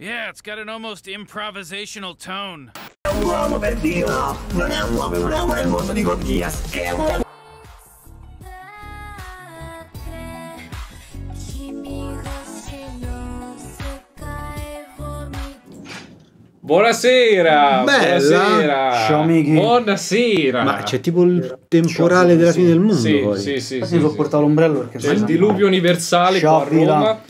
Yeah, it's got an almost improvisational tone. È un uomo per Dio! Non è un uomo, non è un uomo del mondo di Gorgia! È. Buonasera, Bella. buonasera, buonasera. Ma c'è tipo il temporale della fine del mondo. Sì, poi. sì, sì. Infatti sì, devo sì. portare l'ombrello perché c'è il diluvio universale Ciao, qua a Roma.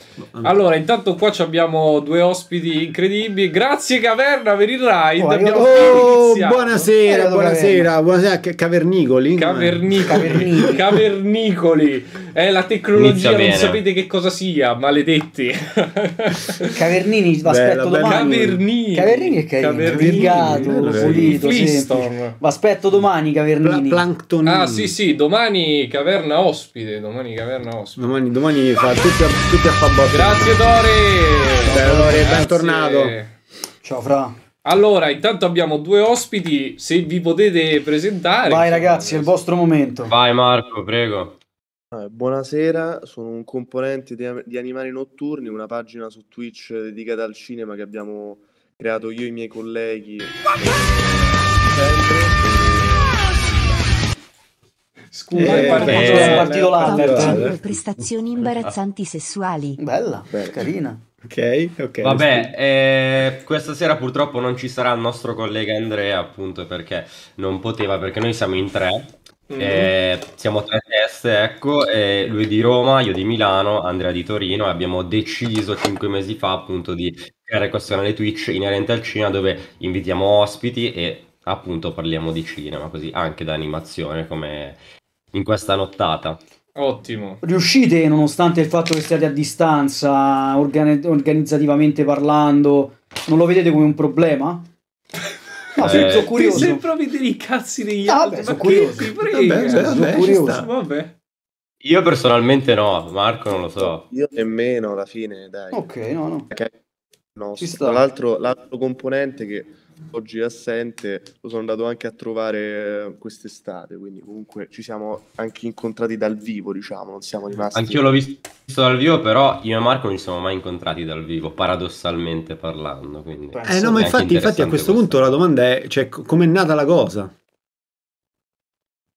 Allora, intanto qua abbiamo due ospiti incredibili. Grazie Caverna per il ride. Oh, oh eh, buonasera, buonasera, buonasera Cavernicoli. Cavernicoli. Cavernicoli. È eh, la tecnologia non sapete che cosa sia, maledetti. Cavernini, vi aspetto domani. Cavernini. Cavernini è carino. Cavernini. Cavernini. pulito, Vi aspetto domani Cavernini. Pla- planktonini. Ah, sì, sì, domani Caverna ospite, domani Caverna ospite. Domani, domani fa tutti a, a fa Grazie Dori. Ciao Dori, bentornato. Ciao Fra. Allora, intanto abbiamo due ospiti, se vi potete presentare. Vai ragazzi, è il vostro momento. Vai Marco, prego. Eh, buonasera, sono un componente di Animali Notturni, una pagina su Twitch dedicata al cinema che abbiamo creato io e i miei colleghi. Sempre. Scusa, Eh, è partito. Eh. prestazioni imbarazzanti sessuali. Bella, Bene. carina. Ok, ok. Vabbè, eh, questa sera purtroppo non ci sarà il nostro collega Andrea, appunto perché non poteva, perché noi siamo in tre, Mm. eh, siamo tre teste, ecco, eh, lui di Roma, io di Milano, Andrea di Torino, e abbiamo deciso cinque mesi fa appunto di creare questo canale Twitch inerente al cinema dove invitiamo ospiti e appunto parliamo di cinema, così anche da animazione come in questa nottata. Ottimo. Riuscite, nonostante il fatto che siate a distanza, organi- organizzativamente parlando, non lo vedete come un problema? No, Eh, sono, sono Ti curioso. sembra vedere i cazzi degli Ah, altri. vabbè, sono curioso. ti frega? Vabbè, vabbè, sono curioso. Vabbè. Io personalmente no, Marco non lo so. Io nemmeno alla fine, dai. Ok, no, no. No, Ci sta- l'altro, l'altro componente che oggi è assente lo sono andato anche a trovare eh, quest'estate, quindi comunque ci siamo anche incontrati dal vivo, diciamo, non siamo rimasti... Anch'io l'ho visto dal vivo, però io e Marco non ci siamo mai incontrati dal vivo, paradossalmente parlando. Quindi. Eh no, ma infatti, infatti a questo questa. punto la domanda è, cioè, com'è nata la cosa?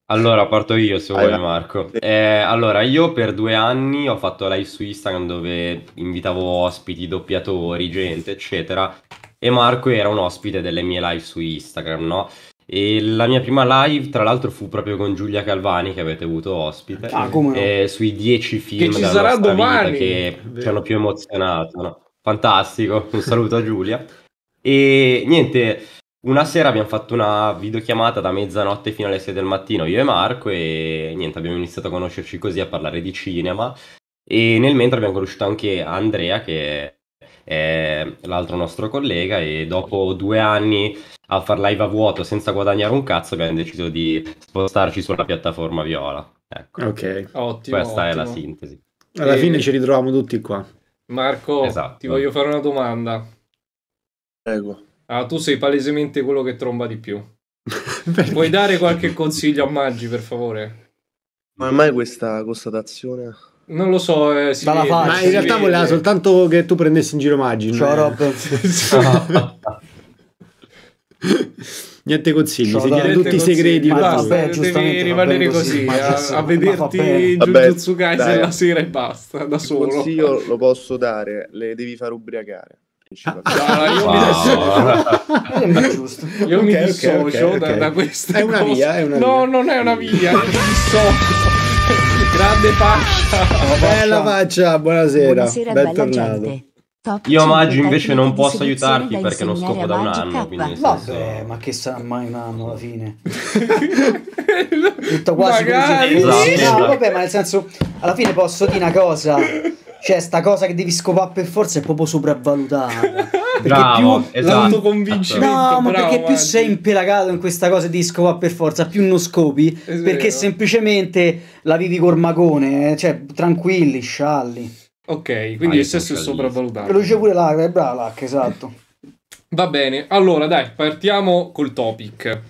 Allora, parto io se vuoi. Marco. Eh, allora, io per due anni ho fatto live su Instagram dove invitavo ospiti, doppiatori, gente, eccetera. E Marco era un ospite delle mie live su Instagram, no? E la mia prima live, tra l'altro, fu proprio con Giulia Calvani, che avete avuto ospite. Ah, come no? eh, sui dieci film ci della sarà domani. vita che Vero. ci hanno più emozionato, no? Fantastico, un saluto a Giulia. E niente, una sera abbiamo fatto una videochiamata da mezzanotte fino alle 6 del mattino, io e Marco, e niente, abbiamo iniziato a conoscerci così, a parlare di cinema. E nel mentre abbiamo conosciuto anche Andrea, che è l'altro nostro collega, e dopo due anni a far live a vuoto senza guadagnare un cazzo, abbiamo deciso di spostarci sulla piattaforma Viola. Ecco, Ok. Ottimo. questa è la ottimo. sintesi. Alla E- fine ci ritroviamo tutti qua. Marco, Esatto. ti voglio fare una domanda. Prego. Ah, tu sei palesemente quello che tromba di più. Puoi dare qualche consiglio a Maggi, per favore? Come mai questa constatazione? Non lo so, eh, si vede. Ma si in realtà vede. voleva soltanto che tu prendessi in giro Maggi. Ciao Rob. Niente consigli, Ciao, si chiede tutti i segreti. Ma vabbè, devi rimanere così, così, ma a, a vederti Jujutsu Kaisen la sera e basta, da Il solo. consiglio lo posso dare, le devi far ubriacare. Allora, io mi Wow. Mi giusto. Io mi dissocio ok, da, questa È una cosa. via, è una no, via. non è una via, mi dissocio. Grande faccia. Bella faccia, buonasera. Buonasera, bella Bentornato. gente. Top Io 5 Maggi invece non posso aiutarti perché non scopo da un anno, quindi Vabbè, ma che sarà mai un anno alla fine? Tutta Tutta quasi Magari. fosse- Esatto. No, vabbè, ma nel senso, alla fine posso dire una cosa. Cioè, sta cosa che devi scopare per forza è proprio sopravvalutata. Perché Bravo, più esatto. L'autoconvincimento. No, ma bravo, perché più Maggi. sei impelagato in questa cosa di scopare per forza, più non scopi. È perché vero. semplicemente la vivi col magone, eh, cioè tranquilli, scialli. Ok, quindi Ah, il sesso è sopravvalutato. Lo dice pure l'Ac, è brava l'Ac, esatto. Va bene, allora dai, partiamo col topic.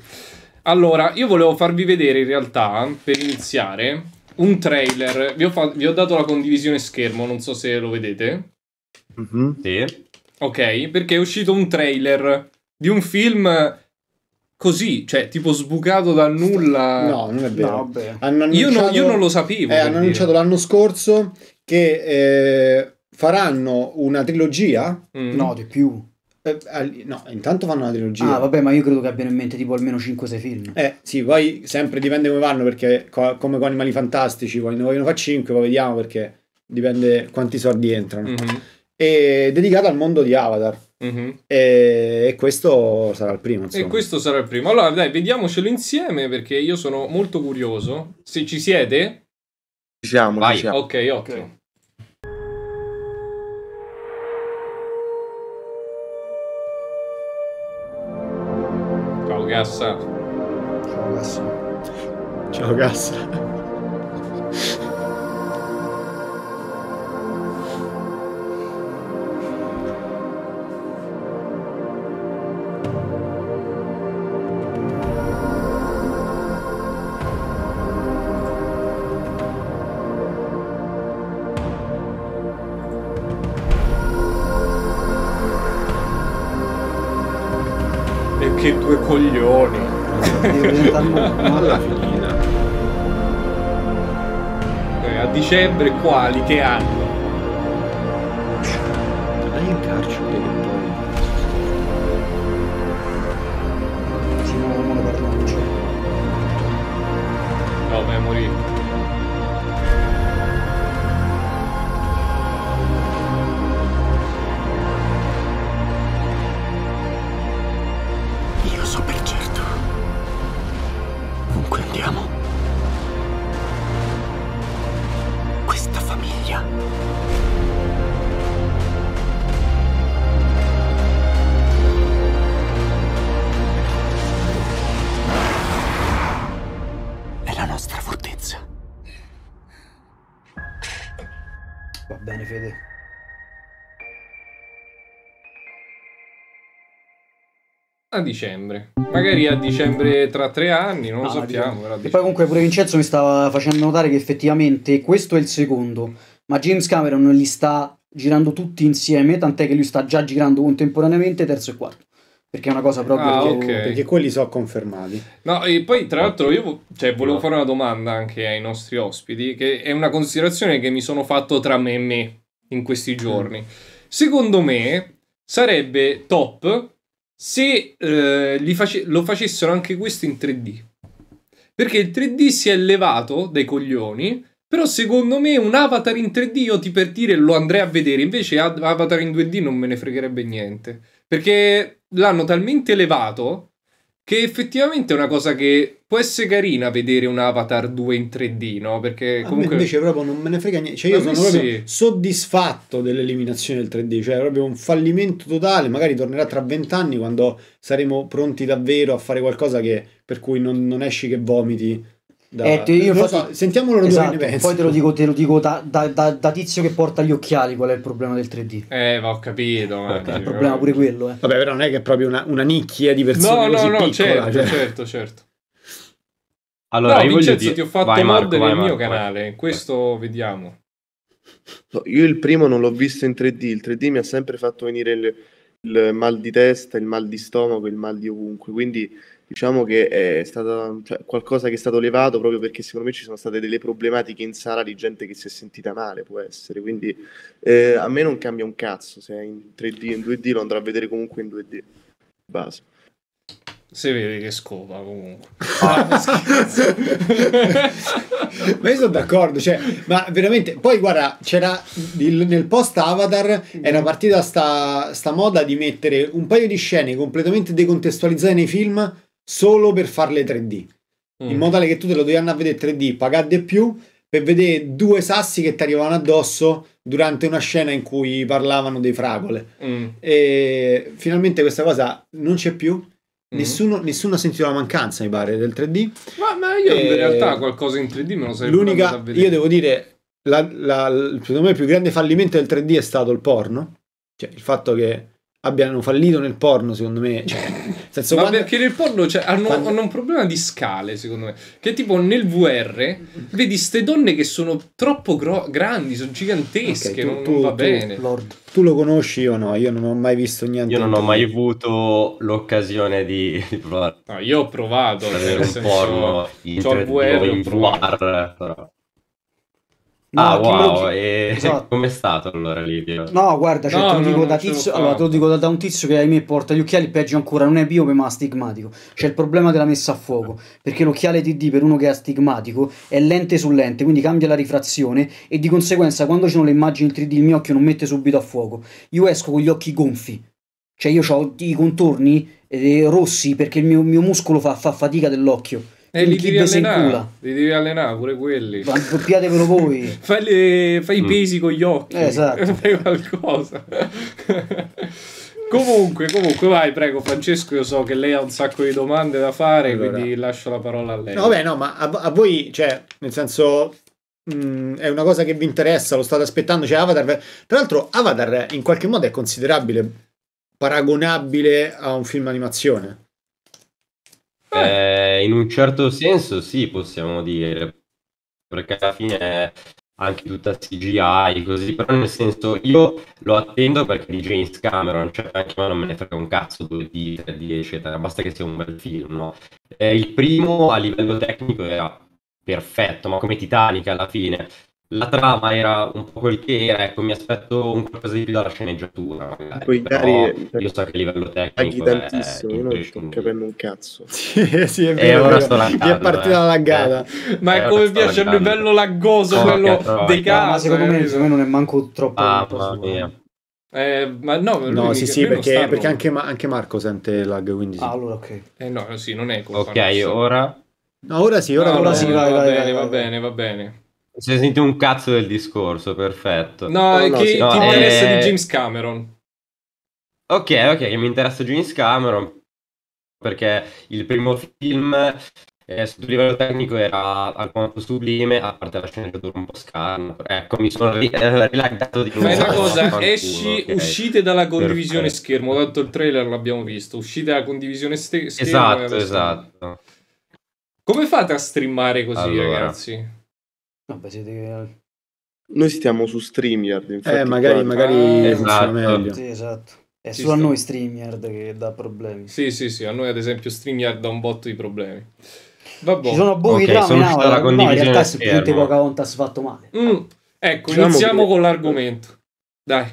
Allora, io volevo farvi vedere in realtà, per iniziare, un trailer. Vi ho, fa- vi ho dato la condivisione schermo, non so se lo vedete. Mhm. Sì. Ok, perché è uscito un trailer di un film così, cioè tipo sbucato dal nulla. No, non è vero. No, io, no- annunciato- io non lo sapevo. eh, hanno dire. annunciato l'anno scorso che eh, faranno una trilogia. Mm. No, di più. Eh, no, intanto fanno una trilogia. Ah, vabbè, ma io credo che abbiano in mente tipo almeno 5-6 film. Eh sì, poi sempre dipende come vanno perché co- come con Animali Fantastici, quando ne vogliono fare 5, poi vediamo perché dipende quanti soldi entrano. Mhm, E dedicato al mondo di Avatar. mhm. E, e questo sarà il primo, insomma. E questo sarà il primo. Allora, dai, vediamocelo insieme perché io sono molto curioso. Se ci siete? Ci siamo, Vai. ci siamo. Ok, ottimo. Ciao Gassa. Ciao, cazzo. Ciao Cassa. Coglioni. Alla fine. Eh, a dicembre quali che hanno? Dai in carcere che poi. Sì, no, non ne parliamo. cioè. No, memory. Io A dicembre. Magari a dicembre tra tre anni, non lo No, sappiamo. però a E poi comunque pure Vincenzo mi stava facendo notare che effettivamente questo è il secondo, ma James Cameron li sta girando tutti insieme, tant'è che lui sta già girando contemporaneamente terzo e quarto. Perché è una cosa proprio Ah, che- ok. Perché quelli sono confermati. No, e poi tra l'altro io cioè, volevo No. fare una domanda anche ai nostri ospiti, che è una considerazione che mi sono fatto tra me e me in questi giorni. Secondo me sarebbe top se eh, face- lo facessero anche questo in 3D. Perché il 3D si è levato dai coglioni, però secondo me un avatar in 3D io ti per dire lo andrei a vedere, invece avatar in 2D non me ne fregherebbe niente. Perché l'hanno talmente elevato che effettivamente è una cosa che può essere carina vedere un Avatar 2 in 3D, no? Perché A me comunque... invece proprio non me ne frega niente. Cioè, io sono proprio sì. soddisfatto dell'eliminazione del 3D. Cioè, è proprio un fallimento totale. Magari tornerà tra vent'anni quando saremo pronti davvero a fare qualcosa che, per cui non, non esci che vomiti. Da... Eh, io infatti- so, sentiamo loro Esatto, ne poi te lo dico, te lo dico da, da- da- da tizio che porta gli occhiali qual è il problema del 3D. Eh, va, ho capito. ma- Il problema pure quello, eh. Vabbè, però non è che è proprio una, una nicchia di No, persone no, così no, piccola, certo, cioè. certo, certo. Allora, no, io Vincenzo, dire... ti ho fatto Vai, mod Marco, vai, nel mio Marco, vai. canale. Questo vediamo. No, Io il primo non l'ho visto in 3D, il 3D mi ha sempre fatto venire il, il mal di testa, il mal di stomaco, il mal di ovunque, quindi diciamo che è stata cioè, qualcosa che è stato levato proprio perché secondo me ci sono state delle problematiche in sala di gente che si è sentita male, può essere, quindi eh, a me non cambia un cazzo se è in 3D in 2D lo andrò a vedere comunque in 2D. Base. Se vede che scopa comunque. ma io sono d'accordo, cioè, ma veramente, poi guarda, c'era il- nel post Avatar era partita sta, sta moda di mettere un paio di scene completamente decontestualizzate nei film solo per farle 3D, in Mm. modo tale che tu te lo devi andare a vedere 3D, pagare di più per vedere due sassi che ti arrivavano addosso durante una scena in cui parlavano dei fragole. Mm. E finalmente questa cosa non c'è più. Mm. Nessuno, nessuno ha sentito la mancanza, mi pare, del 3D. Ma, ma io in Eh, realtà qualcosa in 3D me lo sarei L'unica, io devo dire, la, la- secondo me il più grande fallimento del 3D è stato il porno. Cioè, il fatto che abbiano fallito nel porno, secondo me. Cioè, senso, Ma quando- perché nel porno cioè, hanno, quando- hanno un problema di scale, secondo me. Che tipo nel VR vedi ste donne che sono troppo gro- grandi, sono gigantesche, Ok, tu- non, tu- non va tu- bene. Lord. tu lo conosci, io no, io non ho mai visto niente. Io non in ho 3D. mai avuto l'occasione di, di provare No, io ho provato avere un senso, porno in c'ho il 3D VR, o ho in provato. VR, però. No, ah, wow, e Esatto. com'è stato allora Livio? No, guarda, cioè, No, te lo dico da tizio, allora, te lo dico da, da un tizio che ahimè porta gli occhiali, peggio ancora, non è biope ma astigmatico. C'è il problema della messa a fuoco, perché l'occhiale TD per uno che è astigmatico è lente su lente, quindi cambia la rifrazione e di conseguenza quando ci sono le immagini in 3D il mio occhio non mette subito a fuoco. Io esco con gli occhi gonfi, cioè io ho i contorni eh, rossi perché il mio, mio muscolo fa, fa fatica dell'occhio. E li Quindi devi allenare, li devi allenare pure quelli. Ma Doppiatevelo voi. Fai, le- fai i Mm. pesi con gli occhi. Eh, esatto. Fai qualcosa. comunque, comunque, vai, prego, Francesco. Io so che lei ha un sacco di domande da fare, Allora. quindi lascio la parola a lei. No, vabbè, no, ma a, a voi, cioè, nel senso, mh, è una cosa che vi interessa, lo state aspettando. Cioè, Avatar, tra l'altro, Avatar in qualche modo è considerabile, paragonabile a un film animazione. Eh, in un certo senso sì, possiamo dire, perché alla fine anche tutta CGI, così, però nel senso io lo attendo perché di James Cameron, cioè anche me non me ne frega un cazzo 2D, 3D, eccetera, basta che sia un bel film, no? Eh, il primo a livello tecnico era perfetto, ma come Titanic alla fine. La trama era un po' quel che era, ecco, mi aspetto un qualcosa di più dalla sceneggiatura, magari, Poi però magari- io so che a livello Paghi tecnico è tantissimo, io non sto capendo un cazzo. Sì, sì, è E vero. ora è sto. Gli è laggando, partita eh. la laggata. Ma Eh, è come piace il laggando. livello laggoso, Porca quello dei casi. ma secondo me, secondo me non è manco troppo. Mia. Eh, ma no, No, sì, sì, perché, perché anche, Ma- anche Marco sente lag, quindi sì. Ah, allora ok. Eh no, sì, non è colpa Ok, nostra. ora No, ora sì, ora, No, ora sì, va, bene, va bene, va bene. Si sente un cazzo del discorso, perfetto. No, è no, che. No, ti interessa eh, di James Cameron. Ok, ok, che mi interessa James Cameron perché il primo film eh, sul livello tecnico era alquanto sublime, a parte la sceneggiatura un po' scarna. Ecco, mi sono ri- eh, rilagato di nuovo. Fai una cosa, esci, ok. uscite dalla condivisione Perfetto. schermo, tanto il trailer l'abbiamo visto, uscite dalla condivisione ste- schermo. Esatto, esatto. Come fate a streamare così, Allora. ragazzi? Vabbè, siete... Noi stiamo su StreamYard, infatti. Eh, magari, qua- magari Ah, funziona esatto. meglio. Sì, esatto. È Ci solo a sta. noi StreamYard che dà problemi. Sì, sì, sì, a noi ad esempio StreamYard dà un botto di problemi. Vabbè. Ci sono buchi Ok, trama sono in uscito aula. dalla No, in realtà semplicemente. Pocahontas fatto male. Mm, Ecco, Diciamo iniziamo che- con l'argomento. Dai,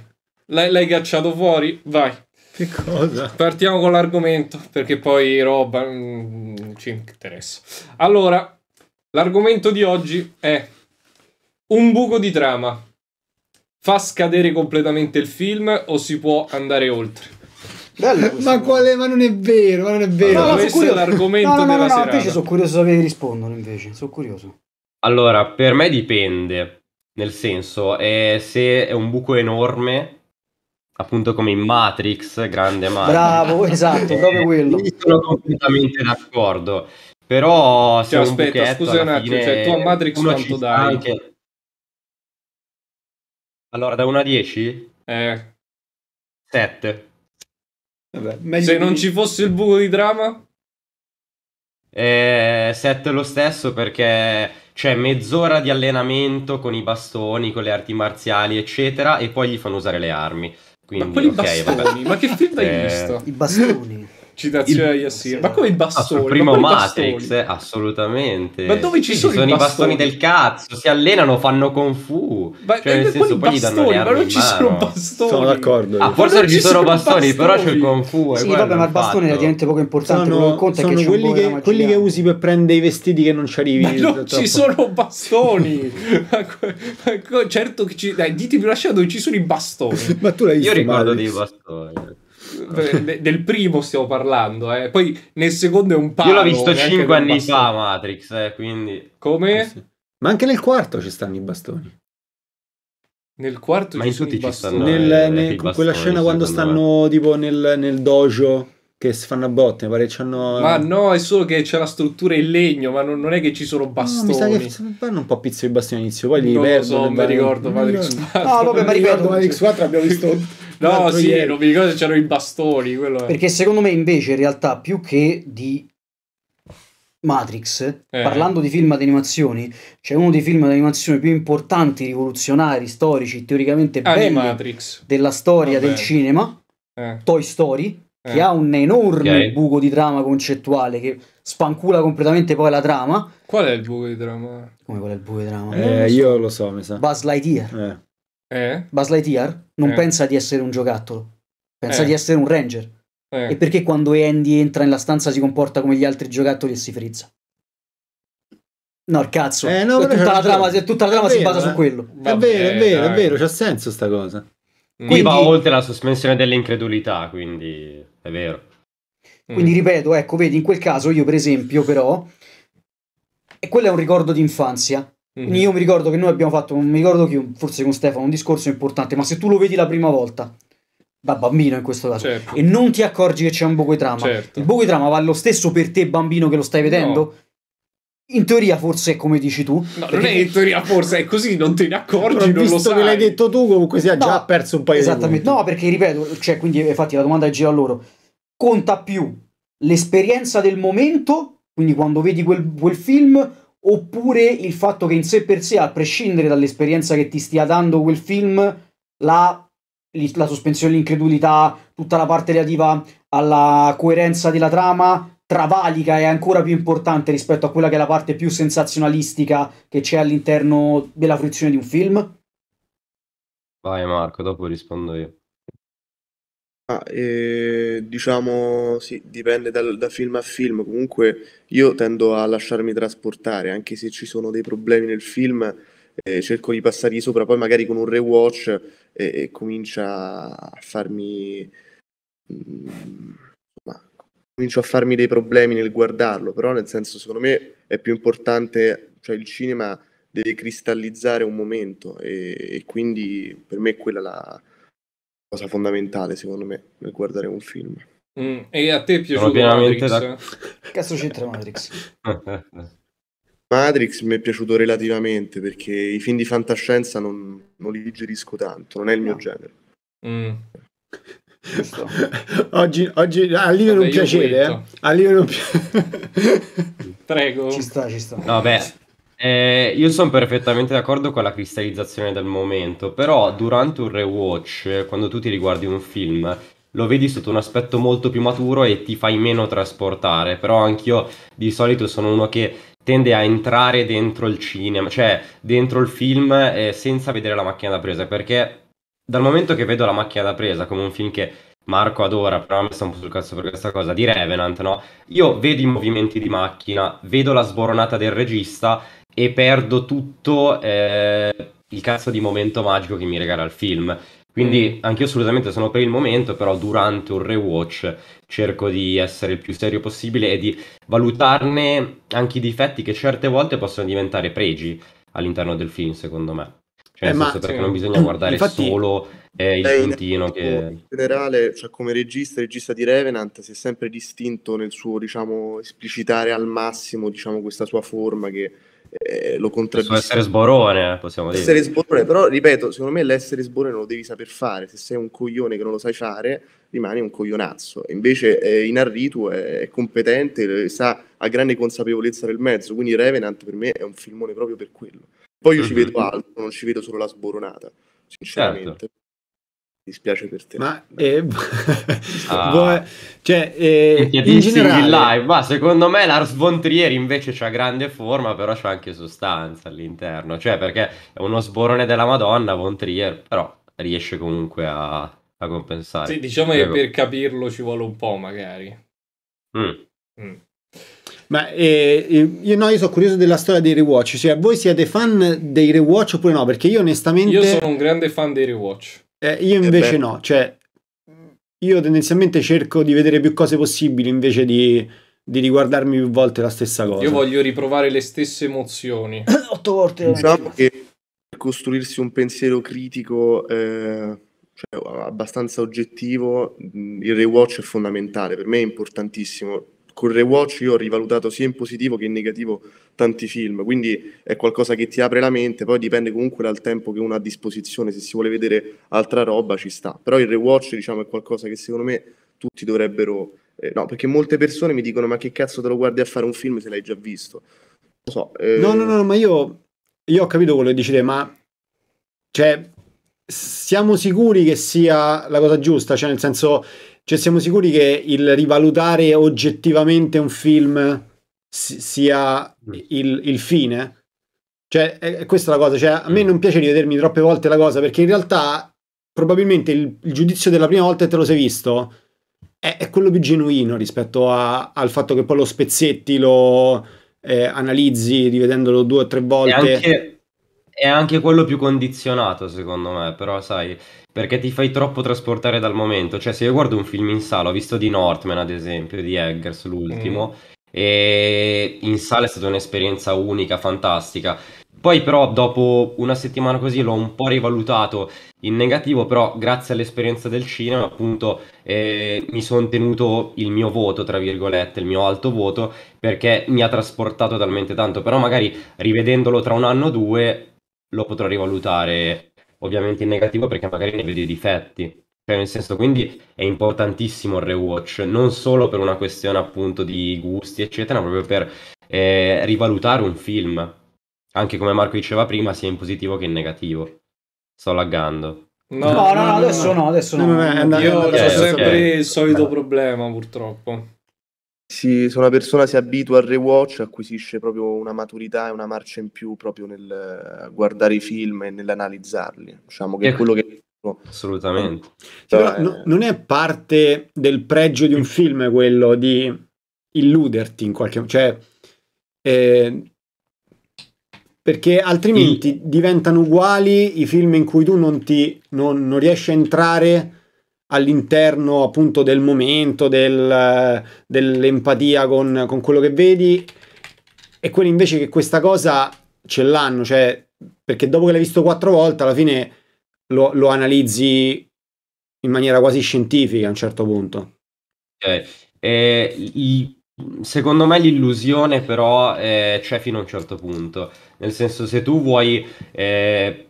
l'hai, l'hai cacciato fuori? Vai. Che cosa? Partiamo con l'argomento, perché poi roba mm, ci interessa. Allora, l'argomento di oggi è un buco di trama. Fa scadere completamente il film o si può andare oltre? Bello. Ma quale? Ma non è vero, ma non è vero. No, questo è l'argomento no, no, no, della no, serata. invece sono curioso di sapere rispondono invece. Sono curioso. Allora, per me dipende, nel senso, eh, se è un buco enorme, appunto come in Matrix, grande Matrix. Bravo, esatto, proprio quello. Sono completamente d'accordo. Però se Cioè, è un aspetta, buchetto, scusa un attimo, fine, cioè, tu a Matrix quanto dai? anche- Allora, da 1 a 10? Eh, 7. Vabbè, se di- non ci fosse il buco di trama? Eh, 7 lo stesso perché c'è mezz'ora di allenamento con i bastoni, con le arti marziali, eccetera, e poi gli fanno usare le armi. Quindi, ma quelli ok, bastoni, vabbè. ma che film hai Eh, visto? I bastoni. Citazione il- Yassir. Ma come i Ah, bastoni? sul primo ma Matrix, bastoni? eh, assolutamente. Ma dove ci Sì, sono i i bastoni bastoni? del cazzo? Si allenano, fanno kung fu. Ma cioè, nel eh, senso, poi gli danno le bastoni? Ma armi non ci sono bastoni. Sono d'accordo. Ah, forse non ci ci sono sono bastoni, però c'è il bastoni. kung fu. e Sì, vabbè, ma il il bastone è relativamente poco importante. Sono, conta sono che quelli, che, quelli che usi per prendere i vestiti che non ci arrivi. Ma non ci sono bastoni. Certo che ci... Dai, ditemi una scena dove ci sono i bastoni. Ma tu l'hai visto Io ricordo dei bastoni. Del primo stiamo parlando, eh. Poi nel secondo è un palo. Io l'ho visto neanche 5 un anni bastone. fa, Matrix, eh, quindi... Come? Sì. Ma anche nel quarto ci stanno i bastoni. Nel quarto Ma ci in sono tutti i ci bastoni. stanno. Nel- eh, nel- i con quella bastoni, scena quando stanno tipo nel, nel dojo che si fanno a botte, pare che c'hanno... Ma no, è solo che c'è la struttura in legno, ma non, non è che ci sono No, bastoni. mi sa che vanno un po' pizzo i bastoni all'inizio, poi li non perdono. so, e mi ricordo Non mi Matrix ricordo. 4. No, vabbè, ma Mi ricordo ripeto, Matrix 4 abbiamo visto... No, sì, ieri. non mi ricordo se c'erano i bastoni. Perché secondo me invece in realtà più che di Matrix, Eh. parlando di film di animazioni, c'è uno dei film di animazione più importanti, rivoluzionari, storici, teoricamente belli Animatrix. della storia Vabbè. del cinema, Eh. Toy Story, che Eh. ha un enorme Ok. buco di trama concettuale che spancula completamente poi la trama. Qual è il buco di trama? Come qual è il buco di trama? Eh, io lo so, mi sa. Buzz Lightyear. Eh. Eh? Buzz Lightyear non Eh. pensa di essere un giocattolo, pensa Eh. di essere un ranger. Eh. E perché quando Andy entra nella stanza si comporta come gli altri giocattoli e si frizza? No, il cazzo. Eh, no, tutta, la trama, tutta la trama si vero, basa eh. su quello. È vero, è vero, è vero, c'ha senso sta cosa. Qui va Quindi- oltre la sospensione dell'incredulità, quindi è vero. Mm. Quindi ripeto, ecco, vedi, in quel caso io per esempio però, e quello è un ricordo di infanzia. Mm. Quindi io mi ricordo che noi abbiamo fatto, non mi ricordo chi, forse con Stefano, un discorso importante, ma se tu lo vedi la prima volta, da bambino in questo caso, Certo. e non ti accorgi che c'è un buco di trama, Certo. il buco di trama va lo stesso per te bambino che lo stai vedendo? In teoria forse è come dici tu. No, non è in teoria, forse è così, non te ne accorgi, Però non lo visto sai. che l'hai detto tu, comunque sia No, già perso un paio Esattamente, no, perché ripeto, cioè, quindi infatti la domanda è gira a loro. Conta più l'esperienza del momento, quindi quando vedi quel, quel film, oppure il fatto che in sé per sé, a prescindere dall'esperienza che ti stia dando quel film, la, la sospensione dell'incredulità, tutta la parte relativa alla coerenza della trama, travalica è ancora più importante rispetto a quella che è la parte più sensazionalistica che c'è all'interno della fruizione di un film? Vai Marco, dopo rispondo io. Ah, eh, diciamo, sì, dipende dal- da film a film. Comunque io tendo a lasciarmi trasportare, anche se ci sono dei problemi nel film, eh, cerco di passargli sopra, poi magari con un rewatch eh, e comincia a farmi... mm, insomma, comincio a farmi dei problemi nel guardarlo, però nel senso, secondo me è più importante, cioè il cinema deve cristallizzare un momento e, e quindi per me è quella la cosa fondamentale, secondo me, nel guardare un film. Mm, E a te è piaciuto Matrix? Che cazzo c'entra Matrix? Matrix mi è piaciuto relativamente perché i film di fantascienza non, non li digerisco tanto, non è il mio No. genere. Mm. Oggi, oggi a Livio non Vabbè, piacere, eh? A Livio non piace. Prego. Ci sta, ci sta. No, beh, eh, io sono perfettamente d'accordo con la cristallizzazione del momento, però durante un rewatch, quando tu ti riguardi un film, lo vedi sotto un aspetto molto più maturo e ti fai meno trasportare, però anch'io di solito sono uno che tende a entrare dentro il cinema, cioè dentro il film eh, senza vedere la macchina da presa, perché dal momento che vedo la macchina da presa come un film che Marco adora, però me sta un po' sul cazzo per questa cosa, di Revenant, no? Io vedo i movimenti di macchina, vedo la sboronata del regista e perdo tutto eh, il cazzo di momento magico che mi regala il film. Quindi anch'io assolutamente sono per il momento, però durante un rewatch cerco di essere il più serio possibile e di valutarne anche i difetti che certe volte possono diventare pregi all'interno del film, secondo me. Cioè, Eh, nel ma- senso perché sì. non bisogna guardare Infatti- solo eh, il in- puntino che... In generale, cioè come regista, regista di Revenant si è sempre distinto nel suo, diciamo, esplicitare al massimo, diciamo, questa sua forma che eh, lo Può essere sborone, possiamo dire. Essere sborone, però ripeto, secondo me l'essere sborone lo devi saper fare. Se sei un coglione che non lo sai fare, rimani un coglionazzo. E Invece eh, Inarritu è, è competente, eh, sa, ha grande consapevolezza del mezzo, quindi Revenant per me è un filmone proprio per quello. Poi io ci Mhm. vedo altro, non ci vedo solo la sboronata, sinceramente. Mi dispiace per te. Ma eh, Ah. cioè, eh, in generale, live, ma secondo me Lars von Trier invece c'ha grande forma, però c'ha anche sostanza all'interno, cioè perché è uno sborone della Madonna von Trier, però riesce comunque a, a compensare. Sì, diciamo che Prego. per capirlo ci vuole un po', magari. Mm. Mm. ma eh, eh, io, no, io sono curioso della storia dei rewatch. Cioè, voi siete fan dei rewatch oppure no? Perché io onestamente, Io sono un grande fan dei rewatch. Eh, io invece beh. no. Cioè, io tendenzialmente cerco di vedere più cose possibili invece di, di riguardarmi più volte la stessa cosa. Io voglio riprovare le stesse emozioni. Otto volte. Diciamo che per costruirsi un pensiero critico eh, cioè, abbastanza oggettivo, mh, il rewatch è fondamentale, per me è importantissimo. Col rewatch io ho rivalutato sia in positivo che in negativo tanti film, quindi è qualcosa che ti apre la mente, poi dipende comunque dal tempo che uno ha a disposizione, se si vuole vedere altra roba ci sta, però il rewatch diciamo è qualcosa che secondo me tutti dovrebbero... eh, no, perché molte persone mi dicono ma che cazzo te lo guardi a fare un film se l'hai già visto? Non so, eh, No, no, no, ma io, io ho capito quello che dici te, ma cioè, siamo sicuri che sia la cosa giusta? Cioè, nel senso, cioè, siamo sicuri che il rivalutare oggettivamente un film si- sia il, il fine? Cioè, è, è questa la cosa. Cioè, a me non piace rivedermi troppe volte la cosa perché in realtà probabilmente il, il giudizio della prima volta che te lo sei visto è, è quello più genuino rispetto a- al fatto che poi lo spezzetti, lo eh, analizzi rivedendolo due o tre volte. anche, è anche quello più condizionato, secondo me, però sai, perché ti fai troppo trasportare dal momento. Cioè, se io guardo un film in sala, ho visto di Northman, ad esempio, di Eggers, l'ultimo, e in sala è stata un'esperienza unica, fantastica. Poi però dopo una settimana così l'ho un po' rivalutato in negativo, però grazie all'esperienza del cinema appunto eh, mi sono tenuto il mio voto, tra virgolette, il mio alto voto, perché mi ha trasportato talmente tanto, però magari rivedendolo tra un anno o due lo potrò rivalutare ovviamente in negativo perché magari ne vedo i difetti. Cioè, nel senso, quindi è importantissimo il rewatch, non solo per una questione appunto di gusti, eccetera, ma proprio per eh, rivalutare un film, anche come Marco diceva prima, sia in positivo che in negativo. Sto laggando. No, no, no, adesso no, adesso no. No, no, è andato- Io ho ok, sempre ok. il solito problema, purtroppo. Si- se una persona si abitua al rewatch, acquisisce proprio una maturità e una marcia in più proprio nel eh, guardare i film e nell'analizzarli. Diciamo che è Ecco. quello che Assolutamente. Sì, però eh, no- non è parte del pregio di un film quello di illuderti in qualche modo, cioè eh, perché altrimenti diventano uguali i film in cui tu non ti non, non riesci a entrare all'interno appunto del momento, del- dell'empatia con, con quello che vedi e quelli invece che questa cosa ce l'hanno, cioè perché dopo che l'hai visto quattro volte alla fine lo, lo analizzi in maniera quasi scientifica a un certo punto. Ok. Eh, i- secondo me l'illusione però eh, c'è fino a un certo punto. Nel senso, se tu vuoi, eh,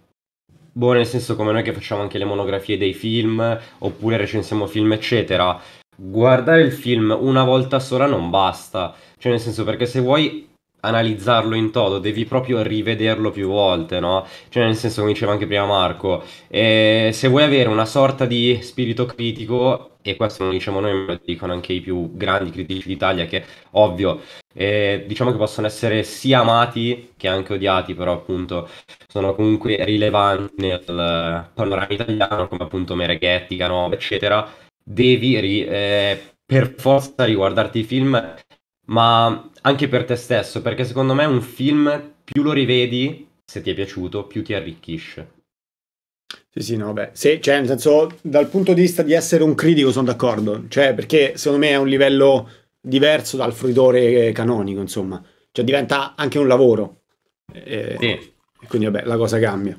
boh, nel senso come noi che facciamo anche le monografie dei film, oppure recensiamo film, eccetera, guardare il film una volta sola non basta. Cioè, nel senso, perché se vuoi analizzarlo in toto, devi proprio rivederlo più volte, no? Cioè, nel senso, come diceva anche prima Marco, eh, se vuoi avere una sorta di spirito critico, e questo non diciamo noi, lo dicono anche i più grandi critici d'Italia, che ovvio, eh, diciamo che possono essere sia amati che anche odiati, però appunto sono comunque rilevanti nel panorama italiano, come appunto Mereghetti, Canova, eccetera, devi ri- eh, per forza riguardarti i film, ma anche per te stesso, perché secondo me un film più lo rivedi, se ti è piaciuto, più ti arricchisce. Sì, sì, no, vabbè. Se, cioè, nel senso, dal punto di vista di essere un critico sono d'accordo. Cioè, perché secondo me è un livello diverso dal fruitore canonico, insomma. Cioè, diventa anche un lavoro. E, Sì. e quindi, vabbè, la cosa cambia.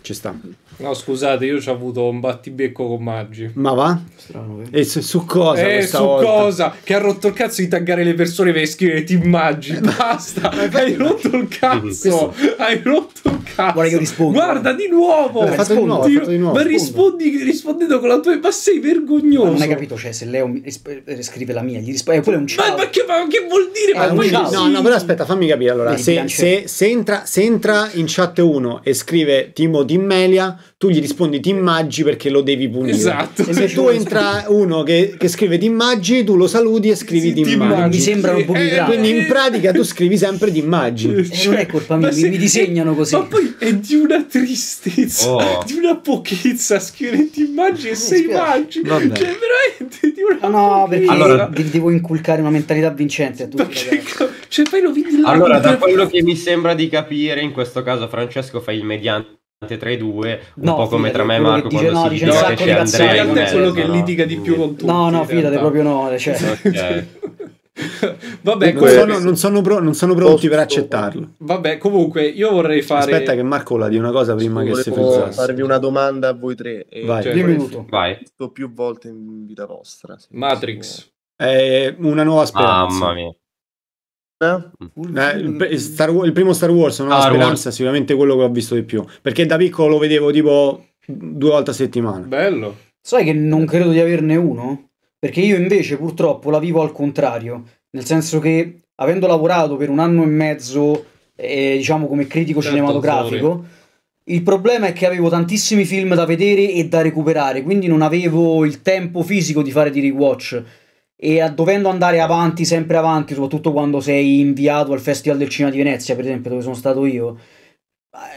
Ci sta. No, scusate, io ho avuto un battibecco con Maggi. Ma va? Strano, vero? E su, su cosa eh, questa su volta? cosa? Che ha rotto il cazzo di taggare le persone per scrivere ti immagini. Basta, hai rotto il cazzo. Hai rotto il cazzo. Guarda che io rispondo. Guarda di nuovo. L'ha fatto di nuovo, l'ha Dio, fatto di nuovo. Ma rispondi rispondendo con la tua. Ma sei vergognoso. Ma non hai capito, cioè, se Leo eh, scrive la mia, gli risponde, quello è un Ma, ciao. ma che, ma che vuol dire? Eh, ma poi ciao. No, no, però aspetta, fammi capire. Allora, Vedi, se, se- se entra, se entra in chat uno e scrive Timo Timmelia, tu gli rispondi Timmaggi perché lo devi punire. Esatto. Se tu entra uno che, che scrive Timmaggi, tu lo saluti e scrivi Sì, Timmaggi. Mi sembrano un po' Eh, grave. Quindi in pratica tu scrivi sempre Timmaggi. Eh, non è colpa mia, mi, se- mi disegnano così. Ma poi è di una tristezza, Oh. di una pochezza scrivere ti immagini e sei. Vabbè. Cioè, veramente di una no, perché. Allora- de- devo inculcare una mentalità vincente a tutti. Ca- Cioè, poi lo vedi. Allora, da quello che mi sembra di capire, in questo caso Francesco fa il mediante tra i due, un No, po' come tra me e Marco dice- quando no, si dice un che c'è Andrea in mezzo, quello che no? litiga di più con tutti. No, no, fidate proprio no. Cioè, Ok. Vabbè, Non Comunque- sono, non sono pro- non sono pronti per accettarlo. vabbè, comunque, io vorrei fare. Aspetta che Marco la di una cosa prima che si volevo frizzasse. farvi una domanda a voi tre. E Vai. Cioè, minuto. Vai. più volte in vita vostra. Matrix. È una nuova speranza. Mamma mia. Eh, Star il primo Star Wars, una nuova Star speranza, Wars. è sicuramente quello che ho visto di più. Perché da piccolo lo vedevo tipo due volte a settimana. Bello. Sai che non credo di averne uno? Perché io invece purtroppo la vivo al contrario, nel senso che avendo lavorato per un anno e mezzo, eh, diciamo come critico Certo, cinematografico, il problema è che avevo tantissimi film da vedere e da recuperare, quindi non avevo il tempo fisico di fare di rewatch. E dovendo andare avanti, sempre avanti, soprattutto quando sei inviato al Festival del Cinema di Venezia, per esempio, dove sono stato io,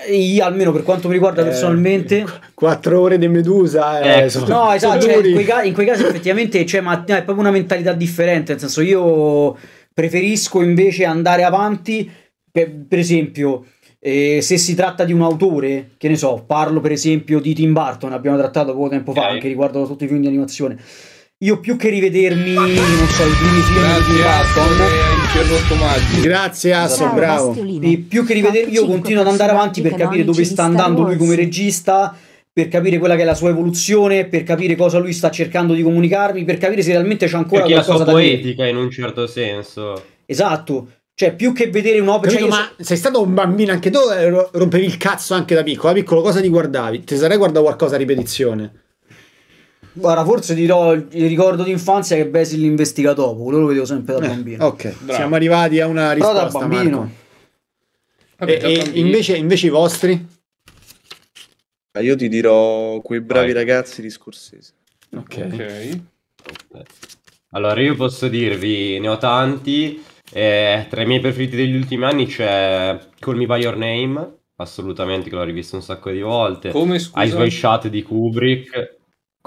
eh, io almeno per quanto mi riguarda Eh, personalmente, Quattro ore di Medusa. eh, Ecco. sono- No, esatto, cioè, in, quei ca- in quei casi effettivamente cioè, ma, no, è proprio una mentalità differente, nel senso io preferisco invece andare avanti, per, per esempio, eh, se si tratta di un autore, che ne so, parlo per esempio di Tim Burton, abbiamo trattato poco tempo fa Ok. anche riguardo tutti i film di animazione, io più che rivedermi, non so, i primi film di Grazie, Asso, Burton... interrotto. Grazie Asso, bravo. Bastiolino. E più che rivedermi, io continuo ad andare avanti per capire dove sta andando lui come regista, per capire quella che è la sua evoluzione, per capire cosa lui sta cercando di comunicarmi, per capire se realmente c'è ancora Perché qualcosa da dire. poetica in un certo senso. Esatto. Cioè, più che vedere un'opera... Capito, cioè, io ma sei stato un bambino anche tu, eh, ro- rompevi il cazzo anche da piccolo. Da piccolo cosa ti guardavi? Ti sarei guardato qualcosa a ripetizione. Guarda, forse dirò il ricordo d'infanzia che Basil l'investigatore, quello lo vedevo sempre da Eh, bambino. ok, siamo arrivati a una Però da risposta, bambino. Vabbè, E, da e invece, invece i vostri? Ah, Io ti dirò quei bravi Vai. ragazzi di Scorsese. Ok. Ok. Allora, io posso dirvi, ne ho tanti. eh, tra i miei preferiti degli ultimi anni c'è Call Me By Your Name, assolutamente, che l'ho rivisto un sacco di volte. Come scusa? Eyes Wide Shut di Kubrick.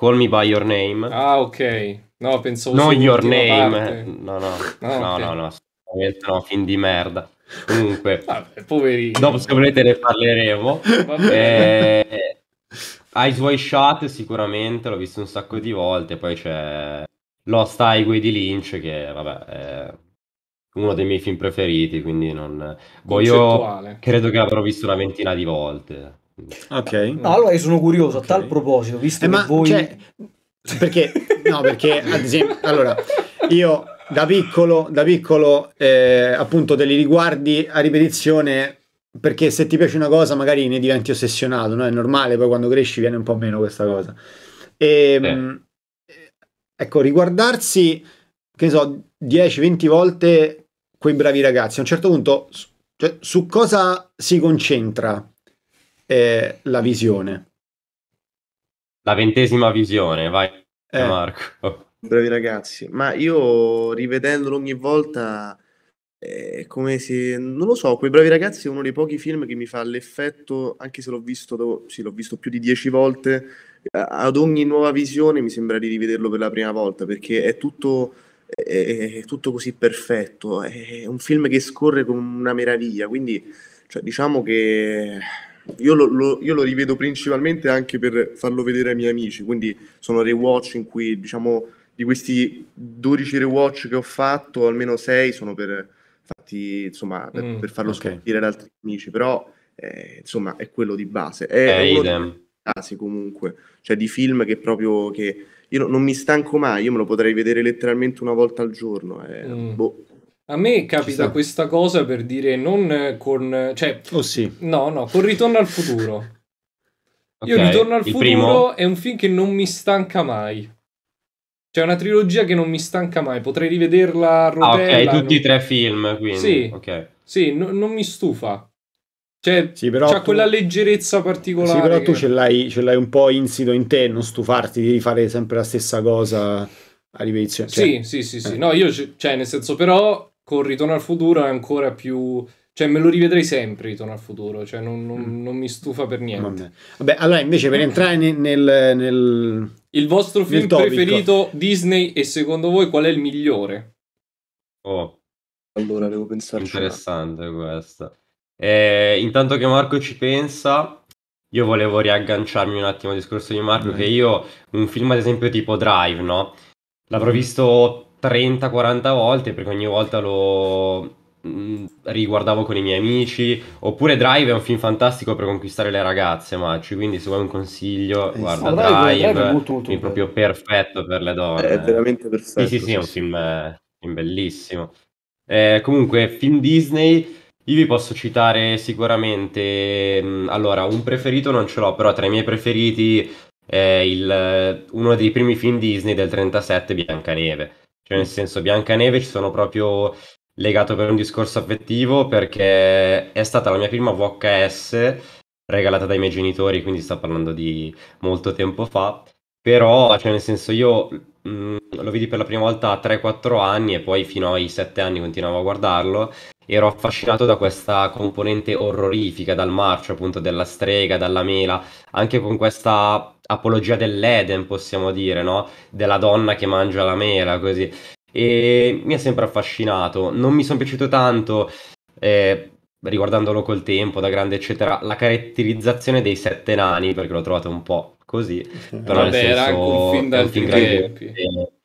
Call Me By Your Name. Ah, ok. No, pensavo non Your Name. parte. No, no, Ah, no, ok. no, no, no, film di merda. Comunque, Vabbè, poverino. dopo se volete ne parleremo. Eh, Eyes Wide Shut sicuramente, l'ho visto un sacco di volte. Poi c'è Lost Highway di Lynch, che vabbè è uno dei miei film preferiti, quindi non... Boh, io credo che l'avrò visto una ventina di volte. Ok. No, allora io sono curioso Ok. a tal proposito, visto Eh, che ma voi... cioè, perché no, perché ad esempio, allora io da piccolo, da piccolo eh, appunto te li riguardi a ripetizione perché se ti piace una cosa magari ne diventi ossessionato, no? È normale, poi quando cresci viene un po' meno questa cosa. E, Sì. mh, ecco, riguardarsi, che ne so, 10-20 volte quei bravi ragazzi, a un certo punto, cioè, su cosa si concentra eh, la visione? La ventesima visione, vai Eh. Marco. Bravi ragazzi, ma io rivedendolo ogni volta è come se, non lo so, quei bravi ragazzi è uno dei pochi film che mi fa l'effetto, anche se l'ho visto, sì, l'ho visto più di dieci volte, ad ogni nuova visione mi sembra di rivederlo per la prima volta, perché è tutto, è, è tutto così perfetto, è un film che scorre con una meraviglia, quindi cioè, diciamo che io lo, lo- io lo rivedo principalmente anche per farlo vedere ai miei amici, quindi sono rewatch in cui, diciamo, di questi 12 rewatch che ho fatto, almeno 6 sono per, fatti, insomma, per, Mm, per farlo ok. scoprire ad altri amici, però, eh, insomma, è quello di base. È, Eh, uno casi comunque, cioè di film che proprio, che io no- non mi stanco mai, io me lo potrei vedere letteralmente una volta al giorno, eh, Mm. boh. A me capita sta. questa cosa per dire non con... Cioè, Oh sì. no, no, con Ritorno al futuro. Io Ok, Ritorno al futuro primo? è un film che non mi stanca mai. C'è una trilogia che non mi stanca mai. Potrei rivederla a Ah, rotella. ok, tutti non- e tre film, quindi. Sì. Ok. Sì, no- non mi stufa. Cioè, Sì, però c'ha tu- quella leggerezza particolare. Sì, però tu che- ce l'hai, ce l'hai un po' insito in te, non stufarti di rifare sempre la stessa cosa a ripetizione. Cioè, Sì, sì, sì, sì. eh. No, io, cioè, nel senso, però, con Ritorno al futuro è ancora più... Cioè, me lo rivedrei sempre, Ritorno al futuro. Cioè, non, non- Mm. non mi stufa per niente. Vabbè. Vabbè, allora invece per entrare ne- nel, nel- Il vostro film Nel preferito Disney e secondo voi qual è il migliore? Oh, Allora devo pensarci. interessante questa. Eh, intanto che Marco ci pensa, io volevo riagganciarmi un attimo al discorso di Marco, Vai. che io un film ad esempio tipo Drive, no? L'avrò visto 30-40 volte perché ogni volta lo mm, riguardavo con i miei amici. Oppure Drive è un film fantastico per conquistare le ragazze, Maci. Quindi se vuoi un consiglio, Eh, guarda Drive- Drive, Drive è molto, molto bello. proprio perfetto per le donne. È veramente Sì, perfetto. sì, sì, è un film, eh, film bellissimo. Eh, comunque, film Disney, io vi posso citare sicuramente, mh, allora, un preferito non ce l'ho, però tra i miei preferiti è il, uno dei primi film Disney del 37, Biancaneve. Cioè, nel senso, Biancaneve ci sono proprio legato per un discorso affettivo perché è stata la mia prima VHS regalata dai miei genitori, quindi sto parlando di molto tempo fa. Però, cioè, nel senso, io mh, lo vidi per la prima volta a 3-4 anni e poi fino ai 7 anni continuavo a guardarlo. Ero affascinato da questa componente orrorifica, dal marcio appunto della strega, dalla mela, anche con questa apologia dell'Eden, possiamo dire, no? Della donna che mangia la mela, così. E mi ha sempre affascinato. Non mi sono piaciuto tanto, eh, riguardandolo col tempo, da grande, eccetera, la caratterizzazione dei sette nani, perché l'ho trovato un po' così. Però nel Vabbè, era senso, anche un film grande- eh, Tra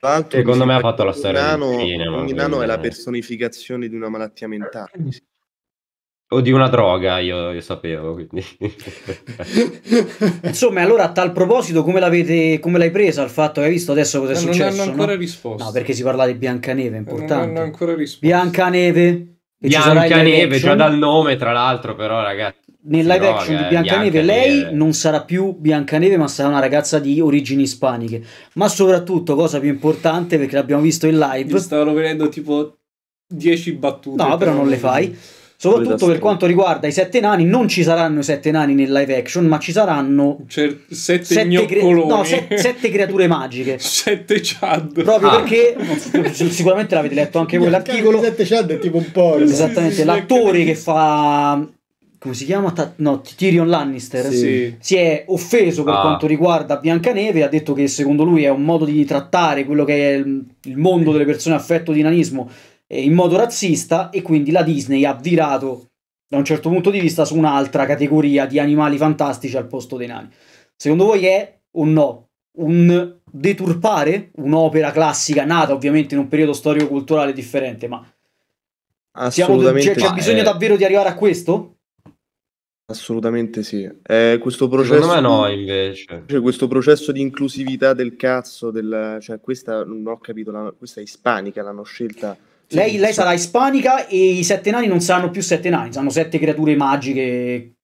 l'altro, Secondo mi me ha fatto la storia ogni del nano- cinema, Ogni nano è la personificazione di una malattia mentale. O di una droga, io, io sapevo, quindi... Insomma, allora a tal proposito, come l'avete, come l'hai presa il fatto che hai visto adesso cosa è Ma non successo? hanno ancora no? risposto. No, perché si parla di Biancaneve, è non hanno importante. ancora risposto. Biancaneve, Biancaneve, già dal nome, tra l'altro, però, ragazzi... nel live no, action di eh, Biancaneve Biancaneve. lei non sarà più Biancaneve ma sarà una ragazza di origini ispaniche ma soprattutto cosa più importante perché l'abbiamo visto in live Mi stavano venendo tipo 10 battute. no però non le fai soprattutto per quanto riguarda i sette nani non ci saranno i sette nani nel live action ma ci saranno C'è sette, sette, cre- no, se- sette creature magiche Sette Chad. proprio Ah. perché sicuramente l'avete letto anche voi l'articolo 7 Chad è tipo un po'. Esattamente, Sì, sì, l'attore sì. che fa come si chiama? Ta- no, Tyrion Lannister Sì. si è offeso per Ah. quanto riguarda Biancaneve, ha detto che secondo lui è un modo di trattare quello che è il, mondo delle persone affetto di nanismo eh, in modo razzista e quindi la Disney ha virato da un certo punto di vista su un'altra categoria di animali fantastici al posto dei nani. Secondo voi è o no un deturpare un'opera classica nata ovviamente in un periodo storico-culturale differente, ma siamo, Assolutamente, c'è, bisogno eh. davvero di arrivare a questo? Assolutamente sì. Eh, questo processo Secondo me no, invece. Cioè, questo processo di inclusività del cazzo, del, cioè questa non ho capito, la- questa è ispanica, l'hanno scelta. Lei, lei sarà ispanica e i sette nani non saranno più sette nani, saranno sette creature magiche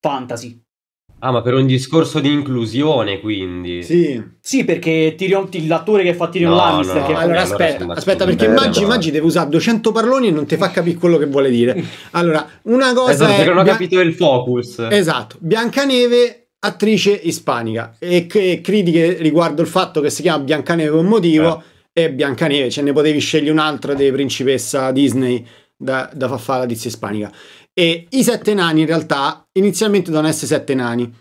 fantasy. Ah, ma per un discorso di inclusione, quindi. Sì. Sì, perché Tyrion, l'attore che fa Tyrion No, Lannister, no, che no, fa- Allora allora aspetta, sono aspetta perché Eh, Maggi, no. Maggi deve usare 200 paroloni e non ti fa capire quello che vuole dire. Allora, una cosa Esatto, è perché non ho capito il focus. Esatto, Biancaneve, attrice ispanica e che critiche riguardo il fatto che si chiama Biancaneve per un motivo e Biancaneve, ce ne potevi scegliere un'altra di principessa Disney da, da far fare la tizia ispanica. E i sette nani in realtà inizialmente devono essere sette nani.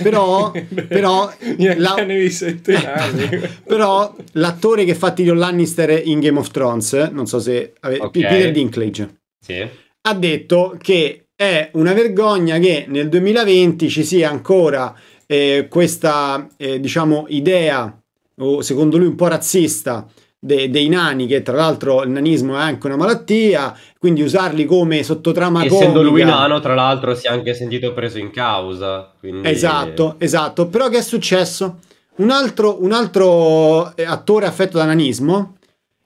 Però, però, la- però l'attore che fa Tyrion Lannister in Game of Thrones, non so se ave- Ok. Peter Dinklage, Sì. ha detto che è una vergogna che nel 2020 ci sia ancora eh, questa eh, diciamo idea o secondo lui un po' razzista de- dei nani che tra l'altro il nanismo è anche una malattia quindi usarli come sottotrama Essendo lui comica nano, tra l'altro, si è anche sentito preso in causa. Quindi... Esatto, esatto. Però che è successo? Un altro, un altro eh, attore affetto da nanismo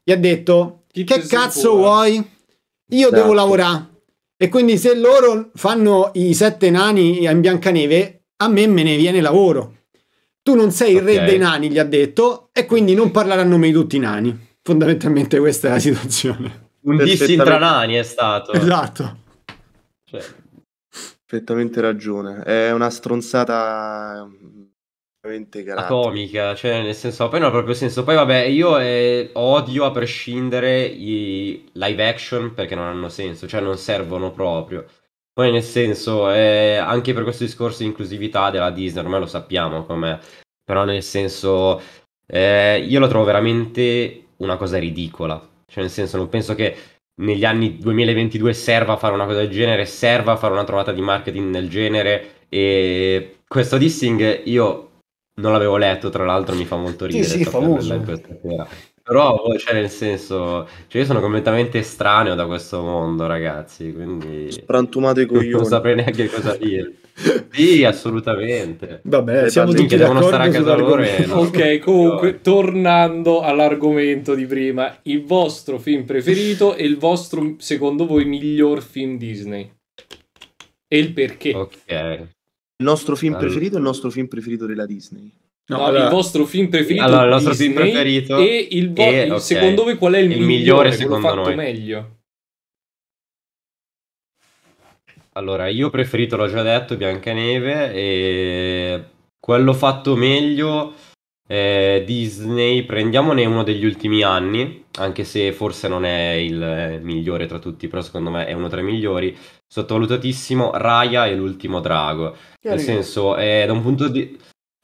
gli ha detto: Chi Che cazzo cura?" vuoi? Io Esatto. devo lavorare. E quindi se loro fanno i sette nani in Biancaneve, a me me ne viene lavoro. Tu non sei il re dei nani, gli ha detto, e quindi non parlare a nome di tutti i nani. Fondamentalmente questa è la situazione. Un diss Perfettamente. tra nani è stato. Esatto. Cioè, Perfettamente ragione. È una stronzata veramente atomica, cioè nel senso, poi non ha proprio senso. Poi vabbè, io eh, odio a prescindere i live action perché non hanno senso, cioè non servono proprio. Poi nel senso, eh, anche per questo discorso di inclusività della Disney, ormai lo sappiamo com'è, però nel senso, eh, io lo trovo veramente una cosa ridicola. Cioè nel senso, non penso che negli anni 2022 serva fare una cosa del genere, serva fare una trovata di marketing del genere e questo dissing io non l'avevo letto, tra l'altro mi fa molto Sì, ridere sì, saperlo famoso. Però, cioè, nel senso, cioè, io sono completamente estraneo da questo mondo, ragazzi, quindi Sprantumato i non coglioni. saprei neanche cosa dire. Sì, assolutamente. Vabbè, siamo tutti devono stare a d'accordo casa loro e. Ok, comunque, tornando all'argomento di prima, il vostro film preferito e il vostro, secondo voi, miglior film Disney? E il perché? Ok. Il nostro film Allora. preferito è il nostro film preferito della Disney. No, No, allora- il vostro film preferito Allora, il nostro film Disney preferito e il vo- e, il- ok, secondo voi qual è il, il migliore, migliore quello secondo fatto noi. meglio? Allora, io preferito, l'ho già detto, Biancaneve e quello fatto meglio eh, Disney, prendiamone uno degli ultimi anni, anche se forse non è il migliore tra tutti, però secondo me è uno tra i migliori, sottovalutatissimo, Raya e l'ultimo drago. Nel senso, eh, da un punto di,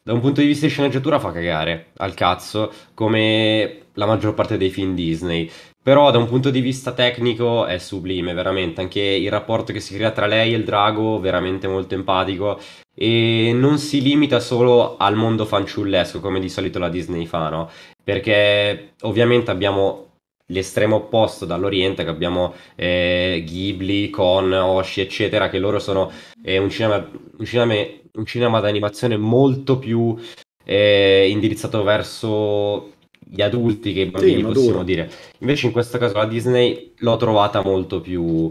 da un punto di vista di sceneggiatura fa cagare al cazzo, come la maggior parte dei film Disney. Però da un punto di vista tecnico è sublime, veramente. Anche il rapporto che si crea tra lei e il drago, veramente molto empatico. E non si limita solo al mondo fanciullesco, come di solito la Disney fa, no? Perché ovviamente abbiamo l'estremo opposto dall'Oriente, che abbiamo eh, Ghibli, Con, Oshi, eccetera, che loro sono eh, un cinema, un cinema, un cinema d'animazione molto più eh, indirizzato verso gli adulti che i bambini maduro. possiamo dire. Invece in questo caso la Disney l'ho trovata molto più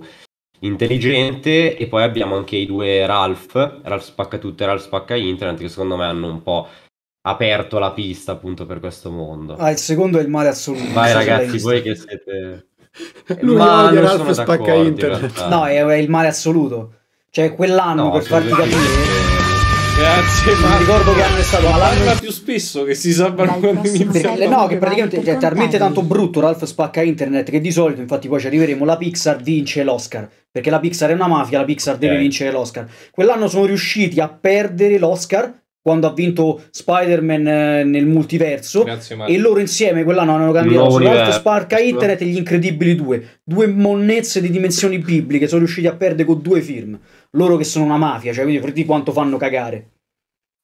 intelligente e poi abbiamo anche i due Ralph, Ralph spacca tutto e Ralph spacca internet, che secondo me hanno un po' aperto la pista appunto per questo mondo. Ah, il secondo è il male assoluto. Vai ragazzi, voi che siete... Lui Ma odia non Ralph sono spacca in internet. realtà. No, è, è il male assoluto. Cioè, quell'anno, No, per farti capire, Grazie, mi ma ricordo che anno è stato l'anno più spesso che si salvano Dal quando inizia. Perché, no, che praticamente è talmente tanto brutto Ralph spacca internet che di solito, infatti poi ci arriveremo, la Pixar vince l'Oscar. Perché la Pixar è una mafia, la Pixar deve Ok. vincere l'Oscar. Quell'anno sono riusciti a perdere l'Oscar quando ha vinto Spider-Man eh, nel multiverso. Grazie. E loro insieme quell'anno hanno candidato nuovo su Ralph. Spacca Internet e gli Incredibili 2. Due monnezze di dimensioni bibliche sono riusciti a perdere con due film. Loro che sono una mafia, cioè quindi di quanto fanno cagare.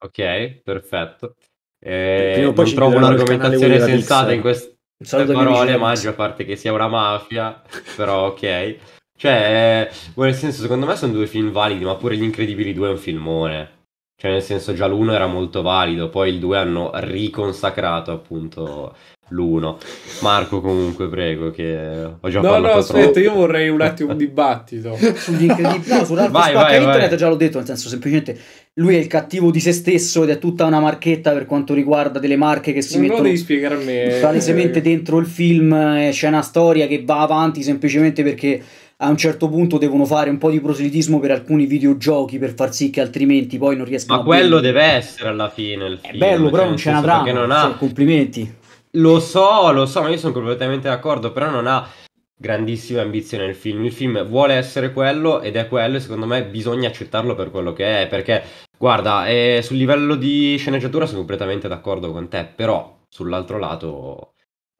Ok, perfetto. Eh, Prima o poi non trovo un'argomentazione sensata in queste parole, Maggio, a parte che sia una mafia, però ok. Cioè, eh, nel senso, secondo me sono due film validi, ma pure Gli Incredibili 2 è un filmone. Cioè, nel senso, già l'uno era molto valido, poi il 2 hanno riconsacrato appunto l'uno. Marco, comunque, prego, che ho già No, parlato no, aspetta, troppo. io vorrei un attimo un dibattito. Sugli incredibili. No, su Ralph Vai, Spacca vai, Internet vai. già l'ho detto, nel senso semplicemente lui è il cattivo di se stesso ed è tutta una marchetta per quanto riguarda delle marche che si Non lo mettono devi spiegare a me. palesemente dentro il film. eh, C'è una storia che va avanti semplicemente perché a un certo punto devono fare un po' di proselitismo per alcuni videogiochi per far sì che altrimenti poi non riescano Ma a quello vendere. deve essere alla fine il È film. bello, però cioè, non nel c'è una trama. perché non cioè, ha... complimenti. Lo so, lo so, ma io sono completamente d'accordo, però non ha grandissime ambizioni nel film. Il film vuole essere quello ed è quello e secondo me bisogna accettarlo per quello che è, perché guarda, eh, sul livello di sceneggiatura sono completamente d'accordo con te, però sull'altro lato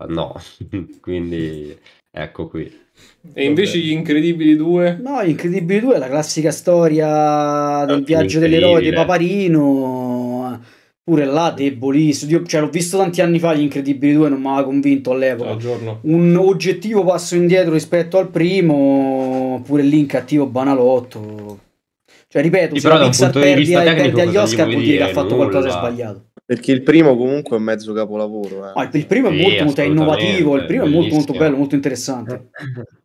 no. Quindi ecco qui. E invece gli Incredibili 2? No, Incredibili 2 è la classica storia del Ah, viaggio dell'eroe di. Paparino. Pure là debolissimo. Io, cioè, l'ho visto tanti anni fa, gli Incredibili 2 non mi aveva convinto all'epoca. Un oggettivo passo indietro rispetto al primo, pure lì in cattivo banalotto. Cioè, ripeto, Sì, se però da un Pixar punto di perdi, vista tecnico perde agli Oscar vuol dire che ha fatto qualcosa di sbagliato. Perché il primo comunque è un mezzo capolavoro. eh. No, il, primo è Sì, molto, innovativo, il primo è molto, molto bello, molto interessante.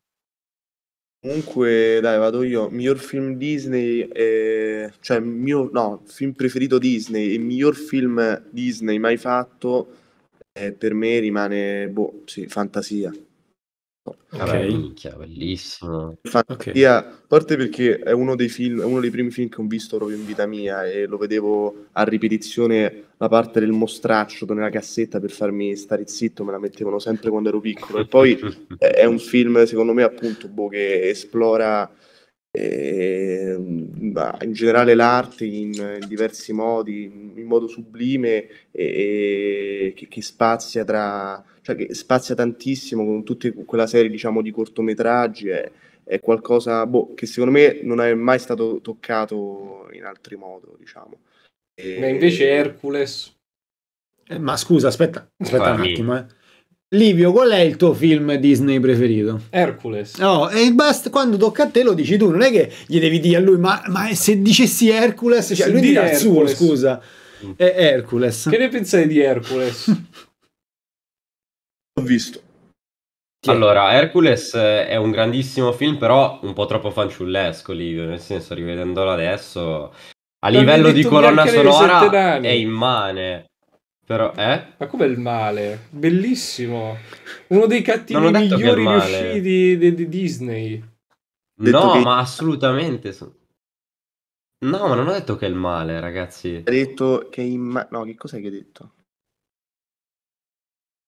Comunque, dai, vado io. Miglior film Disney, eh, cioè, mio, no, film preferito Disney e miglior film Disney mai fatto, eh, per me rimane, boh, sì, Fantasia. Vabbè, Ok. minchia, bellissimo. Fantasia, a parte perché è uno dei film, è uno dei primi film che ho visto proprio in vita mia e lo vedevo a ripetizione la parte del mostraccio nella cassetta per farmi stare zitto, me la mettevano sempre quando ero piccolo. E poi è è un film, secondo me, appunto, boh, che esplora eh, in generale l'arte in, in diversi modi, in, in modo sublime e, e che, che spazia tra, cioè che spazia tantissimo con tutta quella serie, diciamo, di cortometraggi. È, è qualcosa boh, che secondo me non è mai stato toccato in altri modi, diciamo. E- Ma invece Hercules. Eh, ma scusa, aspetta, aspetta un Fammi. attimo. Eh. Livio, qual è il tuo film Disney preferito? Hercules. No, e basta, quando tocca a te lo dici tu, non è che gli devi dire a lui, ma, ma se dicessi Hercules, cioè Se lui di dirà il suo, scusa. È Hercules. Che ne pensate di Hercules? Ho visto. Allora, Hercules eh, è un grandissimo film, però un po' troppo fanciullesco, Livio, nel senso, rivedendolo adesso, a Non livello di colonna sonora è immane. Però, eh? Ma com'è il male? Bellissimo. Uno dei cattivi è migliori riusciti di, di Disney. No, che- ma assolutamente. so- No, ma non ho detto che è il male, ragazzi. Hai detto che in ma- no, che cos'è che hai detto?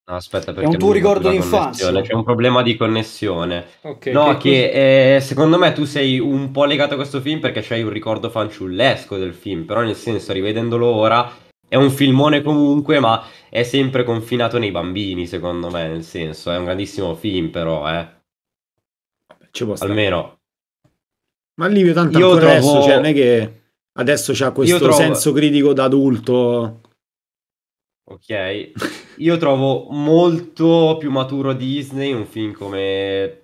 No, aspetta, un perché tuo non mi ricordo connessione, C'è un problema di connessione. Ok, No, che che eh, secondo me tu sei un po' legato a questo film perché c'hai un ricordo fanciullesco del film, però nel senso, rivedendolo ora, è un filmone comunque, ma è sempre confinato nei bambini, secondo me, nel senso, è un grandissimo film, però, eh. Ci può stare. Almeno. Ma Livio tanto Io ancora trovo- adesso, cioè, non è che adesso c'ha questo trovo- senso critico da adulto. Ok, io trovo molto più maturo Disney un film come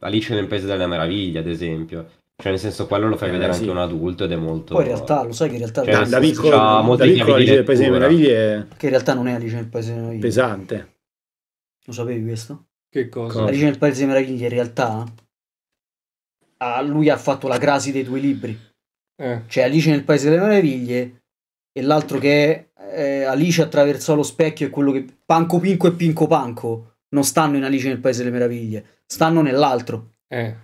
Alice nel Paese delle Meraviglie, ad esempio. Cioè, nel senso, quello lo fai Eh, vedere sì. anche a un adulto ed è molto... Poi in realtà, lo sai che in realtà, Cioè, Da, nel da piccolo, c'ha da piccolo Alice del Paese delle. Meraviglie è che in realtà non è Alice nel Paese delle Meraviglie. pesante. Lo sapevi questo? Che cosa? Cosa? Alice nel Paese delle Meraviglie in realtà ah, lui ha fatto la crasi dei due libri. Eh. Cioè Alice nel Paese delle Meraviglie e l'altro che è eh, Alice attraversò lo specchio e quello che... Panco Pinco e Pinco Panco non stanno in Alice nel Paese delle Meraviglie, stanno nell'altro. Eh.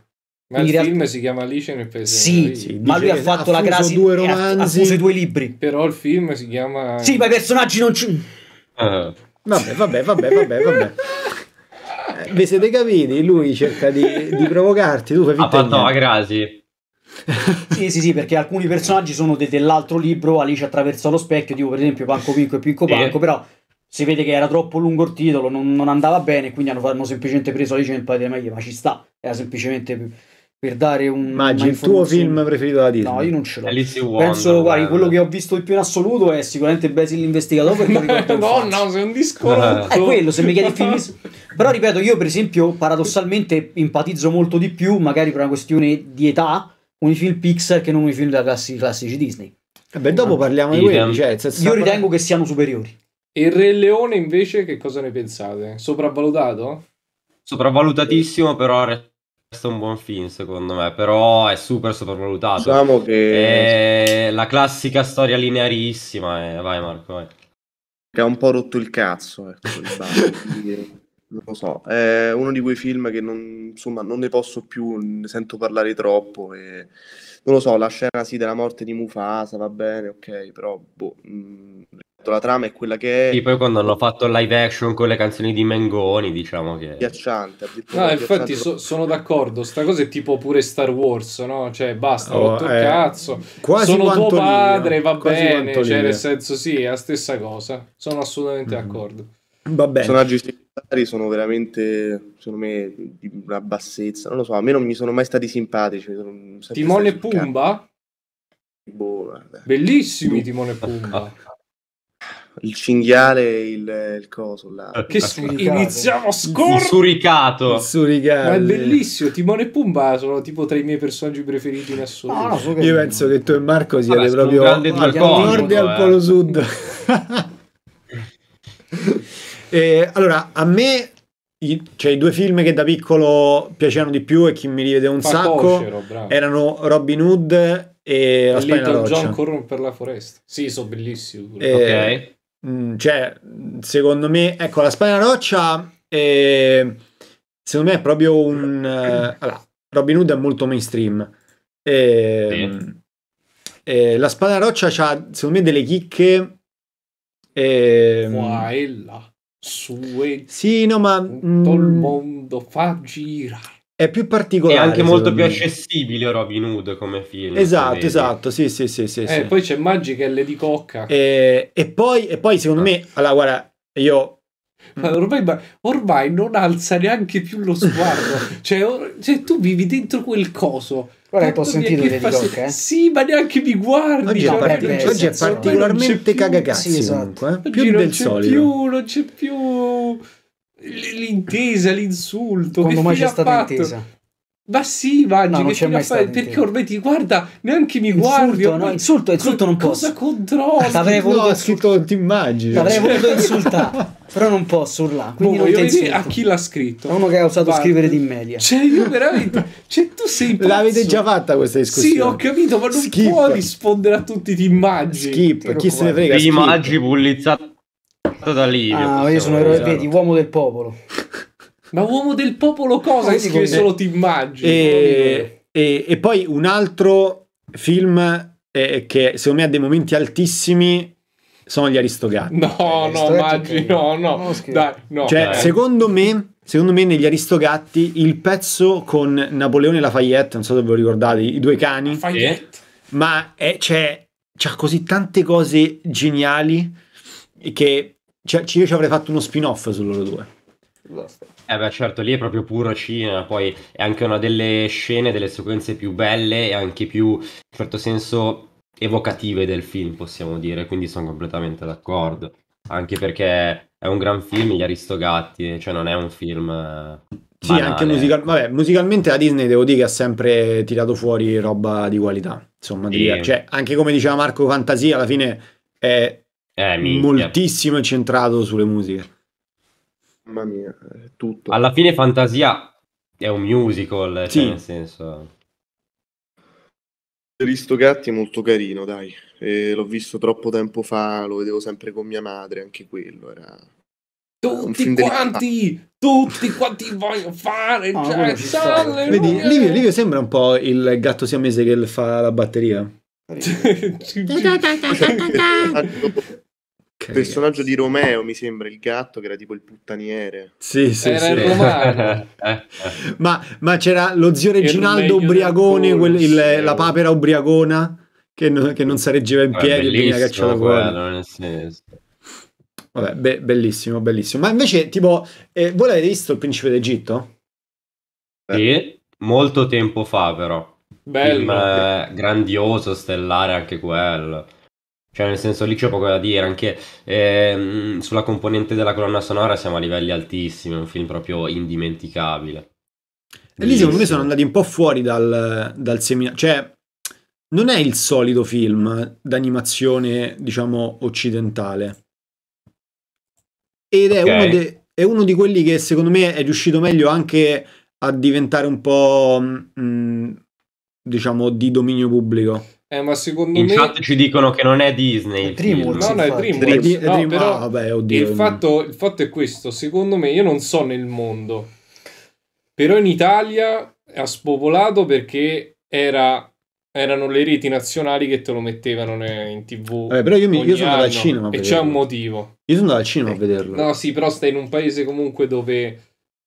Ma Quindi il in film realtà- si chiama Alice nel Paese Sì, delle Meraviglie. Sì, ma lui ha fatto ha la crasi due e ha- ha romanzi. fuso i due libri. Però il film si chiama... Sì, ma i personaggi non ci... Eh, Vabbè, vabbè, vabbè, vabbè, vabbè. Eh, Vi siete capiti? Lui cerca di, di provocarti, tu fai ha finta di fatto la crasi. Sì, sì, sì, perché alcuni personaggi sono de- dell'altro libro, Alice attraverso lo specchio, tipo per esempio Panco Pinco e Pinco. Panco, però si vede che era troppo lungo il titolo, non, non andava bene, quindi hanno, hanno semplicemente preso Alice nel Paese delle Meraviglie, ma ci sta, era semplicemente per, dare un... Una il tuo film preferito da Disney? No, io non ce l'ho. Alice in Wonderland. Penso, guardi, quello che ho visto di più in assoluto è sicuramente Basil l'investigatore no, no, sei un discorso. È quello, se mi chiedi film. Però ripeto, io per esempio, paradossalmente empatizzo molto di più, magari per una questione di età, i film Pixar che non i film da classi- classici Disney. Vabbè, dopo parliamo di quelli. Cioè, Io ritengo che siano superiori. E il Re Leone invece che cosa ne pensate? Sopravvalutato? Sopravvalutatissimo, però resta un buon film secondo me. Però è super sopravvalutato. Diciamo che, È la classica storia linearissima. eh. Vai Marco, vai. che ha un po' rotto il cazzo, ecco, lo so, è uno di quei film che non, insomma, non ne posso più, ne sento parlare troppo e non lo so, la scena sì della morte di Mufasa va bene, ok, però boh, mh, la trama è quella che è, Sì, poi quando hanno fatto live action con le canzoni di Mengoni, diciamo che... ghiacciante. No, infatti so- sono d'accordo. Sta cosa è tipo pure Star Wars, no? Cioè, basta, Oh, rotto il eh, cazzo. quasi sono tuo quanto padre, va quasi bene. Cioè, nel senso, sì, è la stessa cosa. Sono assolutamente Mm. d'accordo. Va I bene. personaggi secondari sono veramente, secondo me, di una bassezza, non lo so, a me non mi sono mai stati simpatici. sono sempre Timone e. Pumba? Boh. Bellissimi Timone e Pumba. Il cinghiale e il, il coso là. Che s- iniziamo a scorrere. suricato. Suricato. Ma è bellissimo. Timone e Pumba sono tipo tra i miei personaggi preferiti in assoluto. No, no, so Io penso che tu e Marco siate Vabbè, proprio al polo nord e al eh. polo sud. E, allora, a me i, cioè, i due film che da piccolo piacevano di più e chi mi rivede un Fa sacco coscero, erano Robin Hood e La Spagna Little Roccia. John corrono per la foresta. Sì, sono bellissimi. Eh, Ok. Mm, cioè, secondo me, ecco, la Spagna Roccia, eh, secondo me è proprio un... eh, allora, Robin Hood è molto mainstream. Eh, eh, la Spagna Roccia ha, secondo me, delle chicche... eh, Qua e là, su e sì, no, ma tutto il mm, mondo fa girare. è più È particolare. anche molto più me. accessibile Robin Hood come film. Esatto, esatto, sì, sì, sì, sì. Eh, sì. poi c'è Maggi che è Lady Cocca. E, e poi, e poi, secondo me, allora, guarda, io Ma ormai, ma ormai non alza neanche più lo sguardo. cioè, or- cioè, tu vivi dentro quel coso. Tanto mi- sentito che Lady fa- Cocca, eh. Sì, ma neanche mi guardi. Oggi, cioè, parti- beh, oggi è particolarmente c'è più- cagacazzi sì, esatto. comunque, eh? Più non del c'è solito. più, non c'è più l'intesa, l'insulto. Quando mai c'è stata intesa? Ma sì, Maggi, No, non che stata Perché ormai ti guarda, neanche mi guardi. Insulto, ormai- no, insulto, insulto non Cosa posso. controlli? T'avrei No, voluto scritto non ti immagini. L'avrei voluto insultare, però non posso urlare. Quindi Boh, non ti vedere a chi l'ha scritto. È uno che ha usato Guarda. scrivere di media. Cioè, io veramente. Cioè, tu sei pazzo. L'avete già fatta questa discussione? Sì, ho capito, ma non Skip. può rispondere a tutti ti immagini. Skip, chi se ne frega? Skip. Maggi bullizzato da Livio. Ah, io sono eroe, vedi, uomo del popolo. Ma uomo del popolo cosa? Che scrive solo ti immagini. E, e- e poi un altro film eh, che secondo me ha dei momenti altissimi sono gli Aristogatti. No, no, sto letto Maggi, no, no. Dai, no. Cioè, dai. secondo me, secondo me negli Aristogatti il pezzo con Napoleone e Lafayette, non so se ve lo ricordate, i due cani, Fayette. ma è, c'è, c'ha così tante cose geniali che cioè, io ci avrei fatto uno spin-off su loro due. Eh beh, certo, lì è proprio puro cinema, poi è anche una delle scene, delle sequenze più belle e anche più, in certo senso, evocative del film, possiamo dire, quindi sono completamente d'accordo. Anche perché è un gran film, Gli Aristogatti, cioè non è un film eh, Sì, banale. anche musical- vabbè, musicalmente la Disney devo dire che ha sempre tirato fuori roba di qualità. Insomma, di- Sì. cioè, anche come diceva Marco Fantasia, alla fine è Eh, moltissimo incentrato sulle musiche. Mamma mia, è tutto. Alla fine Fantasia è un musical, Sì. cioè nel senso... Aristogatti è molto carino, dai. E l'ho visto troppo tempo fa, lo vedevo sempre con mia madre, anche quello era Tutti quanti, tutti quanti vogliono fare ci sta. Sullivan. Vedi, Livio, Livio sembra un po' il gatto siamese che fa la batteria. Il personaggio di Romeo mi sembra il gatto che era tipo il puttaniere. Sì, sì, Era sì. il romano. Ma, ma c'era lo zio Reginaldo culo, quel- il- la papera ubriacona che, no- che non si reggeva in piedi e veniva bellissimo cacciato fuori. quello, nel senso. Vabbè, be- bellissimo, bellissimo. Ma invece, tipo, eh, voi l'avete visto il principe d'Egitto? Sì, molto tempo fa però. Bello. Film eh, grandioso, stellare anche quello. Cioè, nel senso, lì c'è poco da dire. Anche ehm, sulla componente della colonna sonora siamo a livelli altissimi. È un film proprio indimenticabile. E lì secondo me sono andati un po' fuori dal, dal seminario. Cioè, non è il solito film d'animazione, diciamo, occidentale. Ed è, Ok. uno de- è uno di quelli che secondo me è riuscito meglio anche a diventare un po', mm, diciamo, di dominio pubblico. Eh, ma secondo In me... chat ci dicono che non è Disney. È il Dreamworks. No, no, è. Dreamworks. È No, Dream- però ah, vabbè, oddio. il, fatto, il fatto è questo, secondo me, io non so nel mondo, però in Italia ha spopolato perché era- erano le reti nazionali che te lo mettevano ne- in tv. Vabbè, però io mi- io sono andato al cinema E c'è un motivo. Io sono andato al cinema a vederlo. No, sì, però stai in un paese comunque dove,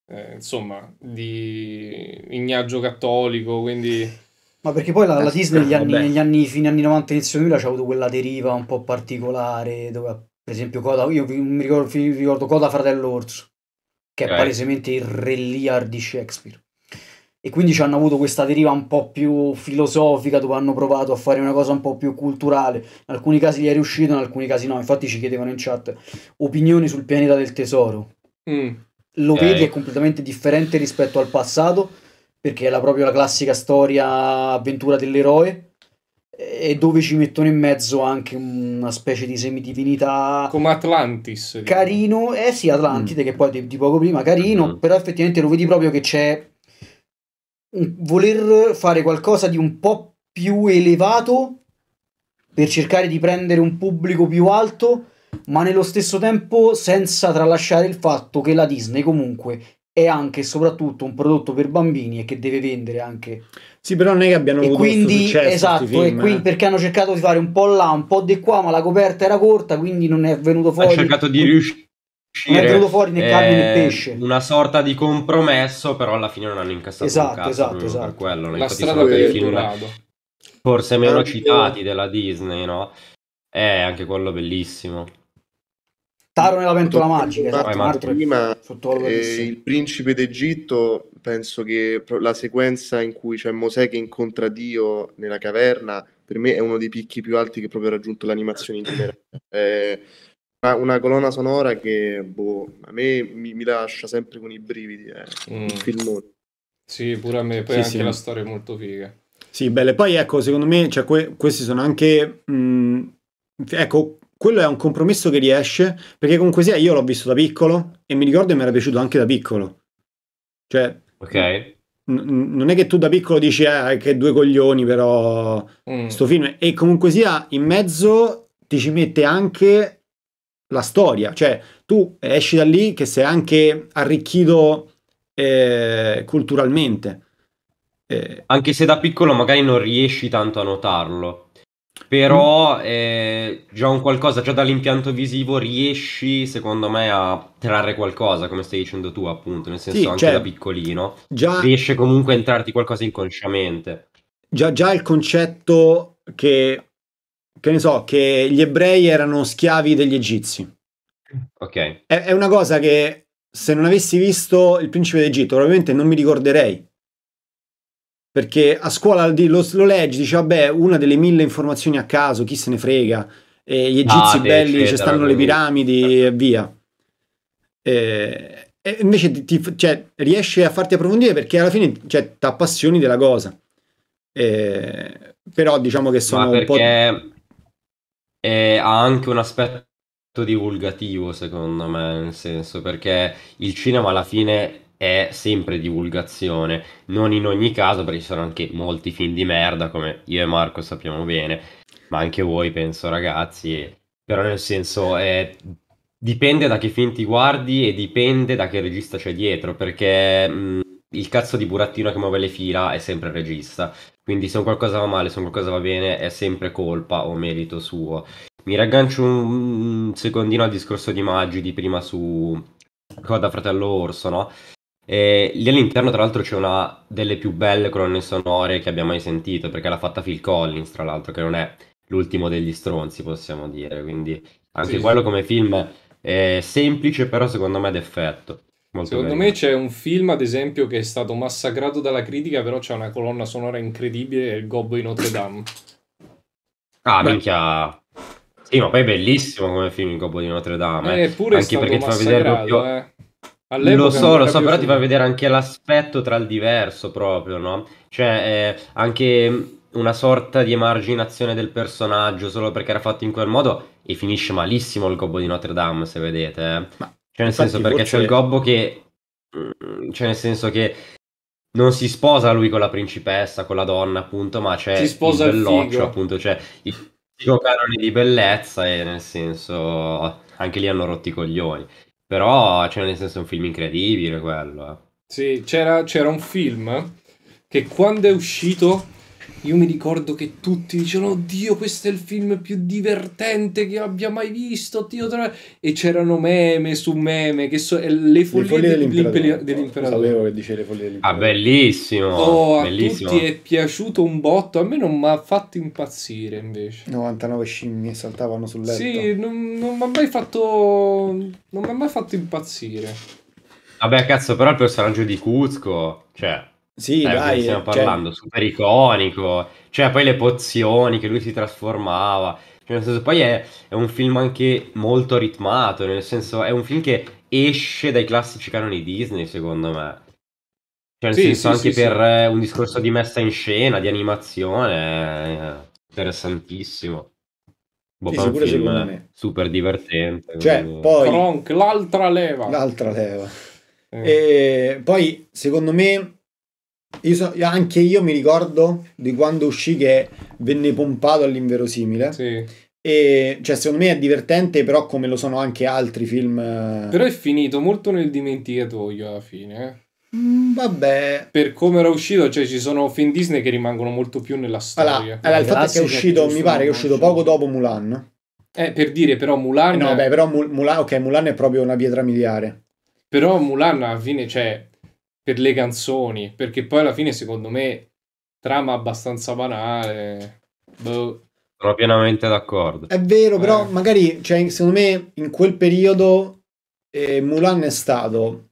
eh, insomma, di ignaggio cattolico, quindi... Ma perché poi la, la Eh, Disney negli anni, negli anni fine anni 90 inizio 2000 c'ha avuto quella deriva un po' particolare dove per esempio Coda, io mi ricordo, vi ricordo Coda Fratello Orso che è Ok. palesemente il Re Lear di Shakespeare e quindi ci hanno avuto questa deriva un po' più filosofica dove hanno provato a fare una cosa un po' più culturale in alcuni casi gli è riuscito in alcuni casi no infatti ci chiedevano in chat opinioni sul pianeta del tesoro Mm. lo Ok. vedi è completamente differente rispetto al passato perché è la, proprio la classica storia avventura dell'eroe e dove ci mettono in mezzo anche una specie di semidivinità Come Atlantis. tipo. carino eh sì Atlantide che poi di, di poco prima carino Mhm. però effettivamente lo vedi proprio che c'è un voler fare qualcosa di un po' più elevato per cercare di prendere un pubblico più alto ma nello stesso tempo senza tralasciare il fatto che la Disney comunque è anche e soprattutto un prodotto per bambini e che deve vendere anche Sì, però non è che abbiano e avuto quindi successo esatto sti e film, quindi eh. perché hanno cercato di fare un po' là un po' di qua ma la coperta era corta quindi non è venuto Ha fuori cercato di riuscire. non è venuto fuori né carne né eh, pesce Una sorta di compromesso, però alla fine non hanno incassato Esatto, un cazzo esatto, esatto. per quello. La strada il film forse meno Anche- citati della Disney, no? È anche quello bellissimo. Taro nella pentola magica esatto, un altro prima eh, il principe d'Egitto penso che la sequenza in cui c'è Mosè che incontra Dio nella caverna per me è uno dei picchi più alti che proprio ha raggiunto l'animazione in generale è una, una colonna sonora che boh, a me mi, mi lascia sempre con i brividi è Mm. un filmone Sì, pure a me. Poi Sì, anche sì. la storia è molto figa. Sì, belle. Poi ecco, secondo me, cioè, que- questi sono anche... mh, ecco, quello è un compromesso che riesce, perché comunque sia, io l'ho visto da piccolo e mi ricordo che mi era piaciuto anche da piccolo. Cioè, Ok? n- non è che tu da piccolo dici, eh, che due coglioni, però Mm. sto film. E comunque sia, in mezzo ti ci mette anche la storia. Cioè, tu esci da lì che sei anche arricchito eh, culturalmente. Eh, Anche se da piccolo magari non riesci tanto a notarlo. Però eh, già un qualcosa, già dall'impianto visivo riesci, secondo me, a trarre qualcosa, come stai dicendo tu, appunto, nel senso Sì, anche cioè, da piccolino. già, Riesce comunque a entrarti qualcosa inconsciamente. già, già il concetto che, che ne so, che gli ebrei erano schiavi degli egizi. Ok. È, è una cosa che se non avessi visto il principe d'Egitto probabilmente non mi ricorderei. Perché a scuola lo, lo leggi, dici vabbè, una delle mille informazioni a caso, chi se ne frega. E gli egizi Date, belli, ci eccetera, stanno le piramidi e via. E, e invece ti, ti- cioè, riesci a farti approfondire perché alla fine cioè, ti appassioni della cosa. E- però diciamo che sono un po'... eh, ha anche un aspetto divulgativo, secondo me, nel senso, perché il cinema alla fine è sempre divulgazione, non in ogni caso perché ci sono anche molti film di merda come io e Marco sappiamo bene, ma anche voi penso ragazzi, però nel senso è Dipende da che film ti guardi e dipende da che regista c'è dietro, perché mh, il cazzo di burattino che muove le fila è sempre il regista. Quindi se un qualcosa va male, se un qualcosa va bene, è sempre colpa o merito suo. Mi raggancio un secondino al discorso di Maggi di prima su Coda Fratello Orso, no? E lì all'interno, tra l'altro, c'è una delle più belle colonne sonore che abbia mai sentito, perché l'ha fatta Phil Collins, tra l'altro, che non è l'ultimo degli stronzi, possiamo dire. Quindi anche Sì, quello sì. come film è semplice, però secondo me d'effetto. Molto Secondo carino. me c'è un film, ad esempio, che è stato massacrato dalla critica, però c'è una colonna sonora incredibile, il Gobbo di Notre Dame. Ah, Beh. minchia. Sì, ma poi è bellissimo come film Il Gobbo di Notre Dame. eh. Eppure è Anche perché ti fa vedere proprio... eh. All'epoca Lo so, lo so, però ti fa vedere anche l'aspetto tra il diverso proprio, no? Cioè, eh, anche una sorta di emarginazione del personaggio solo perché era fatto in quel modo e finisce malissimo il Gobbo di Notre Dame, se vedete. eh. Ma Cioè, nel senso, perché forse- c'è il Gobbo che... Cioè, nel senso che non si sposa lui con la principessa, con la donna, appunto, ma c'è Si sposa il il belloccio, figo. appunto, cioè il figo canone di bellezza e nel senso... Anche lì hanno rotti i coglioni. Però, cioè, nel senso, un film incredibile quello, eh. Sì, c'era, c'era un film che quando è uscito io mi ricordo che tutti dicevano Oddio, questo è il film più divertente che abbia mai visto. Dio, tra-" E c'erano meme su meme, che so- le follie, follie dell'imperatore. dell'imperatore. Sapevo che dice le follie Ah, dell'imperatore. bellissimo. Oh, a bellissimo. tutti è piaciuto un botto, a me non mi ha fatto impazzire invece. 99 scimmie saltavano sul letto. Sì, non, non mi ha mai fatto. Non mi ha mai fatto impazzire. Vabbè, cazzo, però il personaggio di Kuzco, cioè, Sì, di dai, stiamo cioè, parlando, super iconico. Cioè, poi le pozioni che lui si trasformava. Cioè, nel senso, poi è, è un film anche molto ritmato, nel senso, è un film che esce dai classici canoni Disney, secondo me. Cioè, nel Sì, senso, sì, anche sì, per sì. eh, un discorso di messa in scena, di animazione, è interessantissimo. Boh, Sì, sicuro secondo me. super divertente. Cioè, quindi- poi Kronk, l'altra leva. l'altra leva. Eh. E poi, secondo me, io so- anche io mi ricordo di quando uscì che venne pompato all'inverosimile. Sì. E cioè, secondo me è divertente, però come lo sono anche altri film. eh, Però è finito molto nel dimenticatoio alla fine. eh. mm, vabbè. Per come era uscito, cioè ci sono film Disney che rimangono molto più nella Allora, storia. allora, il fatto è che è uscito, mi pare che è uscito poco dopo Mulan. Eh, per dire, però Eh, Mulan, no, beh, però Mul- Mulan, ok, Mulan è proprio una pietra miliare. però Mulan alla fine, cioè, per le canzoni, perché poi alla fine, secondo me, trama abbastanza banale. Boh. Sono pienamente d'accordo. È vero, però Eh. magari, cioè, secondo me, in quel periodo eh, Mulan è stato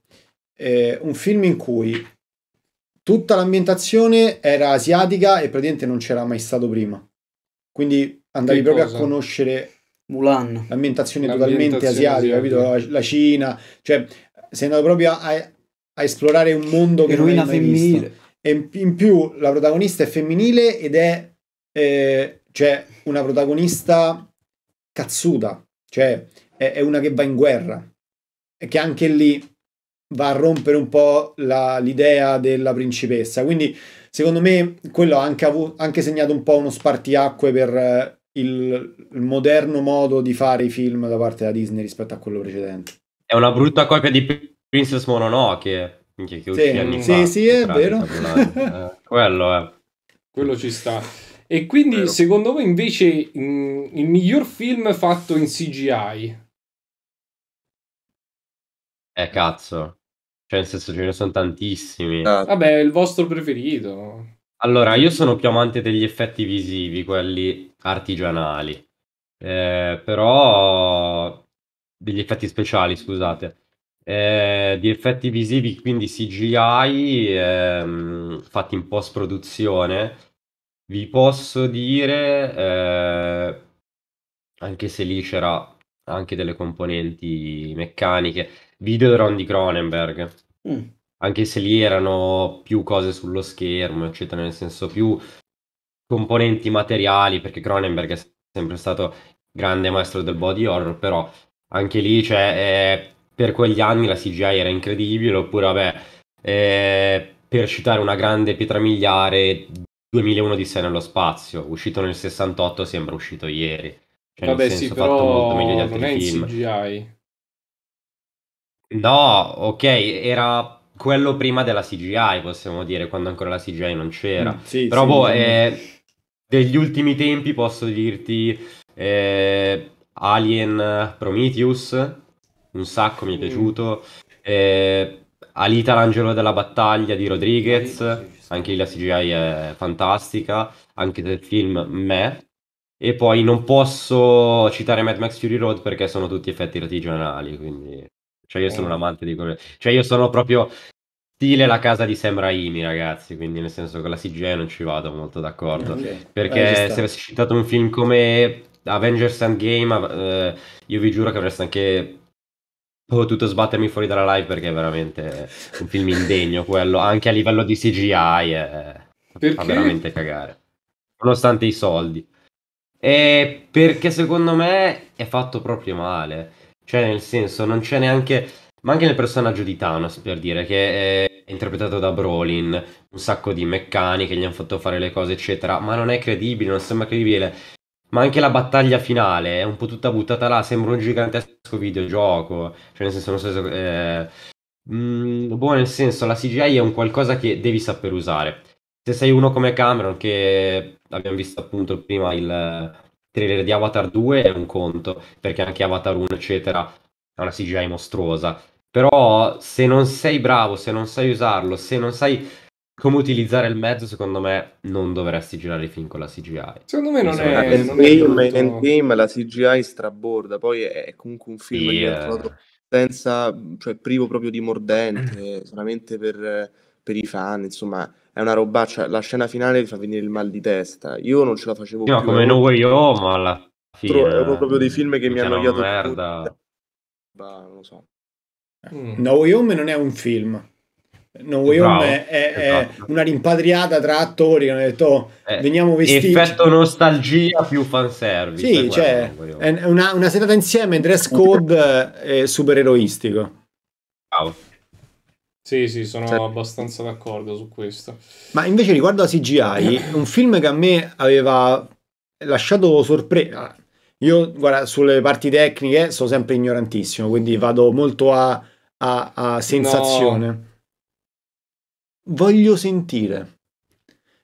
eh, un film in cui tutta l'ambientazione era asiatica e praticamente non c'era mai stato prima. Quindi andavi Che proprio cosa? a conoscere Mulan. l'ambientazione L'ambientazione totalmente asiatica, capito? asiatica. La, la Cina, cioè sei andato proprio a, a esplorare un mondo che non Eroina hai mai visto. femminile. E in, in più la protagonista è femminile ed è eh, cioè una protagonista cazzuta, cioè è, è una che va in guerra e che anche lì va a rompere un po' la- l'idea della principessa. Quindi secondo me quello ha anche, avu- anche segnato un po' uno spartiacque per eh, il, il moderno modo di fare i film da parte della Disney rispetto a quello precedente. È una brutta copia di Princess Mononoke. Minchia, che uscì Sì, anni sì, fa. sì, è vero. eh, quello è. Quello ci sta. E quindi, Vero. secondo voi, invece, mm, il miglior film fatto in CGI? Eh, cazzo. Cioè, nel senso, ce ne sono tantissimi. Ah, Vabbè, il vostro preferito. Allora, io sono più amante degli effetti visivi, quelli artigianali. Eh, però... Degli effetti speciali, scusate. Eh, di effetti visivi, quindi CGI, ehm, fatti in post-produzione, vi posso dire, eh, anche se lì c'era anche delle componenti meccaniche, Videodrome di Cronenberg. Mm. Anche se lì erano più cose sullo schermo, eccetera, nel senso più componenti materiali, perché Cronenberg è sempre stato grande maestro del body horror, però anche lì, cioè, eh, per quegli anni la CGI era incredibile, oppure vabbè, eh, per citare una grande pietra miliare, 2001 di sé nello spazio, uscito nel 68, sembra uscito ieri. Cioè, nel Vabbè, senso, sì, fatto molto meglio di però altri non è film. CGI. No, ok, era quello prima della CGI, possiamo dire, quando ancora la CGI non c'era. Mm, sì, Però sì, boh, sì. eh, degli ultimi tempi posso dirti eh, Alien Prometheus, un sacco mi è Mm. piaciuto. Eh, Alita l'angelo della battaglia di Rodriguez, anche lì la CGI è fantastica, anche del film me. E poi non posso citare Mad Max Fury Road perché sono tutti effetti artigianali, quindi... Cioè io sono un Mm. amante di quello... Cioè io sono proprio stile la casa di Sam Raimi, ragazzi, quindi nel senso che la CGI non ci vado molto d'accordo. Ok. Eh, Perché se avessi citato un film come Avengers Endgame, eh, io vi giuro che avreste anche potuto sbattermi fuori dalla live perché è veramente un film indegno quello, anche a livello di CGI è... fa Perché? veramente cagare, nonostante i soldi. E perché secondo me è fatto proprio male, cioè nel senso non c'è neanche, ma anche nel personaggio di Thanos per dire che è interpretato da Brolin, un sacco di meccaniche, gli hanno fatto fare le cose eccetera, ma non è credibile, non sembra credibile. Ma anche la battaglia finale è un po' tutta buttata là, sembra un gigantesco videogioco, cioè nel senso non so se... eh, mm, boh, nel senso la CGI è un qualcosa che devi saper usare. Se sei uno come Cameron, che abbiamo visto appunto prima il trailer di Avatar 2, è un conto, perché anche Avatar 1, eccetera, ha una CGI mostruosa. Però se non sei bravo, se non sai usarlo, se non sai come utilizzare il mezzo, secondo me non dovresti girare i film con la CGI. Secondo me non Sì, è, sì. non è Endgame, la CGI straborda, poi è comunque un film Sì, che eh. ho trovato senza, cioè privo proprio di mordente, solamente per, per i fan, insomma, è una robaccia. La scena finale ti fa venire il mal di testa. Io non ce la facevo No, più. come No Way Home alla fine. tro- ero proprio dei film che mi hanno odiato merda. Bah, non lo so. Mm. No Way Home non è un film. No Way Bravo, Home è, è- è esatto. una rimpatriata tra attori che hanno detto "Oh, Eh, veniamo vestiti. Effetto nostalgia più fanservice. Sì, cioè, No è una, una serata insieme, dress code eh, supereroistico. Bravo. Sì, sì, sono Cioè- abbastanza d'accordo su questo. Ma invece riguardo a CGI, un film che a me aveva lasciato sorpresa. Io, guarda, sulle parti tecniche sono sempre ignorantissimo, quindi vado molto a, a- a sensazione. Voglio sentire.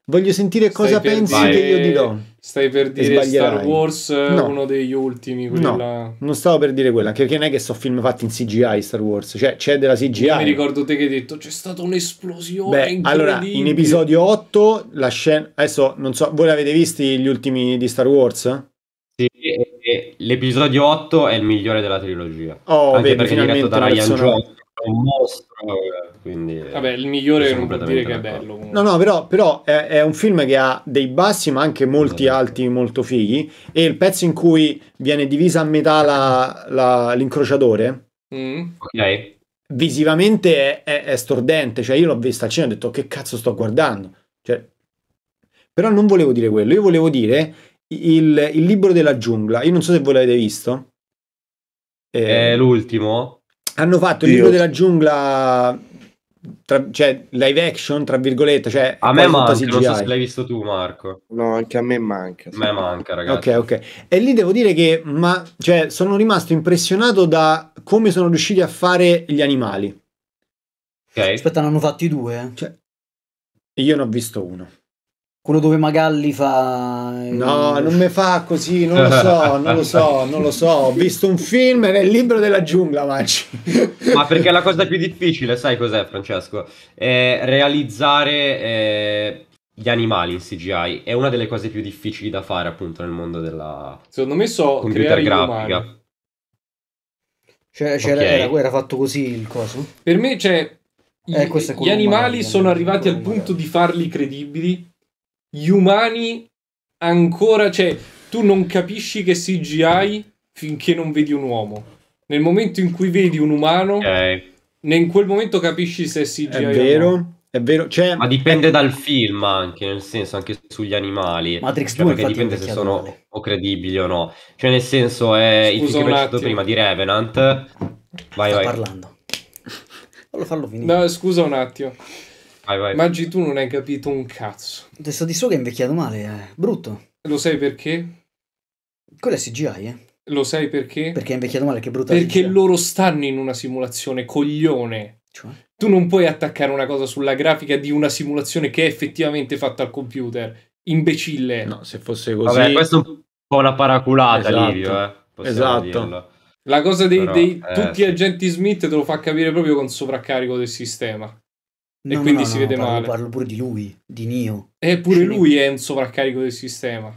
Voglio sentire Stai cosa pensi dire- che io dirò. Stai per dire. Star Wars, No. uno degli ultimi, quelli No. Non stavo per dire quella, anche perché non è che so film fatti in CGI Star Wars, cioè c'è della CGI. Io mi ricordo te che hai detto c'è stata un'esplosione Beh, allora, in episodio 8 la scena adesso non so, voi l'avete visti gli ultimi di Star Wars? Sì, l'episodio 8 è il migliore della trilogia. Oh, Anche vedi, perché è diretto da Ryan Johnson, è un mostro. Eh, Quindi, Vabbè, il migliore non vuol dire che è bello. comunque. No, no, però, però è, è un film che ha dei bassi ma anche molti Esatto. alti molto fighi e il pezzo in cui viene divisa a metà la- la- l'incrociatore Mm? Ok? visivamente è, è- è stordente, cioè io l'ho vista al cinema e ho detto che cazzo sto guardando, Cioè, però non volevo dire quello, io volevo dire il, il libro della giungla, io non so se voi l'avete visto. Eh, È l'ultimo? Hanno fatto il Io- libro della giungla, tra- cioè live action, tra virgolette, cioè A me manca, non so se l'hai visto tu, Marco. No, anche a me manca. A me manca, ragazzi. Ok, ok. E lì devo dire che ma, cioè, sono rimasto impressionato da come sono riusciti a fare gli animali. Ok? Aspetta, ne hanno fatti due. Cioè, io ne ho visto uno. Quello dove Magalli fa. il- No, non mi fa così, non lo so, non lo so, non lo so. Ho visto un film nel libro della giungla, Macci. Ma perché la cosa più difficile, sai cos'è, Francesco? È realizzare eh, gli animali in CGI. È una delle cose più difficili da fare, appunto, nel mondo della Secondo me so computer gli grafica. Cioè, c'era- Ok. era, era fatto così il coso. Per me, cioè, gli, Eh, gli quello animali sono arrivati al punto di farli credibili. Gli umani ancora, cioè, tu non capisci che CGI finché non vedi un uomo. Nel momento in cui vedi un umano, Ok. in quel momento capisci se è CGI È no. vero, è vero. Cioè, Ma dipende dal film anche, nel senso, anche sugli animali. Matrix Cioè, 2 perché infatti è dipende se sono o credibili o no. Cioè, nel senso, è il Scusa film che ho citato prima di Revenant. Vai, Sta vai. parlando. Fallo, fallo finire. No, scusa un attimo. Vai, vai. Maggi, tu non hai capito un cazzo. Adesso di so che è invecchiato male, è brutto. Lo sai perché? Quello è CGI, eh. Lo sai perché? Perché è invecchiato male, che brutta Perché CGI. loro stanno in una simulazione, coglione. Cioè? Tu non puoi attaccare una cosa sulla grafica di una simulazione che è effettivamente fatta al computer. Imbecille. No, se fosse così... Vabbè, questo è un po' una paraculata, Esatto. Livio, eh. Possiamo Esatto. dirlo. La cosa dei, Però, dei- eh, tutti gli agenti Smith te lo fa capire proprio con sovraccarico del sistema. No, e quindi no, si no, vede parlo, male. Parlo pure di lui, di Nio. Eppure lui è un sovraccarico del sistema.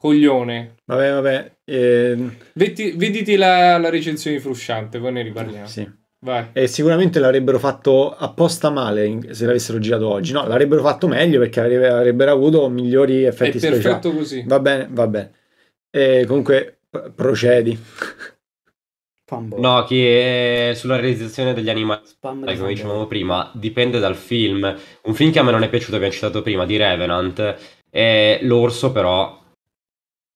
Coglione. Vabbè, vabbè. ehm, Vedi- vediti la, la recensione di Frusciante, poi ne riparliamo. sì. Vai. E sicuramente l'avrebbero fatto apposta male se l'avessero girato oggi. No, l'avrebbero fatto meglio perché avrebbe- avrebbero avuto migliori È effetti speciali. perfetto così. Va bene, va bene. E comunque procedi. Fanboy. No, che sulla realizzazione degli animali, Spam come fanboy. dicevamo prima, dipende dal film. Un film che a me non è piaciuto, abbiamo citato prima, di Revenant, è l'orso però,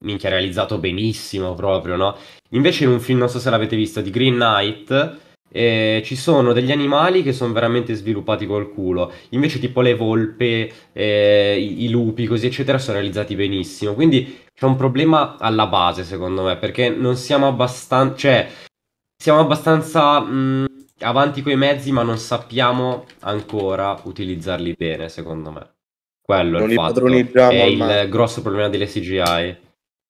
minchia, realizzato benissimo proprio, no? Invece in un film, non so se l'avete visto, di Green Knight, eh, ci sono degli animali che sono veramente sviluppati col culo. Invece tipo le volpe, eh, i, i lupi, così eccetera, sono realizzati benissimo. Quindi c'è un problema alla base, secondo me, perché non siamo abbastanza... Cioè, siamo abbastanza mh, avanti coi mezzi, ma non sappiamo ancora utilizzarli bene, secondo me. Quello è Non il li fatto. È il grosso problema delle CGI.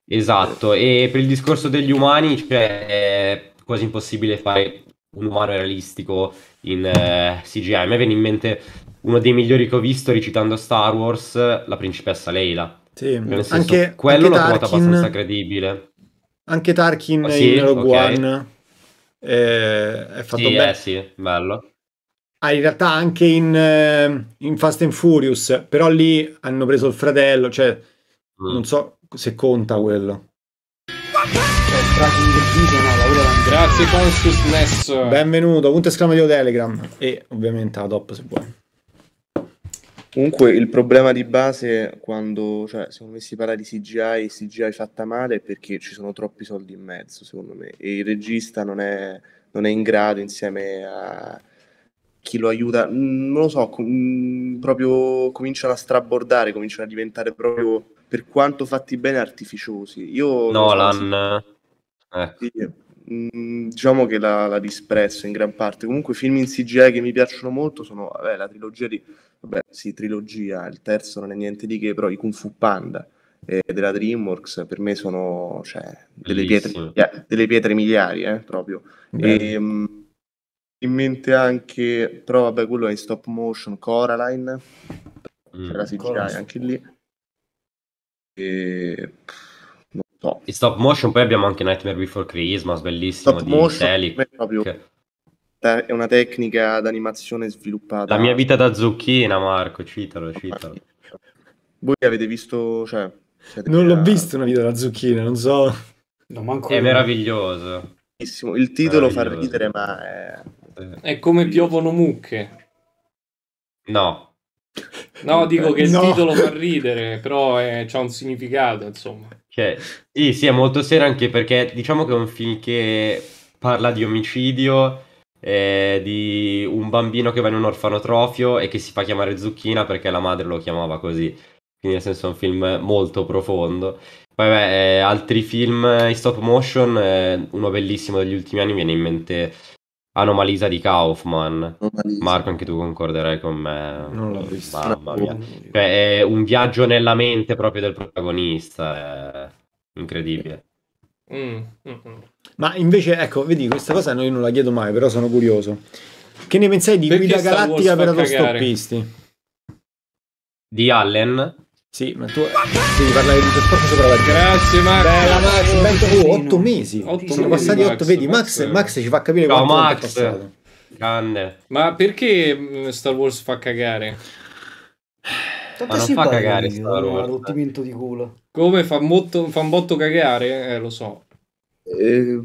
Esatto, e per il discorso degli umani, cioè, è quasi impossibile fare un umano realistico in eh, CGI. A me viene in mente uno dei migliori che ho visto recitando Star Wars, la principessa Leila. Sì, Nel senso, anche, quello anche l'ho trovato Tarkin, abbastanza credibile. anche Tarkin Ah, sì? in Rogue Ok. One eh, è fatto Sì, bene. eh sì, bello. Ah, in realtà anche in, eh, in Fast and Furious, però lì hanno preso il fratello, cioè Mm. non so se conta quello. Grazie Consciousness. Benvenuto, punto esclamativo Telegram e ovviamente la top se vuoi. Comunque il problema di base quando, cioè, secondo me si parla di CGI, CGI fatta male è perché ci sono troppi soldi in mezzo, secondo me, e il regista non è, non è in grado insieme a chi lo aiuta, non lo so, com- proprio cominciano a strabordare, cominciano a diventare proprio, per quanto fatti bene, artificiosi. Io non so, Nolan. Eh, sì, mm, diciamo che la, la disprezzo in gran parte. Comunque, film in CGI che mi piacciono molto sono vabbè, la trilogia di. Vabbè, sì, trilogia. Il terzo non è niente di che, però i Kung Fu Panda eh, della Dreamworks per me sono cioè, delle, pietre, delle pietre miliari, eh, proprio. E, mm, in mente anche, però vabbè, quello è in stop motion, Coraline, mm. c'era CGI Coraline. anche lì. E non so. In stop motion poi abbiamo anche Nightmare Before Christmas, bellissimo, Stop di motion è proprio te- è una tecnica d'animazione sviluppata. La mia vita da zucchina, Marco, citalo, citalo. Voi avete visto, cioè, Non l'ho visto una vita da zucchina, non so. No, manco È io. meraviglioso. Il titolo fa ridere, ma è... Eh, È come piovono mucche. No, No, dico che il No. titolo fa ridere, però è- c'ha un significato, insomma. cioè, sì, sì, è molto serio anche perché diciamo che è un film che parla di omicidio, eh, di un bambino che va in un orfanotrofio e che si fa chiamare Zucchina perché la madre lo chiamava così. Quindi nel senso è un film molto profondo. Poi beh, eh, altri film in stop motion, eh, uno bellissimo degli ultimi anni mi viene in mente Anomalisa di Kaufman. Marco, anche tu concorderai con me. Non l'ho visto. Mamma mia. Cioè, è un viaggio nella mente proprio del protagonista, è incredibile. Mm, mm, mm. Ma invece, ecco, vedi, questa cosa noi non la chiedo mai, però sono curioso. Che ne pensai di Perché Guida Star Galattica per autostoppisti? Di Allen? Sì, ma tu devi parlare di forza sopra la Grazie Max. Bella Max, ben- oh, otto mesi. Otto Sono mesi, passati Max, otto, vedi, Max, Max- Max ci fa capire Ciao quanto tempo è Max, passato. grande. Ma perché mm, Star Wars fa cagare? Tanto Ma non si fa cagare Star no, Wars. Rottimento di culo. Come fa, molto, fa un botto cagare? Eh, lo so. Eh,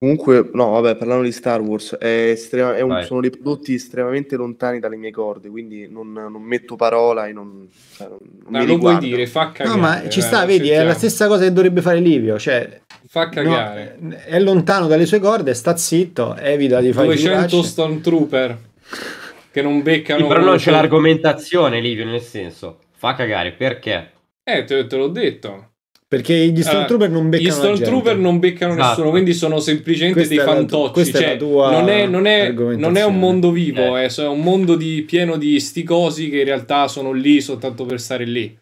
Comunque, no, vabbè, parlando di Star Wars, è estrema- è un- sono dei prodotti estremamente lontani dalle mie corde, quindi non, non metto parola e non, cioè, non- non Ma mi lo puoi dire, fa cagare. No, ma ci sta, eh, vedi, è la sentiamo. stessa cosa che dovrebbe fare Livio, cioè Fa cagare. no, è lontano dalle sue corde, sta zitto, evita di fare 200 figuracce. Stormtrooper che non beccano. Sì, però non c'è l'argomentazione, Livio, nel senso, fa cagare, perché? Eh, te, te l'ho detto. Perché gli Stormtrooper non beccano Gli Stormtrooper non beccano Esatto. nessuno, quindi sono semplicemente Questa dei tu- fantocci. è cioè, non, è, non, è, non è un mondo vivo, Eh. è so- è un mondo di- pieno di sti cosi che in realtà sono lì soltanto per stare lì.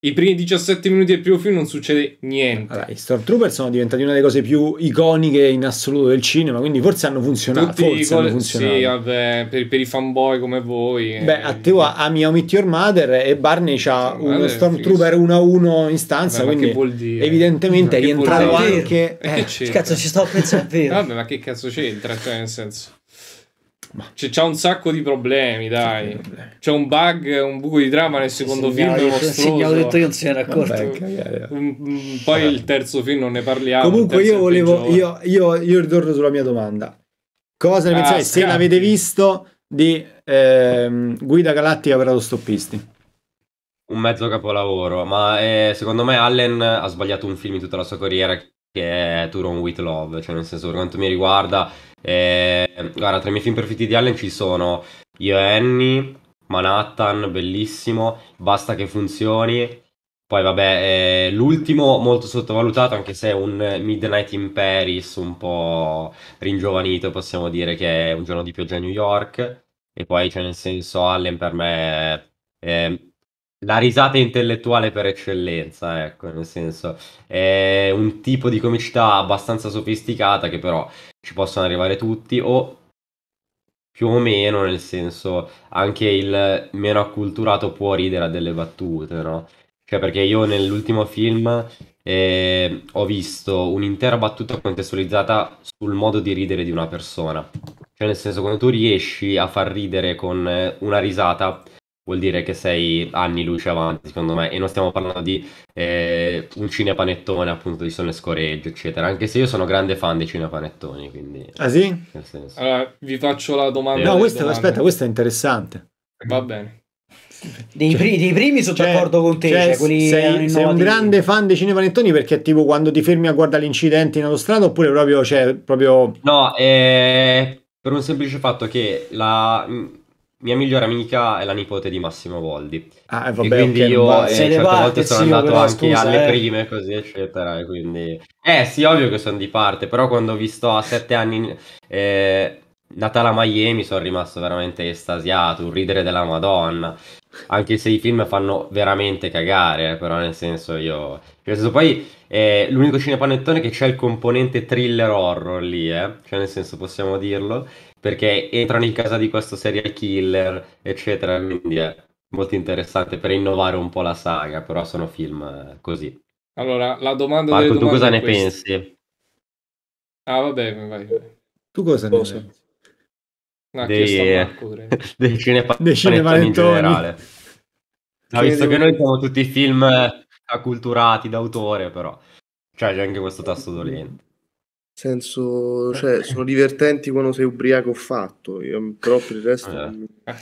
I primi 17 minuti del primo film non succede niente. Allora, i Stormtrooper sono diventati una delle cose più iconiche in assoluto del cinema, quindi forse hanno funzionato. Tutti forse col- hanno funzionato. sì, vabbè, per, per i fanboy come voi. Beh, eh, a te ami How I Met Your Mother e Barney c'ha uno Mother è Stormtrooper 1 a 1 in stanza, Vabbè, ma quindi che vuol dire? evidentemente è che rientrato anche... Che eh, c'entra? Cazzo, ci stavo pensando. Vabbè, ma che cazzo c'entra? Cioè, nel senso. C'è, c'ha un sacco di problemi, dai. C'è un bug, un buco di trama nel secondo film mostruoso. segnalo detto io non se ne era accorto. vabbè, cagare. Poi il terzo film non ne parliamo. Comunque io volevo, io, io, io ritorno sulla mia domanda. Cosa ne Ah, pensate, se l'avete visto, di ehm, Guida Galattica per autostoppisti? Un mezzo capolavoro, ma eh, secondo me Allen ha sbagliato un film in tutta la sua carriera che è Turon with Love, cioè nel senso per quanto mi riguarda, eh, guarda, tra i miei film preferiti di Allen ci sono Io e Annie, Manhattan, bellissimo, Basta che funzioni, poi vabbè, eh, l'ultimo molto sottovalutato anche se è un Midnight in Paris un po' ringiovanito, possiamo dire che è Un giorno di pioggia a New York, e poi cioè nel senso Allen per me è... è la risata intellettuale per eccellenza, ecco, nel senso è un tipo di comicità abbastanza sofisticata che però ci possono arrivare tutti o più o meno, nel senso anche il meno acculturato può ridere a delle battute, no? Cioè perché io nell'ultimo film eh, ho visto un'intera battuta contestualizzata sul modo di ridere di una persona. Cioè nel senso quando tu riesci a far ridere con una risata vuol dire che sei anni luce avanti, secondo me, e non stiamo parlando di eh, un cinepanettone, appunto, di Sonne Scoreggio, eccetera, anche se io sono grande fan dei cinepanettoni, quindi, Ah sì? nel senso... Allora, vi faccio la domanda. No, domande. aspetta, questo è interessante. Va bene. Dei, pri- dei primi sono Cioè- d'accordo con te, cioè, cioè, sei, sei un grande fan dei cinepanettoni perché tipo quando ti fermi a guardare gli incidenti in autostrada oppure proprio, cioè, proprio... No, eh, per un semplice fatto che la mia migliore amica è la nipote di Massimo Voldi. Ah, eh, E vabbè, quindi ok, io eh, certe parte, volte sono zio, andato però, anche scusa, alle eh. prime, così, eccetera. E quindi... Eh sì, ovvio che sono di parte, però quando ho visto a sette anni eh, Natale a Miami sono rimasto veramente estasiato, un ridere della Madonna. Anche se i film fanno veramente cagare, eh, però nel senso io... Nel senso, poi è l'unico cinepanettone che c'è il componente thriller horror lì, eh? Cioè nel senso possiamo dirlo, perché entrano in casa di questo serial killer, eccetera, quindi è molto interessante per innovare un po' la saga, però sono film eh, così. Allora, la domanda Marco, delle tu cosa è ne pensi? Ah, vabbè, vai. vai. Tu cosa ne pensi? Ha Dei- chiesto a Marco, dei cinepanettoni in generale. No, visto che noi siamo tutti film eh, acculturati d'autore, però cioè, c'è anche questo tasto dolente. Senso, cioè, sono divertenti quando sei ubriaco fatto, io, però per il resto... Eh.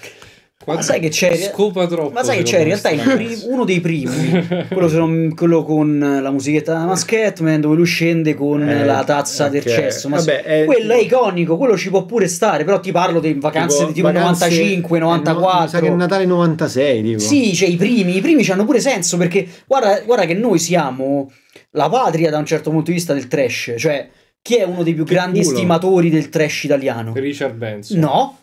Qua- Ma sai che c'è- Scopa troppo. Ma sai che c'è in realtà il pri- uno dei primi, quello, se non- quello con la musichetta da Masketman, dove lui scende con Eh, la tazza del ok. cesso. Ma Vabbè, è- quello è iconico, quello ci può pure stare, però ti parlo di vacanze Tipo, di tipo vacanze- 95, eh, no, mi sa 94. che è Natale 96, tipo. Sì, cioè i primi, i primi hanno pure senso perché guarda, guarda che noi siamo la patria da un certo punto di vista del trash, cioè chi è uno dei più Che grandi culo. estimatori del trash italiano? Richard Benson. No.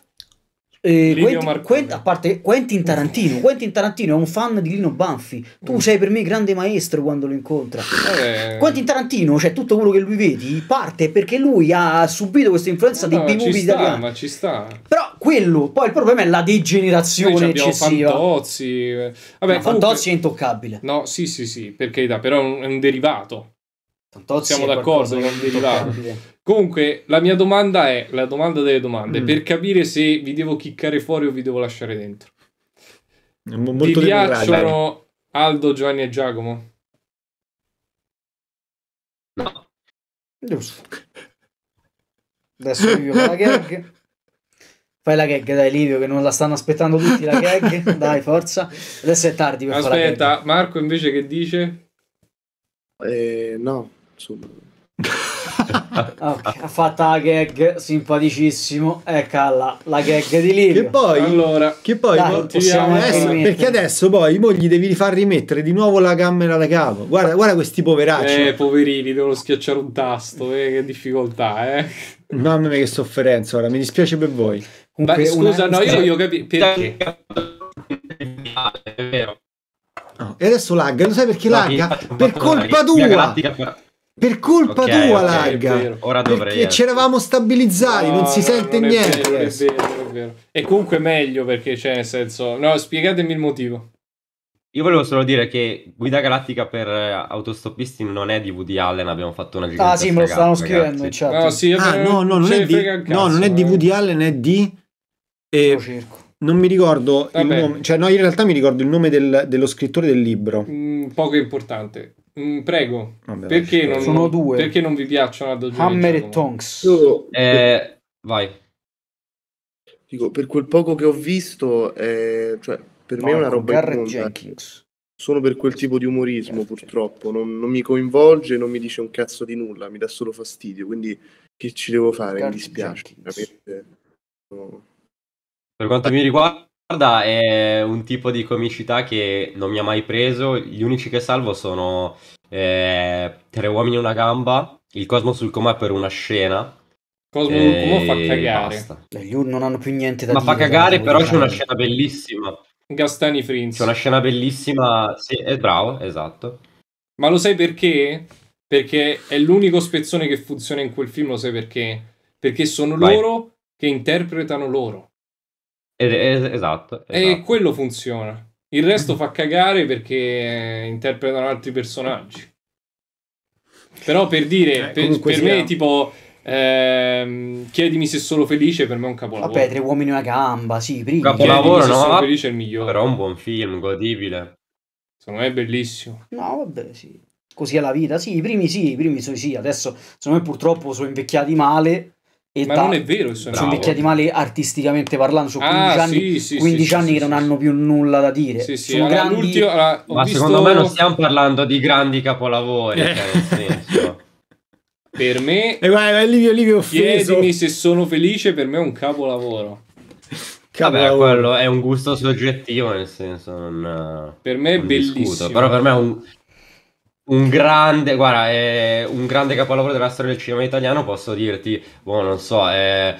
Eh, Quentin, Marconi. Quent- a parte Quentin Tarantino, Quentin Tarantino è un fan di Lino Banfi. Mm. Tu sei per me grande maestro quando lo incontra. Vabbè. Quentin Tarantino, cioè tutto quello che lui vedi, parte perché lui ha subito questa influenza No, dei ci B-movie sta, italiani. ma ci sta. Però quello, poi il problema è la degenerazione eccessiva. Fantozzi. eh. Vabbè, comunque- Fantozzi è intoccabile. No, sì, sì, sì, per carità, però è un, è un derivato. Fantozzi Siamo d'accordo derivato. intoccabile. Comunque, la mia domanda è, la domanda delle domande, Mm. per capire se vi devo chiccare fuori o vi devo lasciare dentro. È Vi democratico. piacciono Aldo, Giovanni e Giacomo? No, Giusto. Adesso Livio fa la gag. Fai la gag, dai Livio, che non la stanno aspettando tutti la gag. Dai, forza. Adesso è tardi per fare la gag. Aspetta, Marco invece che dice? Eh, no, insomma. Ok, ha fatto la gag, simpaticissimo. Eccola, la gag di Livio. Che poi, Allora, che poi Dai, mo- possiamo adesso- perché adesso poi mo gli devi far rimettere di nuovo la camera da capo. Guarda, guarda questi poveracci. eh, poverini, devono schiacciare un tasto, eh, che difficoltà, eh. Mamma mia, che sofferenza. Ora mi dispiace per voi. Comunque, Beh, scusa, una- no, io voglio capire perché. È vero. No, E adesso lagga, lo sai perché No, lagga? Per colpa tua. Per- colpa Ok, tua ok, lagga. Ora dovrei Perché essere. c'eravamo stabilizzati, non si No, sente non è niente. vero, è vero, è vero. E comunque meglio perché c'è nel senso. No, spiegatemi il motivo. Io volevo solo dire che Guida Galattica per eh, autostoppisti non è di Woody Allen, abbiamo fatto una gigantesca Ah sì, me lo stavano scrivendo in chat. No, sì, Ah, no, no, non è ne di, frega un no, non cazzo, è di eh. Woody Allen, è di... eh, Lo cerco. non mi ricordo il Vabbè. nome, cioè no, in realtà mi ricordo il nome del- dello scrittore del libro. Mm, poco importante. Mm, prego, Vabbè, perché non, Sono due. perché non vi piacciono Aldo Giovanni Hammer e? Tonks. Io, Eh, vai. dico, per quel poco che ho visto, eh, cioè, per me è una roba Garrett. Jenkins. Solo per quel tipo di umorismo, purtroppo. Non, non mi coinvolge, non mi dice un cazzo di nulla, mi dà solo fastidio. Quindi, che ci devo fare? Mi dispiace. No. Per quanto mi riguarda è un tipo di comicità che non mi ha mai preso, gli unici che salvo sono eh, Tre uomini e una gamba, Il Cosmo sul comà per una scena. Cosmo e come fa cagare? basta. Gli ur non hanno più niente da Ma dire. fa cagare, però c'è una scena bellissima. Gastani Frinz. C'è una scena bellissima, sì, è bravo, esatto. Ma lo sai perché? Perché è l'unico spezzone che funziona in quel film, lo sai perché? Perché sono Vai. loro che interpretano loro. Es- es- esatto, E esatto. quello funziona. Il resto fa cagare perché interpretano altri personaggi. Però per dire, Eh, per, per me, tipo, ehm, chiedimi se sono felice, per me è un capolavoro. Vabbè, tre uomini e una gamba, sì, i primi. Capolavoro, Chiedimi se no? sono felice è il migliore. Però è un buon film, godibile. Secondo me è bellissimo. No, vabbè, sì. Così è la vita. Sì, i primi sì, i primi so- sì. Adesso, secondo me, purtroppo sono invecchiati male. E Ma non è vero sono Bravo. invecchiati male artisticamente parlando. Sono 15 Ah, anni, sì, sì, 15 sì, anni sì, che sì, non sì. hanno più nulla da dire. Sì, sì, sono allora, grandi. allora, ho Ma visto- secondo me non stiamo parlando di grandi capolavori, Eh. cioè. Per me, E guarda, Livio, Livio è offeso. chiedimi se sono felice, per me è un capolavoro. Vabbè, quello è un gusto soggettivo, nel senso, non, Per me è non discuto. bellissimo. Però per me è un, un grande, guarda, è un grande capolavoro della storia del cinema italiano, posso dirti, boh, non so, è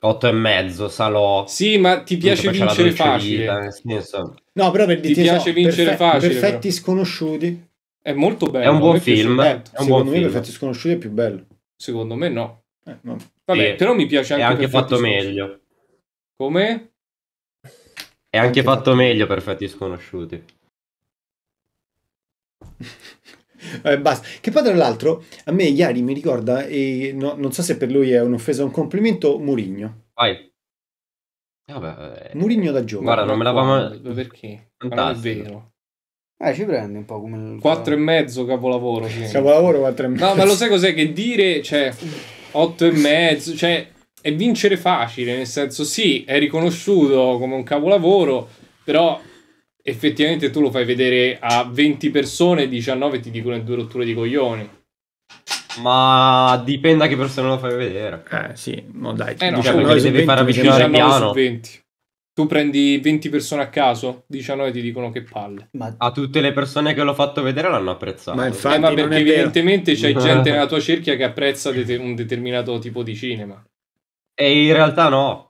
8 e mezzo, Salò. Sì, ma ti piace vincere facile. vita, nel senso, No, però per Ti dirti, piace so, vincere facile, Perfetti però. sconosciuti. È molto bello. È un buon film. tanto. È un Secondo buon me film. Perfetti sconosciuti è più bello. Secondo me no. Eh, no. Vabbè, Sì. però mi piace è anche anche Perfetti fatto meglio. Come? È anche Anche fatto fatto meglio, perfetti sconosciuti. Eh, basta. Che poi tra l'altro a me ieri mi ricorda, e no- non so se per lui è un'offesa o un complimento, Murigno. Vai. Eh, Vabbè, eh, Murigno da giovane. Guarda, non me. Quando? Perché? Ma non è Fantastico. vero. Eh, ci prende un po' come il... Quattro e mezzo capolavoro. sì. Capolavoro 4 e mezzo. No, ma lo sai cos'è che dire, cioè, otto e mezzo, cioè, è vincere facile, nel senso, sì, è riconosciuto come un capolavoro, però effettivamente tu lo fai vedere a 20 persone e 19 ti dicono due rotture di coglioni. Ma dipende a che persona lo fai vedere. Eh sì, no dai. Eh no, li su devi 20 far avvicinare sembra- 19 piano. su 20. Tu prendi 20 persone a caso, 19 ti dicono che palle. Ma A tutte le persone che l'ho fatto vedere l'hanno apprezzato. Ma infatti- Eh, ma perché evidentemente c'è gente nella tua cerchia che apprezza det- un determinato tipo di cinema. E in realtà no,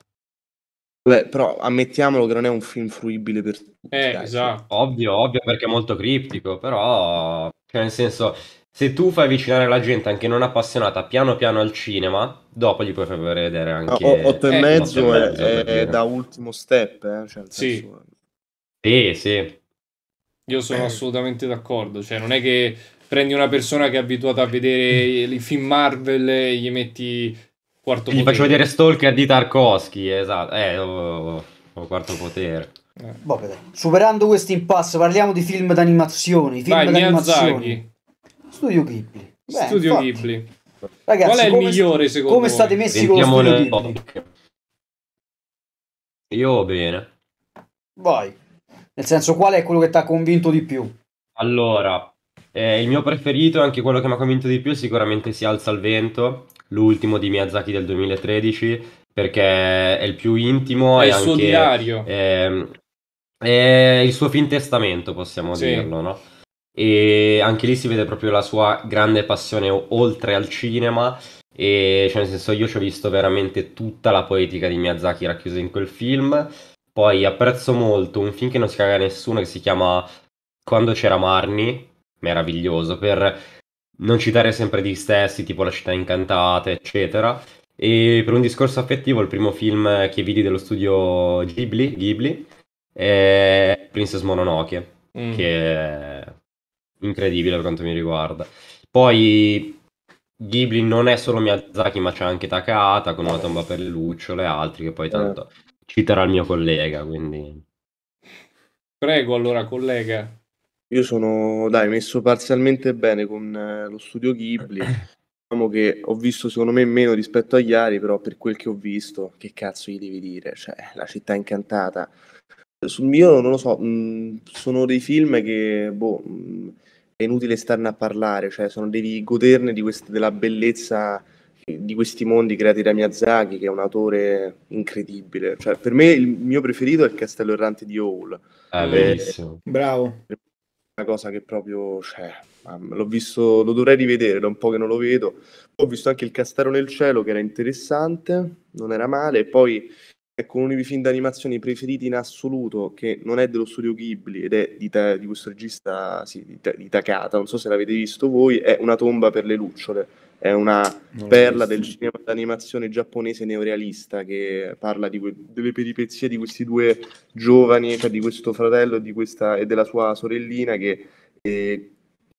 Beh, però ammettiamolo che non è un film fruibile per tutti. Eh, dai, esatto. ovvio, ovvio perché è molto criptico, però, cioè nel senso, se tu fai avvicinare la gente anche non appassionata piano piano al cinema, dopo gli puoi far vedere anche... o- otto e eh, mezzo e è, è dire. da ultimo step, eh, cioè, nel Sì. senso- Sì, sì. Io sono assolutamente d'accordo. Cioè, non è che prendi una persona che è abituata a vedere i film Marvel e gli metti quarto Gli potere. faccio vedere Stalker di Tarkovsky, esatto, eh, o, o quarto potere. Vabbè, dai. Superando questo impasse, parliamo di film d'animazione. Film Vai, d'animazione. Studio Ghibli. Beh, Studio infatti, Ghibli. Ragazzi, Qual è il come, migliore secondo come voi? state messi con lo Entriamo studio nel Ghibli? Io bene. Vai. Nel senso, qual è quello che ti ha convinto di più? Allora, eh, il mio preferito anche quello che mi ha convinto di più sicuramente Si alza al vento, l'ultimo di Miyazaki del 2013, perché è il più intimo È e il suo anche diario. ehm, è il suo fin testamento, possiamo Sì. dirlo, no? E anche lì si vede proprio la sua grande passione oltre al cinema. E cioè, nel senso, io ci ho visto veramente tutta la poetica di Miyazaki racchiusa in quel film. Poi apprezzo molto un film che non si caga nessuno, che si chiama Quando c'era Marnie, meraviglioso, per non citare sempre di stessi, tipo La città incantata, eccetera. E per un discorso affettivo, il primo film che vidi dello studio Ghibli, Ghibli è Princess Mononoke, Mm. che è incredibile per quanto mi riguarda. Poi Ghibli non è solo Miyazaki, ma c'è anche Takahata con Una tomba per le lucciole e altri che poi tanto citerà il mio collega, quindi... Prego allora, collega. Io sono, dai, messo parzialmente bene con eh, lo studio Ghibli. Diciamo che ho visto secondo me meno rispetto agli altri, però per quel che ho visto, che cazzo gli devi dire? Cioè, La città incantata. Sul mio, non lo so, mh, sono dei film che, boh, mh, è inutile starne a parlare, cioè, sono, devi goderne di quest- della bellezza eh, di questi mondi creati da Miyazaki, che è un autore incredibile. Cioè, per me il mio preferito è il Castello Errante di Howl. È Eh, bellissimo. Bravo. Una cosa che proprio, cioè, l'ho visto, lo dovrei rivedere, da un po' che non lo vedo. Ho visto anche il Castello nel cielo che era interessante, non era male, e poi ecco uno dei miei film d'animazione preferiti in assoluto, che non è dello studio Ghibli ed è di, Ta- di questo regista, sì, di, Ta- di Takata, non so se l'avete visto voi, è Una tomba per le lucciole. È una perla del cinema d'animazione giapponese neorealista che parla di que- delle peripezie di questi due giovani, cioè di questo fratello e, di questa, e della sua sorellina che eh,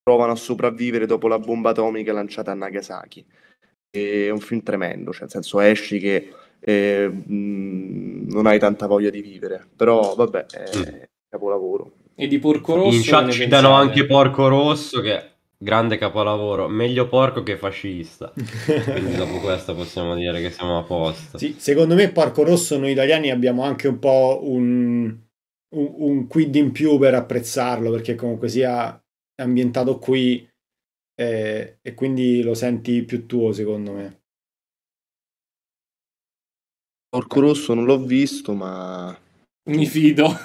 provano a sopravvivere dopo la bomba atomica lanciata a Nagasaki. E È un film tremendo, cioè nel senso esci che eh, mh, non hai tanta voglia di vivere, però vabbè, è capolavoro. E di Porco Rosso In chat citano pensate? anche Porco Rosso, che grande capolavoro, meglio porco che fascista. Quindi dopo questo possiamo dire che siamo a posto. Sì, secondo me Porco Rosso noi italiani abbiamo anche un po' un, un, un quid in più per apprezzarlo, perché comunque sia ambientato qui eh, e quindi lo senti più tuo, secondo me. Porco Rosso non l'ho visto, ma Mi fido.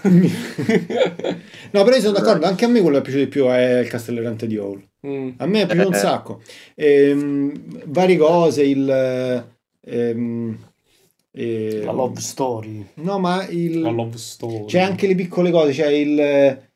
No, però io sono d'accordo, anche a me quello che piaciuto di più è il Castello Errante di Hall. Mm. A me è piaciuto un Eh. sacco. Ehm, varie cose, il... ehm, eh, La love story. No, ma il... La love story. C'è anche le piccole cose, c'è il...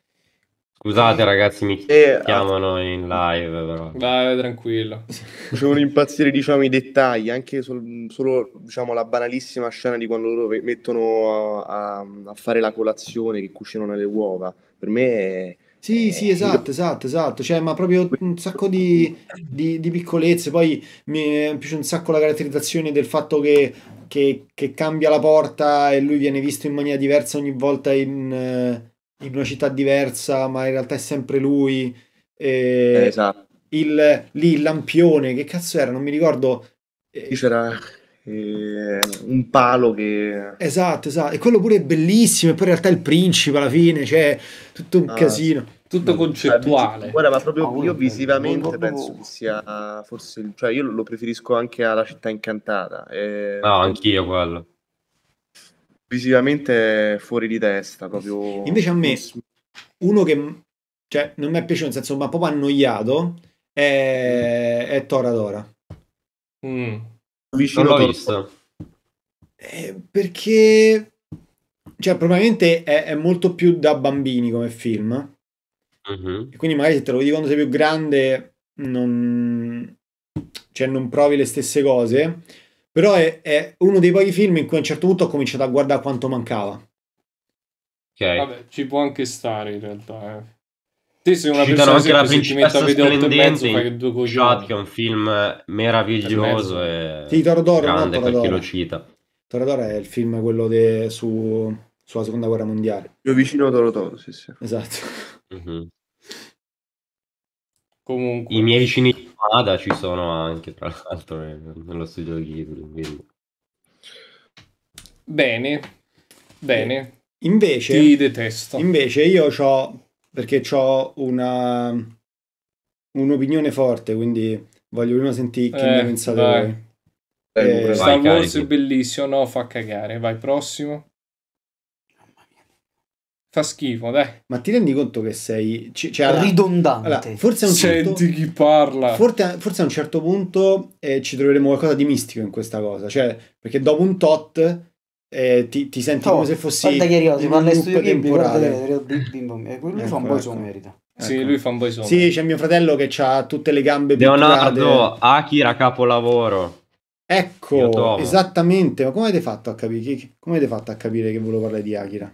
Scusate ragazzi, mi Eh, chiamano in live però. Vai, tranquillo. facevano impazzire diciamo i dettagli, anche sol- solo diciamo la banalissima scena di quando loro mettono a, a- a fare la colazione che cucinano le uova. Per me è... Sì, sì, esatto, esatto, esatto. Cioè, ma proprio un sacco di, di- di piccolezze. Poi mi piace un sacco la caratterizzazione del fatto che, che- che cambia la porta e lui viene visto in maniera diversa ogni volta in, eh, in una città diversa, ma in realtà è sempre lui. E eh, esatto. il, lì il lampione, che cazzo era? Non mi ricordo. Eh, c'era eh, un palo che... Esatto, esatto. E quello pure è bellissimo. E poi in realtà è il principe alla fine, cioè tutto un Ah, casino. Tutto concettuale. Guarda, ma proprio quello io visivamente Proprio- penso che sia forse... il- Cioè io lo preferisco anche alla città incantata. eh, No, anch'io quello. Visivamente è fuori di testa, proprio... Invece a me- Uno che cioè, non mi è piaciuto, nel senso, ma proprio annoiato, è, è Toradora. Mm. Vicino Non l'ho Tor- visto. Eh, perché, cioè, probabilmente è, è molto più da bambini come film. Mhm. E quindi magari se te lo vedi quando sei più grande, non, cioè, non provi le stesse cose. Però è, è uno dei pochi film in cui a un certo punto ho cominciato a guardare quanto mancava. Ok. Vabbè, ci può anche stare in realtà. Eh. Te sei una Citano persona anche la a principessa splendente in che è un film meraviglioso e Sì, Toradora, no, grande per chi lo cita. Toradora è il film quello de- su, sulla seconda guerra mondiale. Io vicino Toro Toro, sì, sì. Esatto. Mhm. Comunque. I miei vicini di Mada ci sono anche, tra l'altro, eh, nello studio Ghibli. quindi- Bene. Bene. Invece, Ti detesto. invece io ho perché ho una un'opinione forte, quindi voglio prima sentire che ne Eh, pensate vai. voi. Eh, Eh, Star Vai, Wars carichi. è bellissimo, no, fa cagare. Vai, prossimo. Fa schifo, dai. Ma ti rendi conto che sei ci- cioè, alla- Ridondante. allora, forse a un certo Senti chi parla. Forse, forse a un certo punto eh, ci troveremo qualcosa di mistico in questa cosa, cioè perché dopo un tot eh, ti, ti senti Oh, come se fossi guarda che è arrivato, si in parla un di studio Ghibli, guarda è. Eh, Lui Ecco, fa un po' ecco. suo merita. Sì, Ecco. lui fa un po' i suoi. Sì, c'è mio fratello che ha tutte le gambe Leonardo, pitturate. Akira capolavoro. Ecco, esattamente. Ma come avete fatto a capire? che- Come avete fatto a capire che volevo parlare di Akira?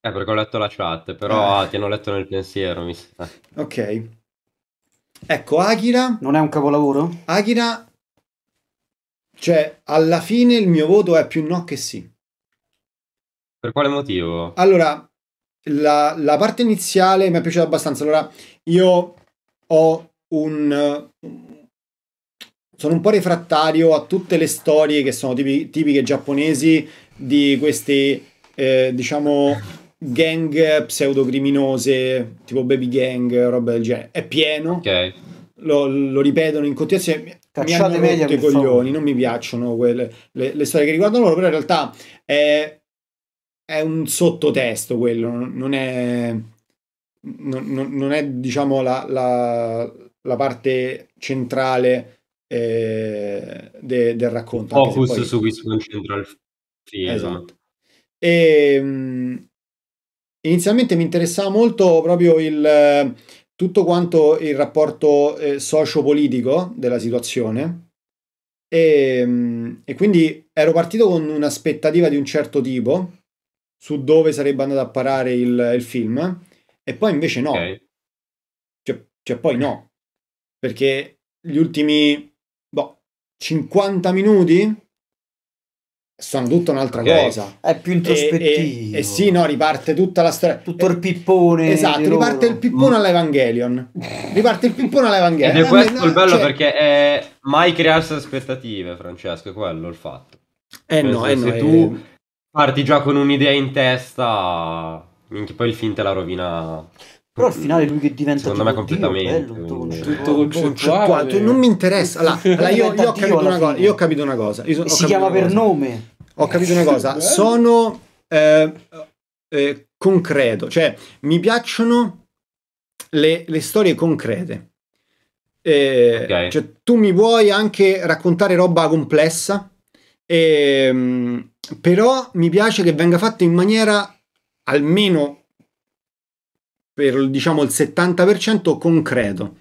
Eh, perché ho letto la chat, però Ah. ti hanno letto nel pensiero, mi sa. Ok. Ecco, Akira, Non è un capolavoro? Akira cioè alla fine il mio voto è più no che sì. Per quale motivo? Allora, la, la parte iniziale mi è piaciuta abbastanza. Allora, io ho un... Sono un po' refrattario a tutte le storie che sono tipi- tipiche giapponesi di questi, eh, diciamo, gang pseudocriminose, tipo baby gang, roba del genere. È pieno, Ok. lo, lo ripetono in continuazione. Cacciate hanno media, rotto i favore. coglioni, non mi piacciono quelle, le, le storie che riguardano loro, però in realtà è, è un sottotesto quello, non è, non, non- non è diciamo la, la- la parte centrale eh, de- del racconto. Focus poi- su cui si concentra il film. Esatto. E, mh, inizialmente mi interessava molto proprio il, eh, tutto quanto il rapporto eh, socio-politico della situazione. E, mh, e quindi ero partito con un'aspettativa di un certo tipo su dove sarebbe andato a parare il, il film e poi invece no, Ok. cioè, cioè poi no, perché gli ultimi boh, 50 minuti sono tutta un'altra Ok. cosa. È più E, introspettivo. e- e sì, no, riparte tutta la storia. Tutto il pippone. Esatto, riparte loro. il pippone all'Evangelion. Riparte il pippone all'Evangelion. Ed è Eh, questo no, il bello cioè- perché è mai crearsi aspettative, Francesco, è quello il fatto. Eh Nel no, senso, eh no, se eh, tu parti già con un'idea in testa, minchia, poi il film te la rovina. Però al finale lui che diventa Secondo me tipo Dio, completamente, bello, tutto quindi- concettuale. Tutto non mi interessa. Allora, allora, io, io ho capito una cosa. Io ho capito una cosa. Io so- E si chiama per cosa. nome. Ho capito una cosa. Sono eh, eh, concreto, cioè mi piacciono le, le storie concrete. Eh, Ok. Cioè, tu mi puoi anche raccontare roba complessa, ehm, però mi piace che venga fatto in maniera almeno per diciamo il 70% concreto.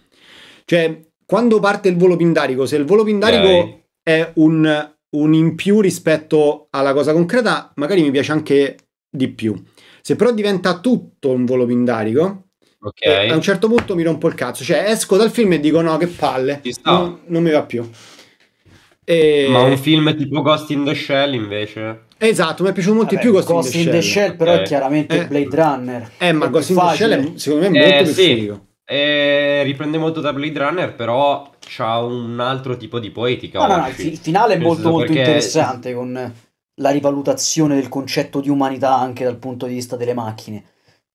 Cioè, quando parte il volo pindarico, se il volo pindarico Ok. è un, un in più rispetto alla cosa concreta, magari mi piace anche di più. Se però diventa tutto un volo pindarico, Ok. e a un certo punto mi rompo il cazzo. Cioè, esco dal film e dico no, che palle, non, non mi va più. E- Ma un film tipo Ghost in the Shell invece? Esatto, mi è piaciuto molto di più Ghost, Ghost in the Shell, però Eh. è chiaramente Eh. Blade Runner. Eh, ma È Ghost in the facile. Shell è, secondo me è molto Eh, più sì. figo. Eh, riprende molto da Blade Runner, però c'ha un altro tipo di poetica. No, no, no, il oggi. fi- il finale è molto molto perché- interessante con la rivalutazione del concetto di umanità anche dal punto di vista delle macchine.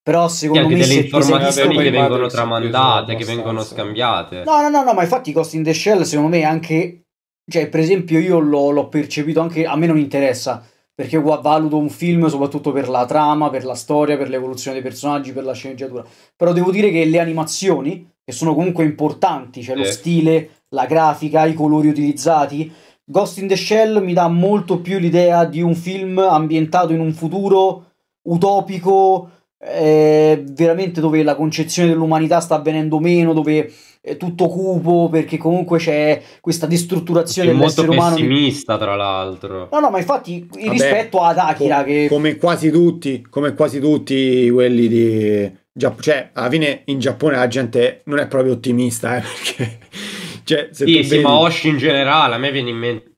Però secondo anche me delle se informazioni per che vengono è tramandate, che vengono scambiate. No, no, no, no, ma infatti Ghost in the Shell secondo me anche... Cioè, per esempio, io l'ho, l'ho percepito anche... A me non interessa, perché valuto un film soprattutto per la trama, per la storia, per l'evoluzione dei personaggi, per la sceneggiatura. Però devo dire che le animazioni, che sono comunque importanti, cioè lo Sì. stile, la grafica, i colori utilizzati... Ghost in the Shell mi dà molto più l'idea di un film ambientato in un futuro utopico, eh, veramente dove la concezione dell'umanità sta avvenendo meno, dove è tutto cupo, perché comunque c'è questa destrutturazione È molto dell'essere umano. pessimista, tra l'altro. No, no, ma infatti Vabbè, rispetto ad Akira Co- che... come quasi tutti, come quasi tutti quelli di Giapp- cioè alla fine in Giappone la gente non è proprio ottimista, eh, perché cioè, se Sì, tu sì, vedi- ma Osh in generale, a me viene in mente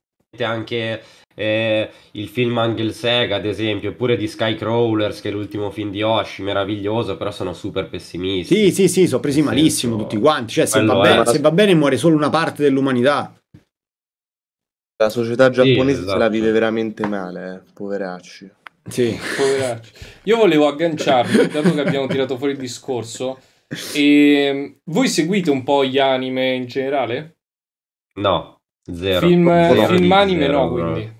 anche eh, il film Angel Sega, ad esempio, oppure di Skycrawlers, che è l'ultimo film di Oshi, meraviglioso, però sono super pessimisti. Sì, sì, sì, sono presi Nel malissimo senso, tutti quanti. Cioè, se va, bene, se va bene muore solo una parte dell'umanità. La società giapponese se la esatto. vive veramente male, eh, poveracci. Sì. Poveracci. Io volevo agganciarmi, dato che abbiamo tirato fuori il discorso. E voi seguite un po' gli anime in generale? No, zero. Film, Zero film anime zero, no, quindi.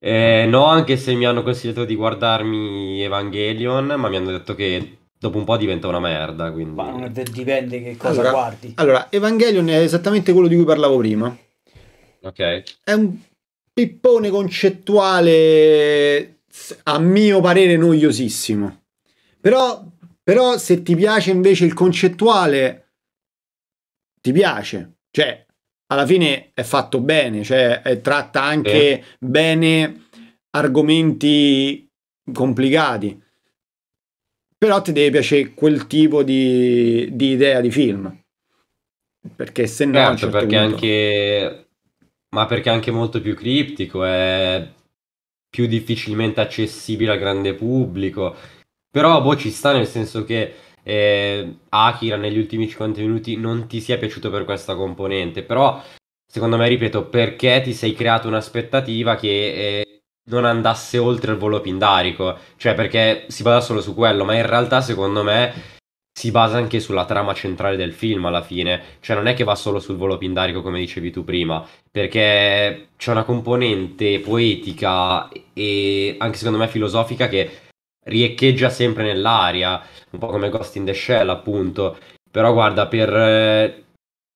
Eh, no, anche se mi hanno consigliato di guardarmi Evangelion, ma mi hanno detto che dopo un po' diventa una merda, quindi... Ma dipende che cosa Allora, guardi. Allora, Evangelion è esattamente quello di cui parlavo prima. Ok. È un pippone concettuale, a mio parere, noiosissimo. Però, però se ti piace invece il concettuale, ti piace. Cioè, alla fine è fatto bene, cioè eh, tratta anche bene argomenti complicati. Però ti deve piacere quel tipo di, di idea di film. Perché se no... Certo, certo perché punto- anche... Ma perché è anche molto più criptico, è più difficilmente accessibile al grande pubblico. Però, boh, ci sta nel senso che eh, Akira negli ultimi 50 minuti non ti sia piaciuto per questa componente. Però, secondo me, ripeto, perché ti sei creato un'aspettativa che eh, non andasse oltre il volo pindarico. Cioè, perché si basa solo su quello, ma in realtà, secondo me, si basa anche sulla trama centrale del film alla fine. Cioè, non è che va solo sul volo pindarico, come dicevi tu prima, perché c'è una componente poetica e anche secondo me filosofica che riecheggia sempre nell'aria, un po' come Ghost in the Shell, appunto. Però guarda, per eh,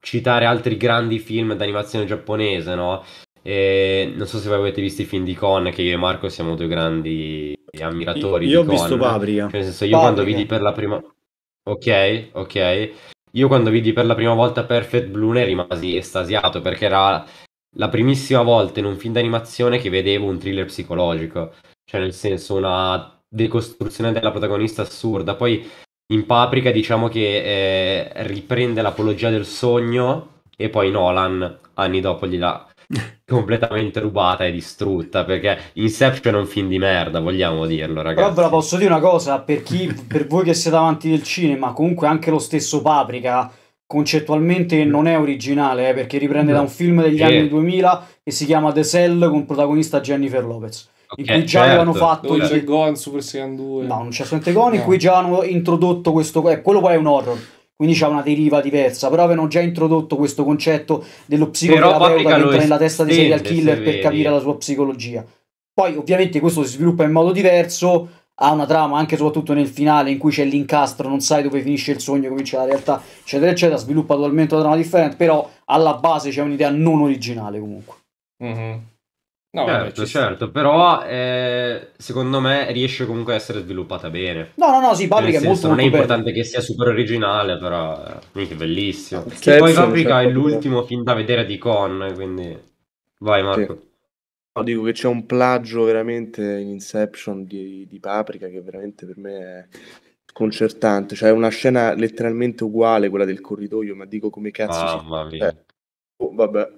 citare altri grandi film d'animazione giapponese, no? Eh, non so se voi avete visto i film di Con, che io e Marco siamo due grandi ammiratori Io ho di visto. Paprika. Cioè, nel senso, io quando Paprika. vidi per la prima... Ok, ok. Io quando vidi per la prima volta Perfect Blue ne rimasi estasiato perché era la primissima volta in un film d'animazione che vedevo un thriller psicologico. Cioè, nel senso, una decostruzione della protagonista assurda. Poi in Paprika diciamo che eh, riprende l'apologia del sogno e poi Nolan anni dopo gliela completamente rubata e distrutta perché Inception è un film di merda, vogliamo dirlo, ragazzi. Però ve la posso dire una cosa, per chi, per voi che siete amanti del cinema, comunque anche lo stesso Paprika concettualmente non è originale, eh, perché riprende da un film degli Sì. anni 2000 che si chiama The Cell con protagonista Jennifer Lopez, in cui già certo. avevano fatto Dove il- c'è Gohan Super Saiyan 2. No, non c'è assolutamente Gon, in No. cui già hanno introdotto questo... Eh, quello poi è un horror, quindi c'ha una deriva diversa, però avevano già introdotto questo concetto dello psicoterapeuta che entra nella testa dei serial killer se per vedi. capire la sua psicologia. Poi ovviamente questo si sviluppa in modo diverso, ha una trama anche e soprattutto nel finale in cui c'è l'incastro, non sai dove finisce il sogno, comincia la realtà, eccetera, eccetera, sviluppa totalmente una trama differente, però alla base c'è un'idea non originale comunque. Mhm. No, vabbè, Certo, sta. certo, però eh, secondo me riesce comunque a essere sviluppata bene. No, no, no, sì, Paprika è molto non è molto bello. importante che sia super originale, però eh, è bellissimo. Sì, E poi sì, Paprika è l'ultimo film da vedere di Con, quindi vai Marco. No, dico che c'è un plagio veramente in Inception di, di Paprika che veramente per me è sconcertante. Cioè, è una scena letteralmente uguale quella del corridoio, ma dico come cazzo si Mamma mia. Eh, oh, vabbè.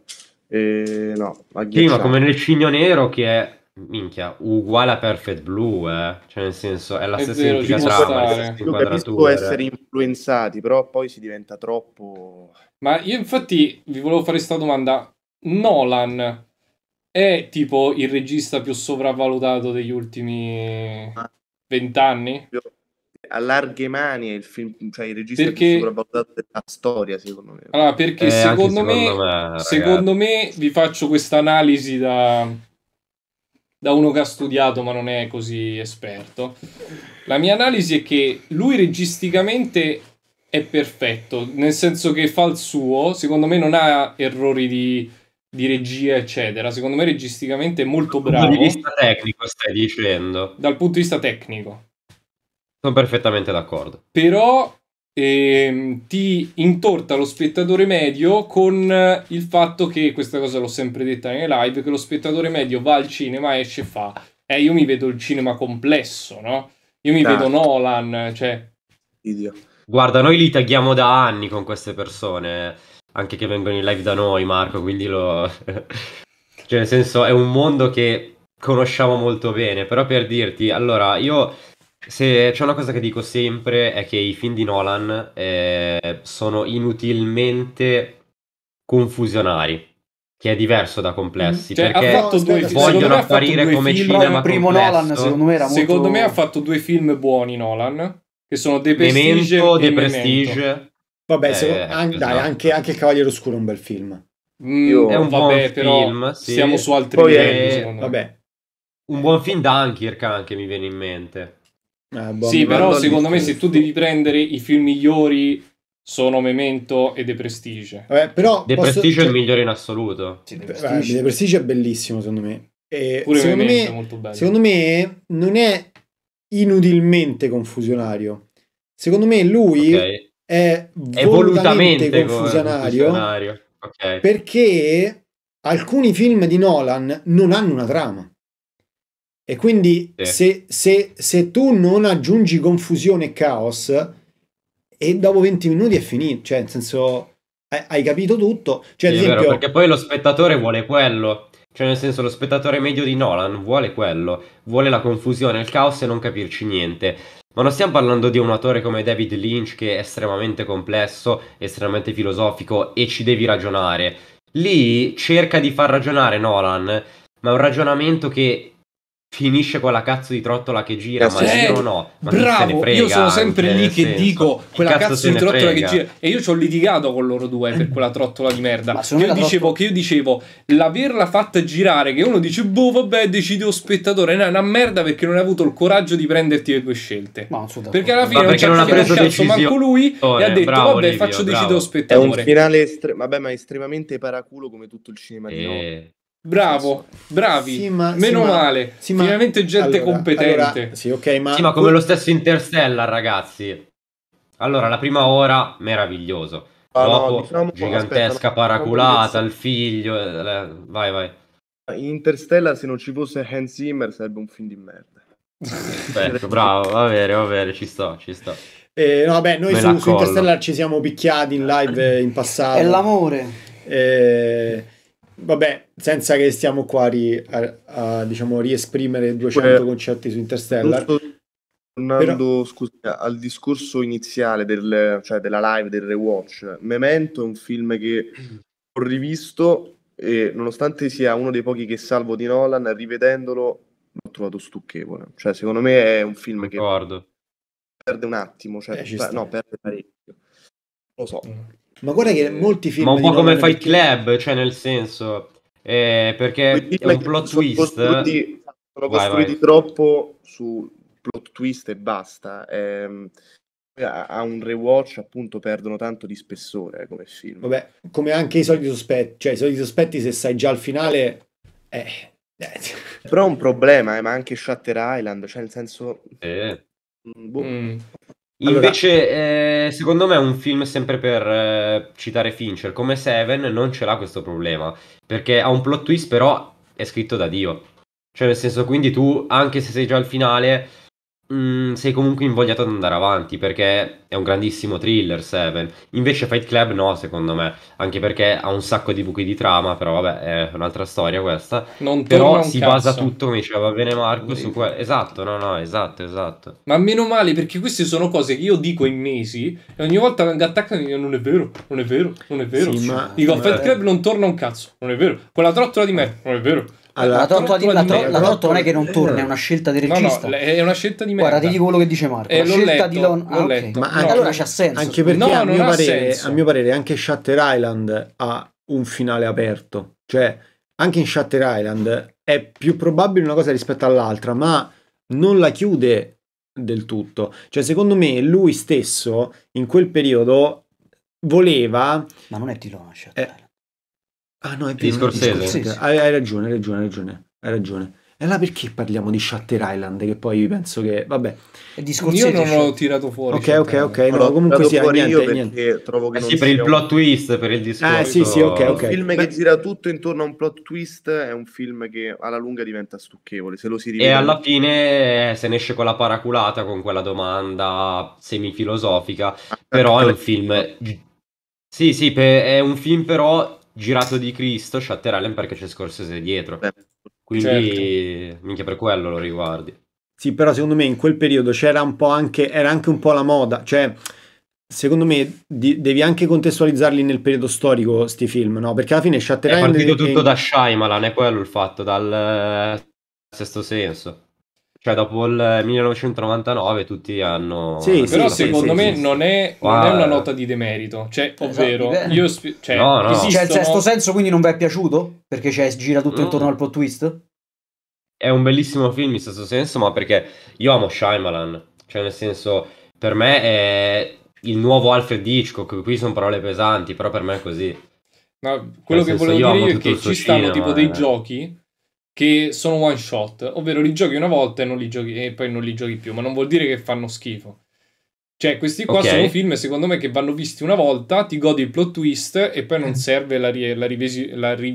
Eh, no, Sì, ma agghiacciante. come nel Cigno Nero che è, minchia, uguale a Perfect Blue, eh. Cioè nel senso, è la È stessa vero, identica ci può trama, capisco essere influenzati, però poi si diventa troppo... Ma io infatti vi volevo fare questa domanda. Nolan è tipo il regista più sopravvalutato degli ultimi vent'anni? A larghe mani è il film, cioè il regista Perché- più sopravvalutato della storia, secondo me. Allora, perché Eh, secondo, me, secondo me, secondo me vi faccio questa analisi da, da uno che ha studiato ma non è così esperto. La mia analisi è che lui registicamente è perfetto, nel senso che fa il suo, secondo me non ha errori di, di regia, eccetera. Secondo me registicamente è molto Dal punto bravo di vista tecnico stai dicendo. dal punto di vista tecnico. Sono perfettamente d'accordo. però ehm, ti intorta lo spettatore medio con il fatto che questa cosa l'ho sempre detta nelle live che lo spettatore medio va al cinema esce e fa eh io mi vedo il cinema complesso no? io mi Ah. vedo Nolan cioè Idio. Guarda, noi li tagliamo da anni con queste persone, anche che vengono in live da noi, Marco, quindi lo... Cioè, nel senso, è un mondo che conosciamo molto bene, però per dirti, allora, io se c'è una cosa che dico sempre è che i film di Nolan eh, sono inutilmente confusionari, che è diverso da complessi, Cioè, perché ha fatto due vogliono apparire come film, cinema il primo complesso. Nolan, secondo me, era molto... Secondo me ha fatto due film buoni Nolan, che sono The Prestige Memento, e The Memento. Prestige. Vabbè, Eh, secondo- an- dai, esatto. anche, anche il Cavaliere Oscuro è un bel film. Mm, Io- È un vabbè, buon però film, sì. siamo su altri Poi è- livelli, secondo me. Vabbè. Un buon film Dunkirk anche mi viene in mente. Eh, boh, Sì, però secondo me se tu devi prendere i film migliori sono Memento e The Prestige. Vabbè, però The posso- Prestige è cioè- il migliore in assoluto. Sì, The Beh, Prestige. The Prestige è bellissimo, secondo me. E Pure secondo, Memento è me, molto bello. secondo me non è inutilmente confusionario. Secondo me lui Ok. è È volutamente volutamente confusionario confusionario. Ok. perché alcuni film di Nolan non hanno una trama. E quindi Sì. se, se- se tu non aggiungi confusione e caos, e dopo 20 minuti è finito, cioè nel senso hai, capito tutto. Cioè, Sì, è vero, esempio, perché poi lo spettatore vuole quello. Cioè, nel senso, lo spettatore medio di Nolan vuole quello. Vuole la confusione, il caos e non capirci niente. Ma non stiamo parlando di un autore come David Lynch che è estremamente complesso, estremamente filosofico e ci devi ragionare. Lì cerca di far ragionare Nolan, ma è un ragionamento che finisce con la cazzo di trottola che gira, Eh, ma sì. sì o no? Ma Bravo, frega io sono sempre anche, lì che senso. dico quella cazzo cazzo di trottola che frega? gira. E io ci ho litigato con loro due per quella trottola di merda. Ma Che io, dicevo, che io dicevo, l'averla fatta girare, che uno dice, boh, vabbè, decide lo spettatore. No, è una merda perché non hai avuto il coraggio di prenderti le tue scelte. Ma non Perché alla fine Ma non perché ci non ha preso cazzo manco decisione. lui e ha detto, Bravo, vabbè, Livio, faccio decidere bravo. lo È un spettatore. finale estre- vabbè, ma estremamente paraculo come tutto il cinema di Nolan. Bravo, bravi. Sì, ma- Meno sì, ma- male. sì, ma- Finalmente gente allora- competente. allora, sì, ok, ma, Sì, ma come lo stesso Interstellar, ragazzi. Allora, la prima ora, meraviglioso. Ah, no, Dopo, diciamo- gigantesca aspetta, no, paraculata, no, il figlio. eh, le- Vai, vai. In Interstellar, se non ci fosse Hans Zimmer, sarebbe un film di merda. Ecco, bravo, va bene, va bene, ci sto, ci sto. Eh, no, vabbè, noi su, su. Interstellar ci siamo picchiati in live in passato. È l'amore. Eh, vabbè, senza che stiamo qua a, ri- a- a, diciamo, riesprimere 200 Eh, concetti su Interstellar. Tornando scusa, al discorso iniziale del- cioè della live del rewatch, Memento è un film che ho rivisto e nonostante sia uno dei pochi che salvo di Nolan, rivedendolo l'ho trovato stucchevole. Cioè, secondo me è un film che Concordo. perde un attimo, cioè, Eh, no, perde parecchio. Lo so. Ma guarda che molti film Ma un po' come Nolan Fight perché- Club, cioè nel senso... eh, perché è un plot sono twist. costruiti, sono Vai, costruiti vai. troppo su plot twist e basta. Ehm, a a un rewatch appunto perdono tanto di spessore eh, come film. Vabbè, come anche i soliti sospetti, cioè i soliti sospetti se sai già il finale eh, eh, Però è un problema, eh, ma anche Shutter Island, cioè nel senso... Eh. mm, boh. Mm. Allora- Invece, eh, secondo me, un film sempre per eh, citare Fincher come Seven non ce l'ha questo problema. Perché ha un plot twist, però è scritto da Dio. Cioè, nel senso, quindi tu, anche se sei già al finale, mm, sei comunque invogliato ad andare avanti. Perché è un grandissimo thriller, Seven. Invece, Fight Club, no, secondo me. Anche perché ha un sacco di buchi di trama. Però, vabbè, è un'altra storia questa. Non Però un si cazzo. basa tutto, come diceva bene Marco, su que- Esatto, no, no, esatto, esatto. Ma meno male perché queste sono cose che io dico in mesi e ogni volta vengo attaccato e dico non è vero, non è vero, non è vero. Sì, ma- dico ma- Fight Club non torna un cazzo, non è vero. Quella trottola di me, non è vero. Allora, la trottola, di, trottola la, di tro- me, la trottola non è che non torna, è una scelta del No, no, regista. è una scelta di merda. Guarda, ti dico quello che dice Marco. Eh, la scelta letto, di Lon... ah, ok. letto. Ma No, anche- allora c'ha senso. anche perché No, a, mio parere, senso. a mio parere anche Shutter Island ha un finale aperto. Cioè, anche in Shutter Island è più probabile una cosa rispetto all'altra, ma non la chiude del tutto. Cioè, secondo me, lui stesso in quel periodo voleva. Ma non è di Lon, Eh, Ah, no, è Di vero. Scorsese. Hai, hai ragione, hai ragione, hai ragione. Hai ragione. E allora perché parliamo di Shutter Island? Che poi penso che. Vabbè. È di Io non cioè. l'ho tirato fuori. Ok, ok, ok. No, l'ho comunque sia fuori io niente, perché niente. trovo che Eh non sì, per il plot twist, per il discorso. Eh, sì, sì, ok, un ok. film Beh- che gira tutto intorno a un plot twist è un film che alla lunga diventa stucchevole se lo si rivede E alla fine eh, se ne esce con la paraculata, con quella domanda semifilosofica. Però è un film. Sì, sì, è un film però girato di Cristo, Shutter Island perché c'è Scorsese dietro. Beh, Quindi, minchia, per quello lo riguardi. Sì, però secondo me in quel periodo c'era un po' anche, era anche un po' la moda, cioè secondo me di- devi anche contestualizzarli nel periodo storico sti film, no? Perché alla fine Shutter È Island partito e- tutto da Shyamalan, è quello il fatto, dal eh, sesto senso. Cioè, dopo il 1999 tutti hanno... Sì, hanno sì, Però detto, secondo me non è, non è una nota di demerito. Cioè, ovvero, dipende. io spi- cioè, No, no. esistono- Cioè, il sesto senso quindi non vi è piaciuto? Perché c'è, gira tutto Mm. intorno al plot twist? È un bellissimo film in questo senso, ma perché io amo Shyamalan. Cioè, nel senso, per me è il nuovo Alfred Hitchcock. Qui sono parole pesanti, però per me è così. No, quello Nel che senso, volevo io dire io è che ci stanno tipo dei eh. giochi che sono one shot, ovvero li giochi una volta e, non li giochi, e poi non li giochi più, ma non vuol dire che fanno schifo. Cioè, questi qua Ok. sono film, secondo me, che vanno visti una volta, ti godi il plot twist e poi non serve la, ri- la rivisi- la ri-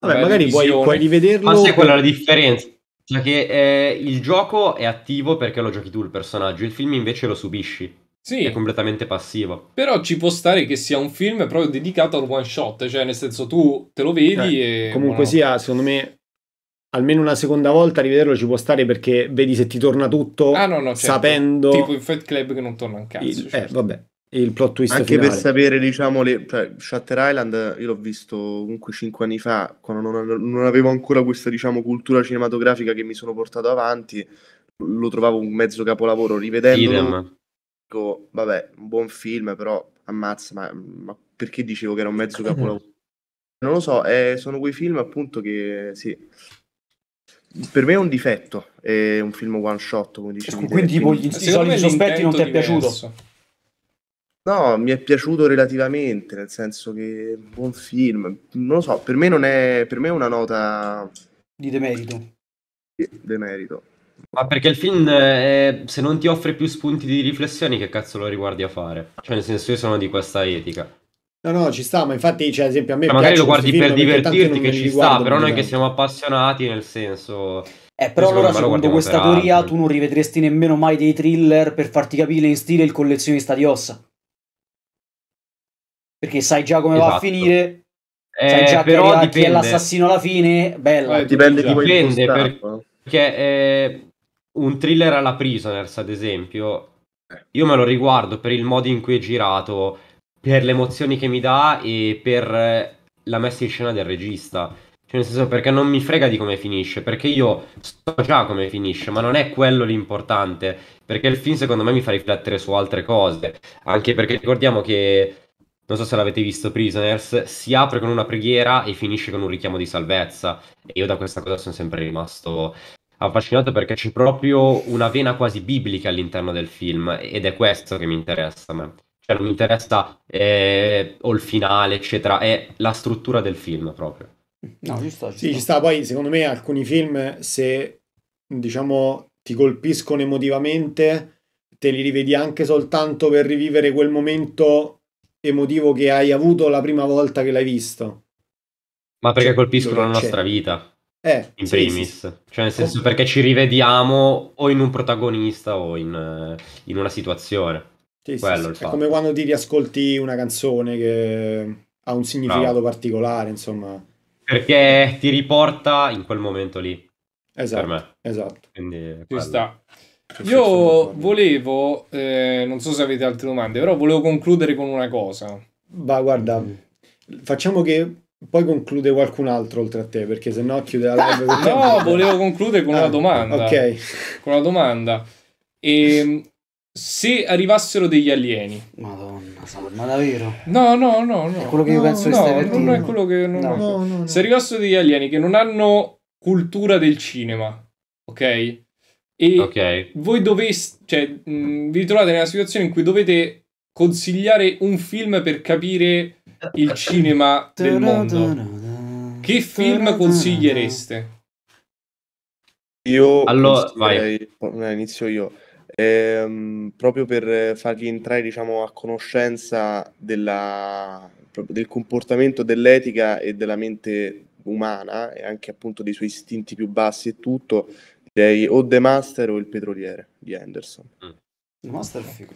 Vabbè, la magari puoi, revisione. puoi rivederlo. Ma sai qual è la differenza? Cioè che eh, il gioco è attivo perché lo giochi tu il personaggio, il film invece lo subisci. Sì, È completamente passivo. però ci può stare che sia un film proprio dedicato al one shot, cioè nel senso tu te lo vedi e... Comunque sia, secondo me almeno una seconda volta rivederlo ci può stare perché vedi se ti torna tutto Ah, no, no, certo. sapendo Tipo in Fight Club che non torna un cazzo. il, certo. eh, vabbè, il plot twist Anche finale. per sapere, diciamo, le, cioè, Shutter Island io l'ho visto comunque 5 anni fa, quando non, non avevo ancora questa, diciamo, cultura cinematografica che mi sono portato avanti, lo trovavo un mezzo capolavoro, rivedendolo, dico, vabbè, un buon film, però ammazza, ma, ma perché dicevo che era un mezzo capolavoro? Non lo so, eh, sono quei film appunto che, sì, per me è un difetto, è un film one shot, come dicevi Quindi tipo gli, i soliti sospetti non ti è piaciuto? No, mi è piaciuto relativamente, nel senso che è un buon film. Non lo so, per me non è, per me è una nota Di demerito. di demerito. Ma perché il film, eh, se non ti offre più spunti di riflessione, che cazzo lo riguardi a fare? Cioè, nel senso, io sono di questa etica. No, no, ci sta, ma infatti, cioè, ad esempio, a me Cioè, magari lo guardi per divertirti, che ci sta, però noi di che siamo appassionati, nel senso... Eh, però allora secondo questa per teoria altro. tu non rivedresti nemmeno mai dei thriller per farti capire in stile il collezionista di ossa. Perché sai già come va a Esatto. finire, Eh, sai già chi, però arriva- chi è l'assassino alla fine, bella. Eh, Dipende chi vuoi Dipende, impostarlo. Perché eh, un thriller alla Prisoners, ad esempio, io me lo riguardo per il modo in cui è girato, per le emozioni che mi dà e per eh, la messa in scena del regista. Cioè, nel senso, perché non mi frega di come finisce, perché io so già come finisce, ma non è quello l'importante. Perché il film, secondo me, mi fa riflettere su altre cose. Anche perché ricordiamo che, non so se l'avete visto, Prisoners, si apre con una preghiera e finisce con un richiamo di salvezza. E io da questa cosa sono sempre rimasto affascinato perché c'è proprio una vena quasi biblica all'interno del film ed è questo che mi interessa a me. Cioè non mi interessa eh, o il finale, eccetera, è la struttura del film proprio. No, ci sta, ci Sì, sta. ci sta. Poi, secondo me, alcuni film, se diciamo ti colpiscono emotivamente, te li rivedi anche soltanto per rivivere quel momento emotivo che hai avuto la prima volta che l'hai visto. Ma perché Cioè, colpiscono la c'è. nostra vita, Eh, in sì, primis. sì, sì. Cioè nel senso perché ci rivediamo o in un protagonista o in, eh, in una situazione. Sì, sì, Quello sì. il È come quando ti riascolti una canzone che ha un significato particolare, insomma. Perché ti riporta in quel momento lì, per Esatto, me. esatto. Quindi Ci sta. Sì, sì, Io volevo, eh, non so se avete altre domande, però volevo concludere con una cosa. Ma guarda, facciamo che poi conclude qualcun altro oltre a te, perché sennò chiude la live. No, volevo concludere con una Ah, domanda. Ok. Con una domanda. Ehm, se arrivassero degli alieni. Madonna, ma davvero? No, no, no, no. È quello che io No, penso che no, stai per non è quello che... non- No. No, no, no. Se arrivassero degli alieni che non hanno cultura del cinema, ok? E Ok. voi doveste, cioè, mh, vi trovate nella situazione in cui dovete consigliare un film per capire il cinema del mondo. Che film consigliereste? Io Allora, eh, inizio io. Ehm, proprio per fargli entrare, diciamo, a conoscenza della- del comportamento, dell'etica e della mente umana e anche appunto dei suoi istinti più bassi e tutto, direi o The Master o Il Petroliere di Anderson. Il Master è figo.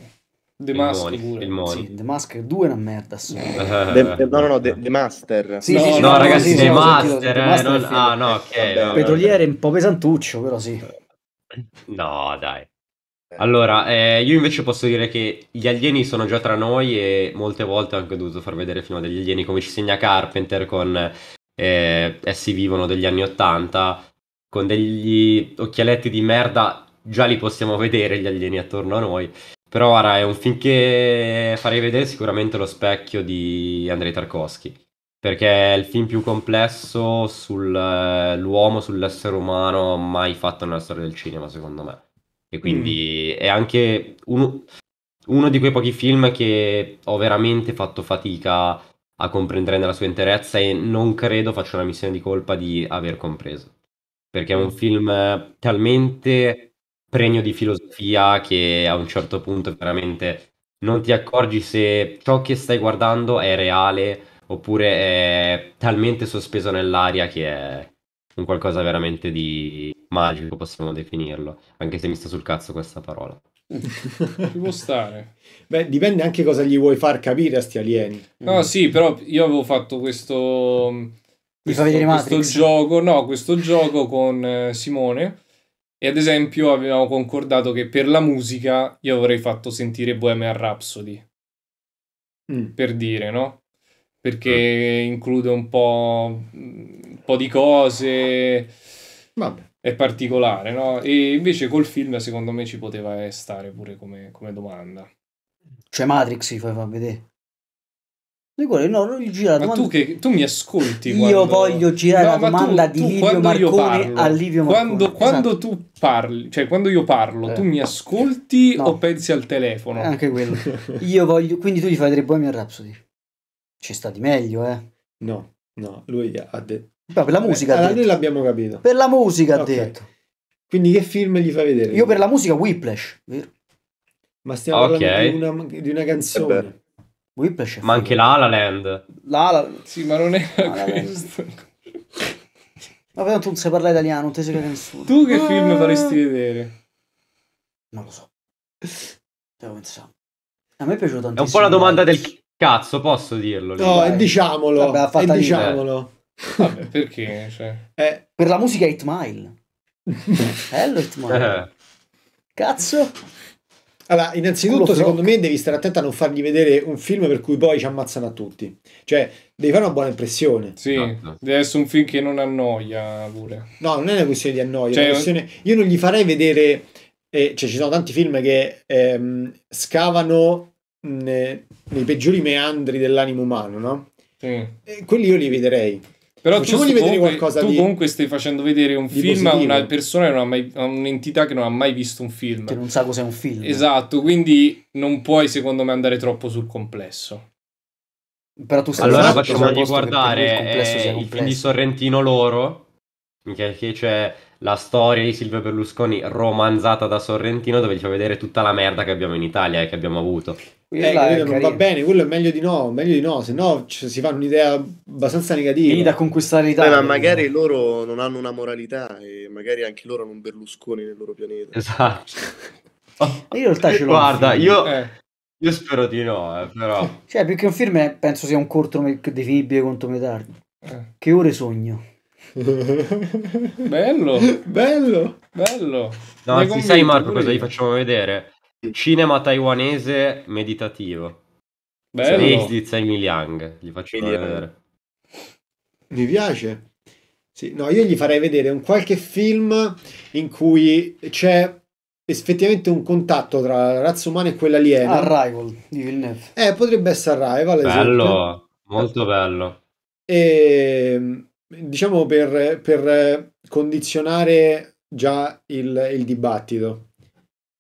The Mask pure. il Moni. Sì, The Mask 2 è una merda. assurda. The- the- no, no, no, The, The Master. Sì, No, sì, sì, no, No, no, ragazzi, sì, sì, ho sentito, master, The eh, Master non- ah, no, ok. Vabbè, vabbè. Petroliere è un po' pesantuccio, però sì. No, dai. Allora, eh, io invece posso dire che gli alieni sono già tra noi e molte volte ho anche dovuto far vedere film degli alieni, come ci segna Carpenter con eh, Essi vivono degli anni Ottanta, con degli occhialetti di merda, già li possiamo vedere gli alieni attorno a noi. Però guarda, è un film che farei vedere sicuramente lo specchio di Andrei Tarkovsky, perché è il film più complesso sull'uomo, sull'essere umano mai fatto nella storia del cinema, secondo me. E quindi è anche uno, uno di quei pochi film che ho veramente fatto fatica a comprendere nella sua interezza e non credo faccia una missione di colpa di aver compreso. Perché è un film talmente pregno di filosofia che a un certo punto veramente non ti accorgi se ciò che stai guardando è reale oppure è talmente sospeso nell'aria che è un qualcosa veramente di magico, possiamo definirlo, anche se mi sta sul cazzo questa parola. Ci può stare. Beh, dipende anche cosa gli vuoi far capire a sti alieni. No, sì, però io avevo fatto questo, Mi questo, fa vedere questo gioco, no, questo gioco con eh, Simone e ad esempio avevamo concordato che per la musica io avrei fatto sentire Bohemian Rhapsody, Mm. per dire, no? Perché include un po', po' di cose, Vabbè. è particolare, no? E invece col film secondo me ci poteva stare pure come, come domanda. Cioè Matrix, gli fai far vedere. No, gira la Ma domanda. tu, che, tu mi ascolti Io quando- voglio girare la ma tu- domanda di tu Livio parlo- a Livio Marconi. Quando, quando Esatto. tu parli, cioè quando io parlo, Eh. tu mi ascolti No. o pensi al telefono? Eh, Anche quello. Io voglio... Quindi tu gli fai vedere Bohemian Rhapsody. Ci sta di meglio, eh. No, no, lui ha detto. Beh, per la musica ha Allora, noi detto. l'abbiamo capito. Per la musica ha Ok. detto. Quindi che film gli fai vedere? Io per la musica Whiplash, vero? Ma stiamo Ok. parlando di una, di una canzone. Eh. Whiplash è Ma anche. La La Land. La, la... Sì, ma non è Ah, questo. Vabbè, tanto non sai parlare italiano, non ti caga nessuno. Tu che film faresti vedere? Non lo so. Devo pensare. A me è piaciuto È tantissimo. un po' la domanda del cazzo, posso dirlo? No, e diciamolo. Vabbè, ha e diciamolo. Vabbè, perché? Cioè, Eh, Per la musica 8 Mile. Bello 8 Mile. Eh, Cazzo. Allora, innanzitutto, secondo me devi stare attento a non fargli vedere un film per cui poi ci ammazzano a tutti. Cioè, devi fare una buona impressione. sì, Esatto. deve essere un film che non annoia pure. No, non è una questione di annoia, Cioè, questione... Io non gli farei vedere... eh, cioè, ci sono tanti film che ehm, scavano ne- nei peggiori meandri dell'animo umano, no? Sì. E quelli io li vedrei. Però tu, comunque, qualcosa tu di- comunque stai facendo vedere un film a una persona che non ha mai, a un'entità che non ha mai visto un film. Che non sa cos'è un film. Esatto, quindi non puoi secondo me andare troppo sul complesso. Però tu stai Allora facciamogli guardare il complesso eh, sia il film di complesso. Sorrentino loro, che, che c'è la storia di Silvio Berlusconi romanzata da Sorrentino dove gli fa vedere tutta la merda che abbiamo in Italia e che abbiamo avuto. Eh, non va bene, quello è meglio di no, meglio di no, se no ci- si fa un'idea abbastanza negativa. Finita a conquistare Beh, l'Italia. ma magari loro non hanno una moralità e magari anche loro hanno un Berlusconi nel loro pianeta. Esatto. Io in realtà ce l'ho. Guarda, io, Eh, io spero di no, eh, però. Cioè, più che un film, è- penso sia un corto definibile quanto me tardi. eh. Che ore sogno? Bello, Bello. bello. No, Mi anzi, sai Marco cosa gli facciamo vedere? Cinema taiwanese meditativo. Bello. Space di Tsai Miliang. Gli facciamo Miliang. vedere. Mi piace. Sì, no, io gli farei vedere un qualche film in cui c'è effettivamente un contatto tra la razza umana e quella aliena. Arrival di Villeneuve. eh, potrebbe essere Arrival, esempio. Bello, molto bello. E diciamo per, per condizionare già il, il dibattito.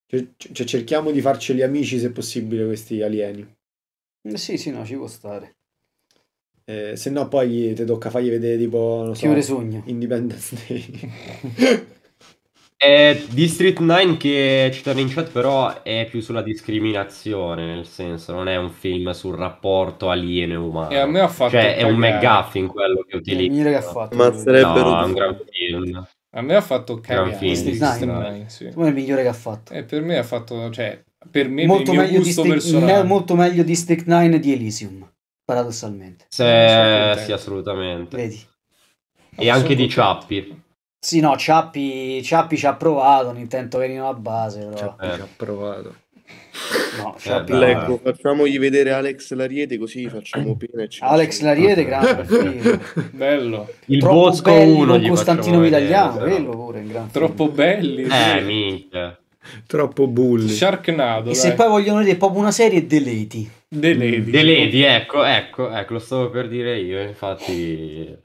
Cioè, cioè, cerchiamo di farceli amici se possibile questi alieni. Eh, Sì, sì, no, ci può stare. Eh, se no poi ti tocca fargli vedere tipo, non so, Che ore sogno? Independence Day. È District 9 che citano in chat, però è più sulla discriminazione, nel senso, non è un film sul rapporto alieno e umano. E a me ha fatto Cioè, è un cagare. McGuffin quello che Il utilizza. che ha fatto. Ammazzerebbero No, è un gran film. A me ha fatto Gran cagare. film. Nine, Nine. sì. Secondo me è il migliore che ha fatto. E per me ha fatto, cioè, per me, molto, per meglio di Stick, molto meglio di Stick 9 di Elysium, paradossalmente. Se- sì, assolutamente. Vedi? E anche di. Ciappi. Sì, no, Ciappi, Ciappi ci ha provato, un intento carino alla base, però... Eh. Ci ha provato. No, Ciappi... beh, no. Ecco, facciamogli vedere Alex Lariete così facciamo pena e ci Alex Lariete, grande film. Bello. Il Troppo Bosco belli 1 con gli Costantino però. quello pure, un gran film. Troppo belli. Eh, minchia. Troppo bulli. Sharknado, E se dai. poi vogliono vedere proprio una serie, The Lady. The Lady. The Lady, ecco, ecco, ecco, lo stavo per dire io, infatti...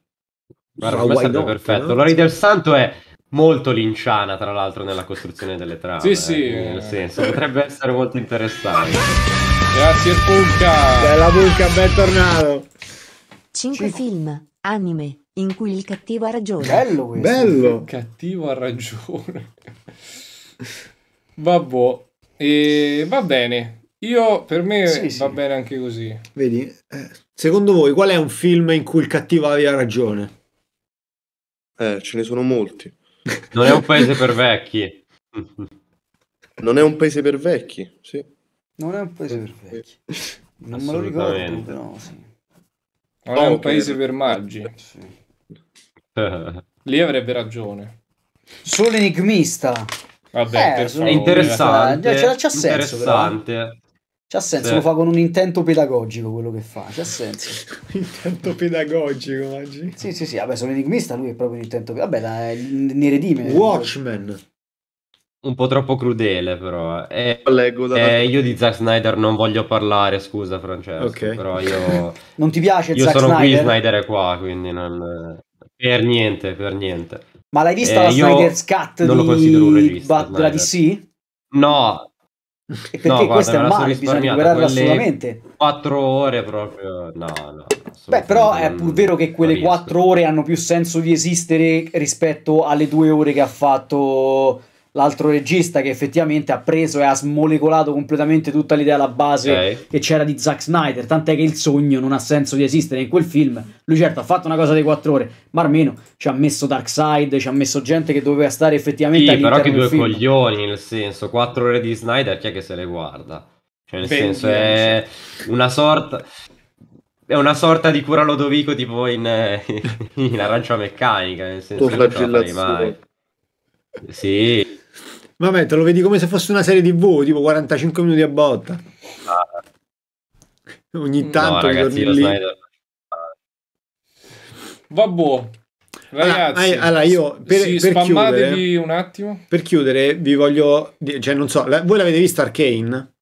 Guarda, per me sarebbe not, perfetto. no? Lori del Santo è molto linciana, tra l'altro, nella costruzione delle trame. Sì, sì. eh, Nel senso, potrebbe essere molto interessante. Grazie il Punca. Bella buca, bentornato. 5 film, anime, in cui il cattivo ha ragione. Bello questo. Bello. Cattivo ha ragione. Vabbè. E va bene. Io per me Sì, sì. va bene anche così. Vedi? Eh, secondo voi qual è un film in cui il cattivo aveva ragione? Eh, ce ne sono molti. Non è un paese per vecchi. Non è un paese per vecchi, sì. Non è un paese per vecchi. Non me lo ricordo, però sì. Non è un Poker. paese per maggi. sì. Lì avrebbe ragione. Solo enigmista. Vabbè, Eh, per È interessante. C'ha- c'ha senso, interessante. C'ha senso, Sì. lo fa con un intento pedagogico quello che fa, c'ha senso. Intento pedagogico, oggi. Sì, sì, sì, vabbè, sono enigmista, lui è proprio un intento Vabbè, la, ne redime. Watchmen. Un po' troppo crudele, però. Eh, Leggo da eh, io di Zack Snyder non voglio parlare, scusa Francesco. Ok. Però io, Non ti piace io Zack sono qui, Snyder? Snyder è qua, quindi non... Per niente, per niente. Ma l'hai vista Eh, la io Snyder's Cut non lo di... della Snyder. DC? No, E perché No, guarda, questo è un male, bisogna quelle- assolutamente. quattro ore proprio... No, no. Beh, però è pur vero che quelle quattro ore hanno più senso di esistere rispetto alle due ore che ha fatto l'altro regista che effettivamente ha preso e ha smolecolato completamente tutta l'idea alla base Ok. che c'era di Zack Snyder, tant'è che il sogno non ha senso di esistere in quel film. Lui certo ha fatto una cosa di quattro ore, ma almeno ci ha messo Darkseid, ci ha messo gente che doveva stare effettivamente Sì, però che due film. coglioni, nel senso, quattro ore di Snyder, chi è che se le guarda? Cioè, nel Ben senso, è una sorta... È una sorta di cura Lodovico tipo in, in arancia meccanica, nel senso che non ce la farei mai. Sì, Vabbè, te lo vedi come se fosse una serie TV, tipo 45 minuti a botta. Ogni no tanto ragazzi, io torni lì. Snyder... Vabbè. Ragazzi, Allora, allora, io per- sì, per spammatevi chiudere- un attimo. Per chiudere, vi voglio dire, cioè non so, la- voi l'avete vista Arcane?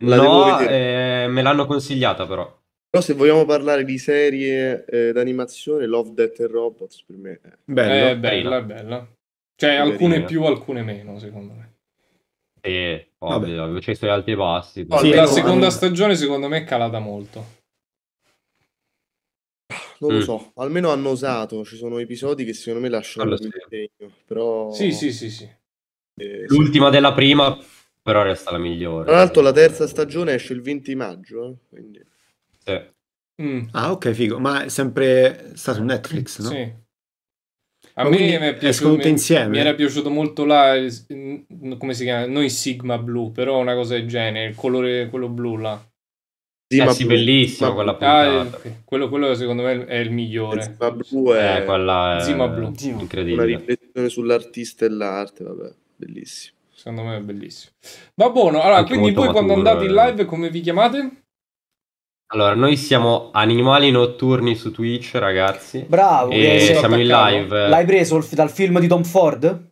La No, eh, me l'hanno consigliata però. Però se vogliamo parlare di serie eh, d'animazione, Love, Death and Robots per me è... Bello. È bella, è bella. Cioè, alcune più, alcune meno, secondo me. Sì, ovvio, ovvio, c'è i suoi alti e bassi. Sì, la seconda stagione, secondo me, è calata molto. Non lo Mm. so, almeno hanno osato, ci sono episodi che secondo me lasciano Quello più sì. segno, però... Sì, sì, sì, sì. eh, sì. L'ultima della prima, però resta la migliore. Tra l'altro la terza stagione esce il 20 maggio, eh, quindi... Sì. Mm, Ah, ok, figo. Ma è sempre sta su Netflix, no? sì. A Ma me mi piaciuto, mi, insieme? mi era piaciuto molto là, il- come si chiama? Noi Sigma blu, però una cosa del genere, il colore, quello blu là. Sì, Eh ma sì, blu- bellissimo ma- quella Ah, puntata. eh, quello, quello secondo me è il migliore. Ma blu è Eh, quella è Zima blu. Zima. una incredibile. riflessione sull'artista e l'arte, vabbè, bellissimo. Secondo me è bellissimo. Va buono, allora, Anche quindi voi quando andate in eh. live come vi chiamate? Allora, noi siamo animali notturni su Twitch, ragazzi. Bravo, E sei- siamo in live. l'hai preso dal film di Tom Ford?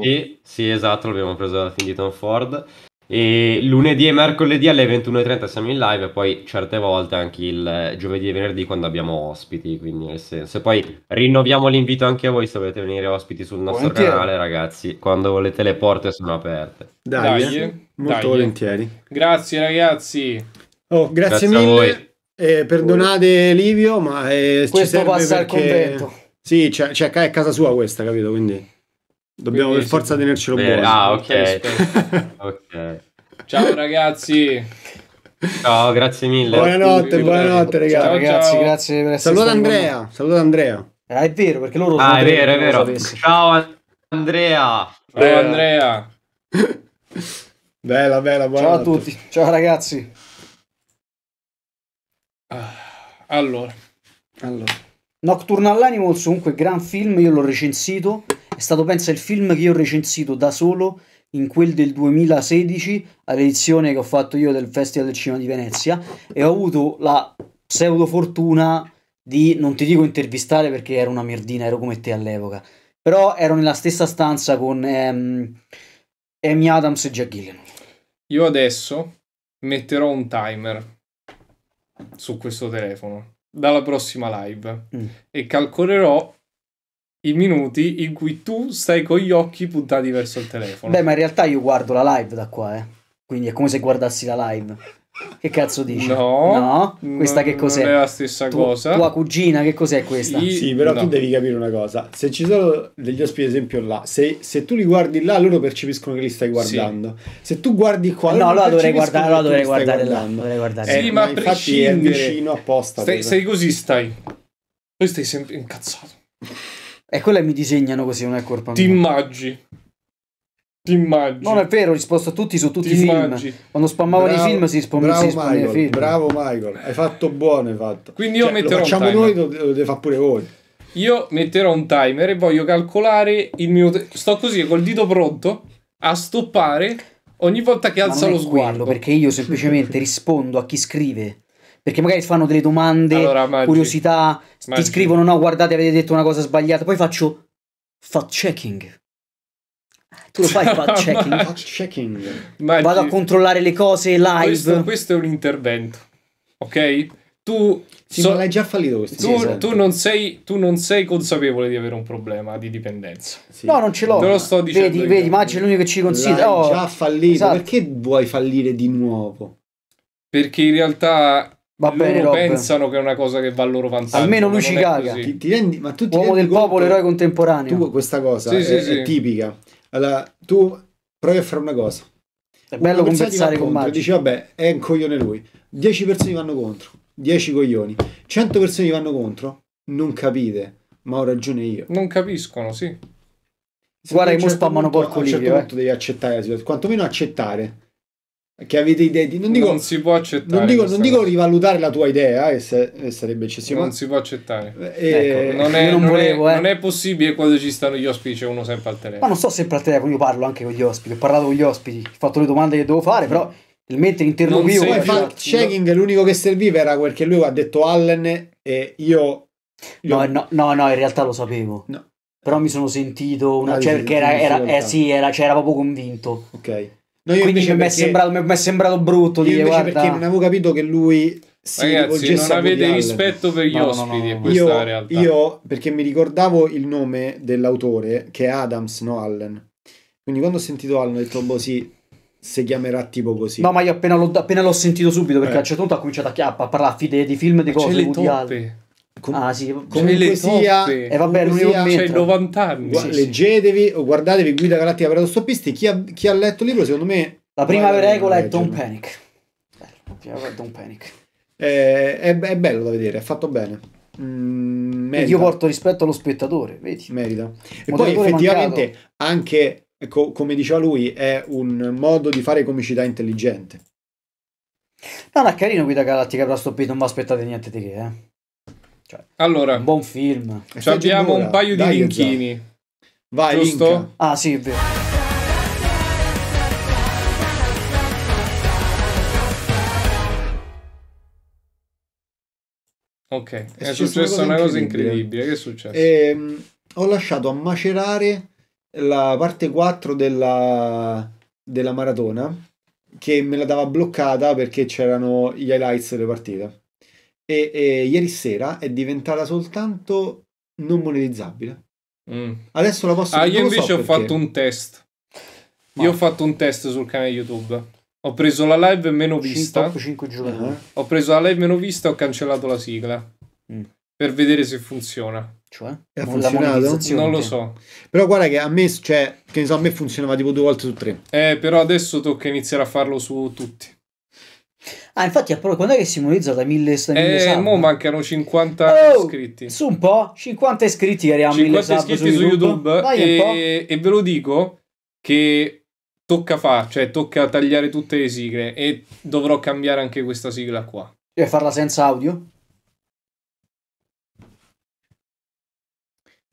Sì, sì, esatto, l'abbiamo preso dal film di Tom Ford. E lunedì e mercoledì alle 21.30 siamo in live e poi certe volte anche il eh, giovedì e venerdì quando abbiamo ospiti, quindi nel senso. E poi rinnoviamo l'invito anche a voi se volete venire ospiti sul nostro Volentieri. canale, ragazzi. Quando volete le porte sono aperte. Dai, Dai, eh. molto dai. volentieri. Grazie ragazzi. Oh, grazie, Grazie a mille. voi. Eh, perdonate Livio, ma eh, ci Questo serve passa al convento. Sì, cioè, cioè, è casa sua questa, capito? Quindi dobbiamo Quindi per forza sì. tenercelo Bene, buono. ah, ok. Ok. Ciao ragazzi. Ciao, grazie mille. Buonanotte, buonanotte, Ciao, ragazzi. Ragazzi, ciao. grazie per essere Saluta con Andrea, saluta Andrea. Eh, è vero, perché loro Ah, è vero, è vero. Ciao Andrea. Ciao Andrea. Bella, bella, Ciao a buonanotte. tutti, ciao ragazzi. Allora, Allora. Nocturnal Animals comunque gran film, io l'ho recensito, è stato pensa il film che io ho recensito da solo in quel del 2016 all'edizione che ho fatto io del Festival del Cinema di Venezia e ho avuto la pseudo fortuna di, non ti dico intervistare perché ero una merdina, ero come te all'epoca, però ero nella stessa stanza con ehm, Amy Adams e Jack Gillian. io adesso metterò un timer su questo telefono dalla prossima live Mm. e calcolerò i minuti in cui tu stai con gli occhi puntati verso il telefono. Beh, ma in realtà io guardo la live da qua, eh. Quindi è come se guardassi la live. Che cazzo dici? No, No? Questa che cos'è? Non è la stessa Tu- cosa. Tua cugina, che cos'è questa? Sì. Sì, però No. tu devi capire una cosa. Se ci sono degli ospiti, ad esempio, là, se, se tu li guardi là, loro percepiscono che li stai guardando. Se tu guardi qua, no, loro allora dovrei guardare, allora dovrei guardare là. Dovrei guardare Sì, là. Eh, ma a infatti è vicino apposta. Stai, stai così, stai. Poi stai sempre incazzato. E quelle mi disegnano così, non è colpa Ti mia. immagini. Ti immagini. Non è vero, ho risposto a tutti su tutti Ti i film. immagini. Quando spammavano i film si risponde bravo si Michael, film. bravo Michael, hai fatto buono, hai fatto. Quindi io Cioè, metterò lo un facciamo timer. noi, lo, deve fare pure voi. Io metterò un timer e voglio calcolare il minuto. Sto così col dito pronto a stoppare ogni volta che alza lo sguardo. perché io semplicemente rispondo a chi scrive. Perché magari fanno delle domande, Allora, Maggi, curiosità, Maggi. ti scrivono no, guardate, avete detto una cosa sbagliata, poi faccio fact checking. Tu lo fai fact checking? Fact checking. Vado a controllare le cose live. questo, questo è un intervento. Ok? Tu, Sì, so- ma l'hai già fallito questo tu, intervento. tu non sei, tu non sei consapevole di avere un problema di dipendenza. Sì. No, non ce l'ho. Te lo sto dicendo Vedi, vedi, Maggi è l'unico che ci L'hai considera. Oh, già fallito. esatto. Perché vuoi fallire di nuovo? Perché in realtà Va bene, loro Rob. pensano che è una cosa che va a loro vantaggio. Almeno ma lui ci caga. Ti, ti rendi, ma tu ti Uomo rendi del popolo, eroe contemporaneo. Tu questa cosa Sì, è, sì, sì. è tipica. Allora, tu provi a fare una cosa. è bello Una conversare con contro Maggi. Dici, vabbè, è un coglione lui. 10 persone vanno contro. 10 coglioni. 100 persone vanno contro. Non capite. Ma ho ragione io. Non capiscono, sì. Guarda A che mo spammano porco A un certo eh. punto devi accettare la situazione. Quantomeno accettare. Che avete idee di... Non dico, non si può accettare. non dico, non dico rivalutare la tua idea, se- eh, sarebbe eccessivo. Non si può accettare. Eh, Ecco, Non è, non non è- volevo, eh. non è possibile quando ci stanno gli ospiti c'è uno sempre al Ma telefono. non sto sempre al telefono, io parlo anche con gli ospiti. Ho parlato con gli ospiti, ho fatto le domande che devo fare, però il mentre interloquivo. Poi più- fact checking l'unico che serviva era quel che lui ha detto Allen e io... io- No, no, no, no, in realtà lo sapevo. No. Però mi sono sentito una... Ah, cioè, perché era, era- eh sì, era, cioè, era proprio convinto. Ok. No, io Quindi invece mi è, perché- sembrato, mi è sembrato brutto Io dire, invece guarda... perché non avevo capito che lui si Ragazzi, non avete rispetto per gli No, ospiti no, no. è Io, realtà. io, perché mi ricordavo il nome dell'autore, che è Adams, no Allen. Quindi quando ho sentito Allen ho detto, boh sì, si chiamerà tipo così. No, ma io appena l'ho, appena l'ho sentito subito, perché Eh. a un certo punto ha cominciato a, chiappa, a parlare di, di film, di Ma c'è cose, le Allen. toppe. Com- Ah sì, C'è le sia-. E vabbè, che C'hai mentre- 90 anni. Gua- sì, leggetevi o guardatevi Guida Galattica per autostoppisti. Chi ha, chi ha letto il libro, secondo me... La prima vale regola è leggerlo. Don't Panic. Bello, la prima regola è Don't Panic. Eh, è, è bello da vedere, è fatto bene. Mm, io porto rispetto allo spettatore, vedi? merita. E poi effettivamente anche, ecco, come diceva lui, è un modo di fare comicità intelligente. No, no, è carino Guida Galattica, però sto non vi aspettate niente di che, eh. Allora, Un buon film. E ci abbiamo un paio di Dai, linkini. Vai, Giusto? Inca. Ah sì, è vero. Ok, è, successa successa una una cosa incredibile. incredibile. Che è successo? Ehm, ho lasciato a macerare la parte 4 della, della maratona che me la dava bloccata perché c'erano gli highlights delle partite. E, e ieri sera è diventata soltanto non monetizzabile. Mm. Adesso la posso Ah, io lo so invece ho perché. fatto un test. Ma- Io ho fatto un test sul canale YouTube. Ho preso la live meno vista. 5 giocatori. Ah, Ho preso la live meno vista e ho cancellato la sigla. Mm. Per vedere se funziona. Cioè, E ha funzionato? Non lo so. Però guarda che a me, cioè, che ne so, a me funzionava tipo due volte su tre. Eh, però adesso tocca iniziare a farlo su tutti. Ah, infatti, quando è che si monetizza da 1000 da 1000 Eh, sub? mo mancano 50 Oh, iscritti. Su un po', 50 iscritti che arriviamo a 1000 50 sub iscritti su YouTube, po'. e, e ve lo dico che tocca fare, cioè tocca tagliare tutte le sigle e dovrò cambiare anche questa sigla qua. E farla senza audio?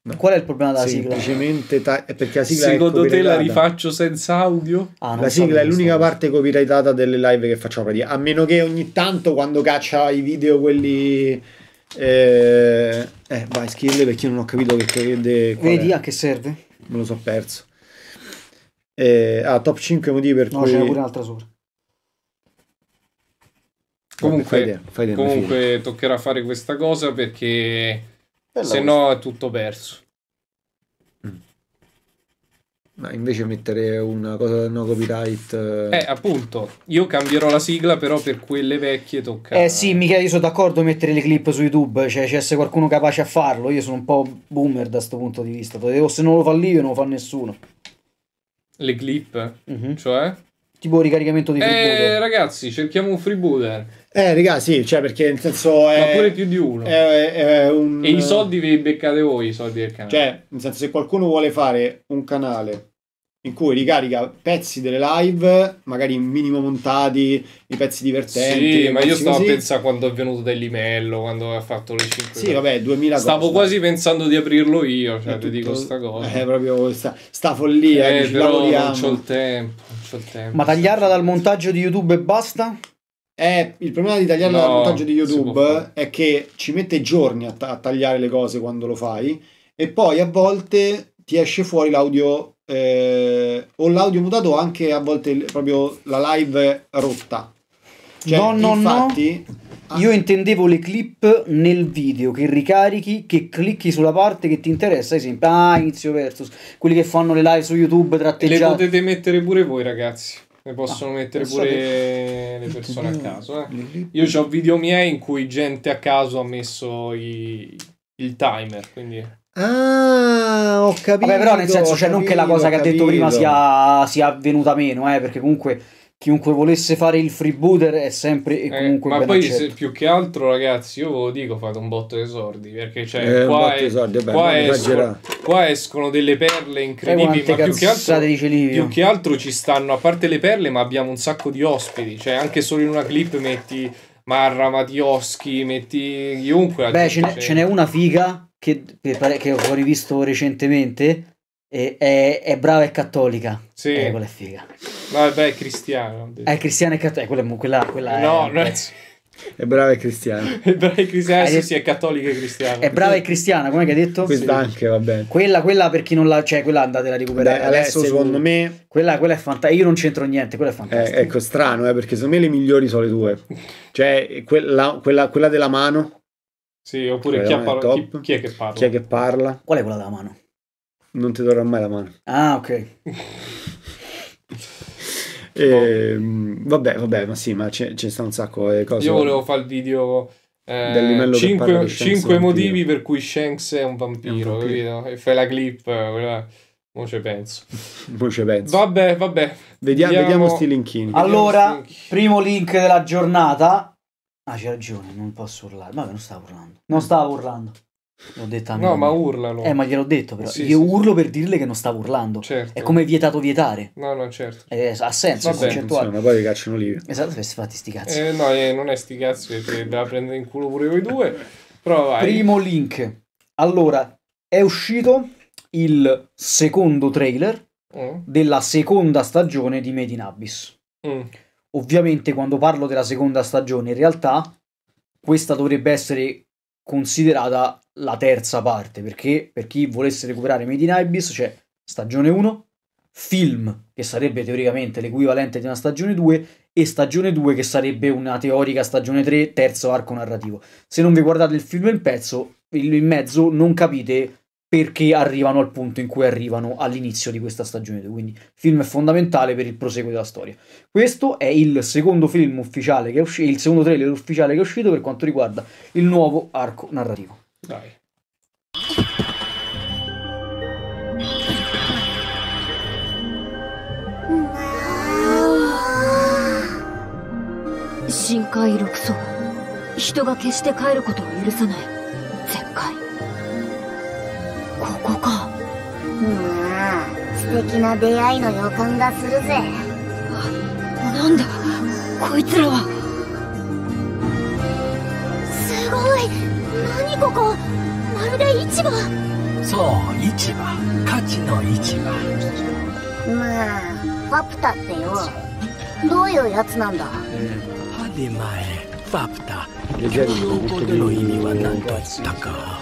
No. Qual è il problema della sigla? Semplicemente ta- è perché la sigla è Secondo te la rifaccio senza audio? Ah, La so sigla è questa l'unica parte copyrightata delle live che facciamo praticamente. A meno che ogni tanto quando caccia i video quelli. Eh, eh vai, skill perché io non ho capito che crede. Vedi è. a che serve? Me lo so perso. Eh, ah, top 5 motivi per No, cui. c'è pure un'altra sopra. Vabbè, fai Comunque, te, fai te, Mefilo. comunque toccherà fare questa cosa perché Bella se no è tutto perso. Ma invece mettere una cosa no copyright. eh, Eh, appunto, io cambierò la sigla, però per quelle vecchie tocca... Eh sì, Michele, io sono d'accordo a mettere le clip su YouTube, cioè c'è essere qualcuno capace a farlo, io sono un po' boomer da sto punto di vista, Devo- se non lo fa lì io non lo fa nessuno. Le clip, Mhm. cioè... Tipo ricaricamento di Eh, freebooter. ragazzi, cerchiamo un freebooter, Eh, raga, sì, cioè perché nel senso è. ma pure più di uno. è- è un- E i soldi vi beccate voi, i soldi del canale. Cioè, nel senso, se qualcuno vuole fare un canale in cui ricarica pezzi delle live, magari minimo montati, i pezzi divertenti. sì, ma io stavo a così. pensare quando è venuto Delimello, quando ha fatto le 5 Sì, vabbè, 2000 Stavo cose. quasi pensando di aprirlo io, cioè ti dico sta cosa. È proprio sta, sta follia, Eh, che ci però non lavoriamo. c'ho il tempo, non c'ho il tempo. Ma tagliarla dal montaggio di YouTube e basta? Eh, il problema di tagliarla No, dal montaggio di. YouTube è che ci mette giorni a, ta- a tagliare le cose quando lo fai e poi a volte ti esce fuori l'audio eh, o l'audio mutato o anche a volte il- proprio la live rotta. Cioè, No, no, no. infatti, ah, Io intendevo le clip nel video che ricarichi, che clicchi sulla parte che ti interessa, ad esempio, ah, inizio versus, quelli che fanno le live su YouTube Le tratteggiate. potete mettere pure voi, ragazzi. Ne possono Ah, mettere pure le persone a caso. Eh. Io ho video miei in cui gente a caso ha messo i- il timer, quindi... Ah, ho capito. Vabbè, però nel senso, cioè, non che la capito, cosa che ha detto prima capito. sia, sia venuta meno, eh, perché comunque chiunque volesse fare il freebooter è sempre e Eh, comunque ma ben poi se- più che altro, ragazzi, io ve lo dico, fate un botto di perché cioè, Eh, un qua, è- soldi, vabbè, qua escono, qua escono delle perle incredibili, ma più che altro... Più che altro ci stanno, a parte le perle, ma abbiamo un sacco di ospiti. Cioè, anche solo in una clip metti Marra, Mattioschi, metti chiunque. Beh, ce n'è, c'è. ce n'è una figa che, che ho rivisto recentemente. E è, è brava e cattolica. Sì. Eh, quella è figa. Vabbè, è cristiano. È cristiana e cattolica. Quella, è- quella, quella è, no, un non è... È brava e cristiana. è brava e cristiana, sì, detto- sì, è cattolica e cristiana. È brava e cristiana, come hai detto? Questa anche va bene. Quella, quella per chi non la... Cioè, quella andatela a recuperare. Beh, adesso su- secondo me Quella, quella è fantastica. Io non c'entro niente, quella è Eh, fantastica. ecco, strano, eh, perché secondo me le migliori sono le tue. Cioè, quella, quella, quella della mano, Sì, oppure Quella chi, ha è parla- chi, chi è che parla? chi è che parla, Qual è quella della mano? Non ti darò mai la mano. Ah, ok. Ehm, vabbè, vabbè, ma sì, ma ce, ce ne sta un sacco di cose. Io volevo fare il video... Del livello che parla 5 di Shanks vampiro. motivi per cui Shanks è un vampiro, È un vampiro. capito? E fai la clip, eh, quella... Mo ci penso. Mo ci penso. Vabbè, vabbè. Vediamo, Vediamo- sti linkini. Allora, primo link della giornata. Ah, c'è ragione, non posso urlare. Vabbè, non stavo urlando. Non stavo urlando. L'ho detto a No, mia ma moglie. urlalo. Eh, ma gliel'ho detto però. Sì, Io sì, urlo per dirle che non stavo urlando. Certo. È come vietato vietare. No, no, certo. Eh, ha senso, è Vabbè, concettuale. Funziona, poi ti cacciano lì. Esatto, dovresti fatti sti cazzi. Eh, no, eh, non è sti cazzi perché da prendere in culo pure voi due. Però vai. Primo link. Allora, è uscito il secondo trailer Mm, della seconda stagione di Made in Abyss. mm. Ovviamente quando parlo della seconda stagione, in realtà questa dovrebbe essere considerata la terza parte, perché per chi volesse recuperare Made in Abyss c'è stagione 1, film, che sarebbe teoricamente l'equivalente di una stagione 2, e stagione 2 che sarebbe una teorica stagione 3, terzo arco narrativo. Se non vi guardate il film in pezzo, in mezzo, non capite perché arrivano al punto in cui arrivano all'inizio di questa stagione 2. Quindi il film è fondamentale per il proseguo della storia. Questo è il secondo film ufficiale che è uscito, il secondo trailer ufficiale che è uscito per quanto riguarda il nuovo arco narrativo. Dai. 深海六層人が決して帰ることを許さない絶海 ここか。素敵な出会いの予感がするぜ。なんだ。こいつらは。すごい。何ここ。まるで市場。そう市場。価値の市場。まあファプタってよ。どういうやつなんだ？ハディマエファプタ。日本語での意味は何と言ったか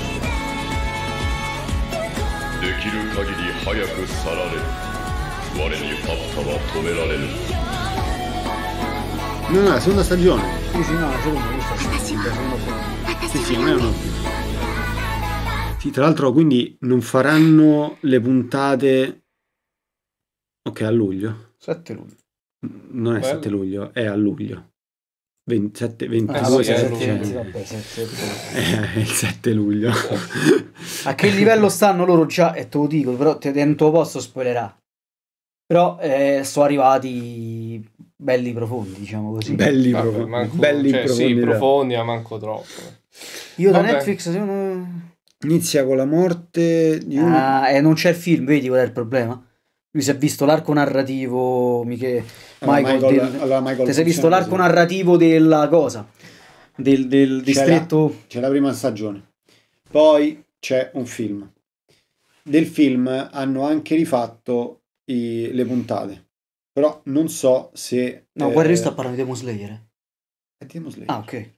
きる限り早く去られる我にファッタは止められる No, no, la seconda stagione. Sì, sì, no, la seconda, questa è la seconda. Sì, sì, non è una... Sì, tra l'altro quindi non faranno le puntate... Ok, a luglio. 7 luglio. Non è Bello. 7 luglio, è a luglio. 27, 22, Ah, sì, 7, sì, cioè, sì, vabbè, sette, sette. è il 7 luglio. A che livello stanno loro già? E te lo dico, però te non te lo posso spoilerà. Però eh, sono arrivati belli profondi, diciamo così. Belli Vabbè, profondi. manco- belli cioè, profondi. Sì, profondi, ma manco troppo. Io da Vabbè. Netflix sono... Inizia con la morte di uno. Ah, e non c'è il film, vedi qual è il problema? Lui si è visto l'arco narrativo, Miche... Allora, Michael, Michael- del- allora, Michael ti sei visto l'arco così. narrativo della cosa? Del, del C'è la- distretto... C'è la prima stagione. Poi c'è un film. Del film hanno anche rifatto i- le puntate. Però non so se... No, eh, guarda, io sto parlando di Demon Slayer. È Demon Slayer. Ah, ok.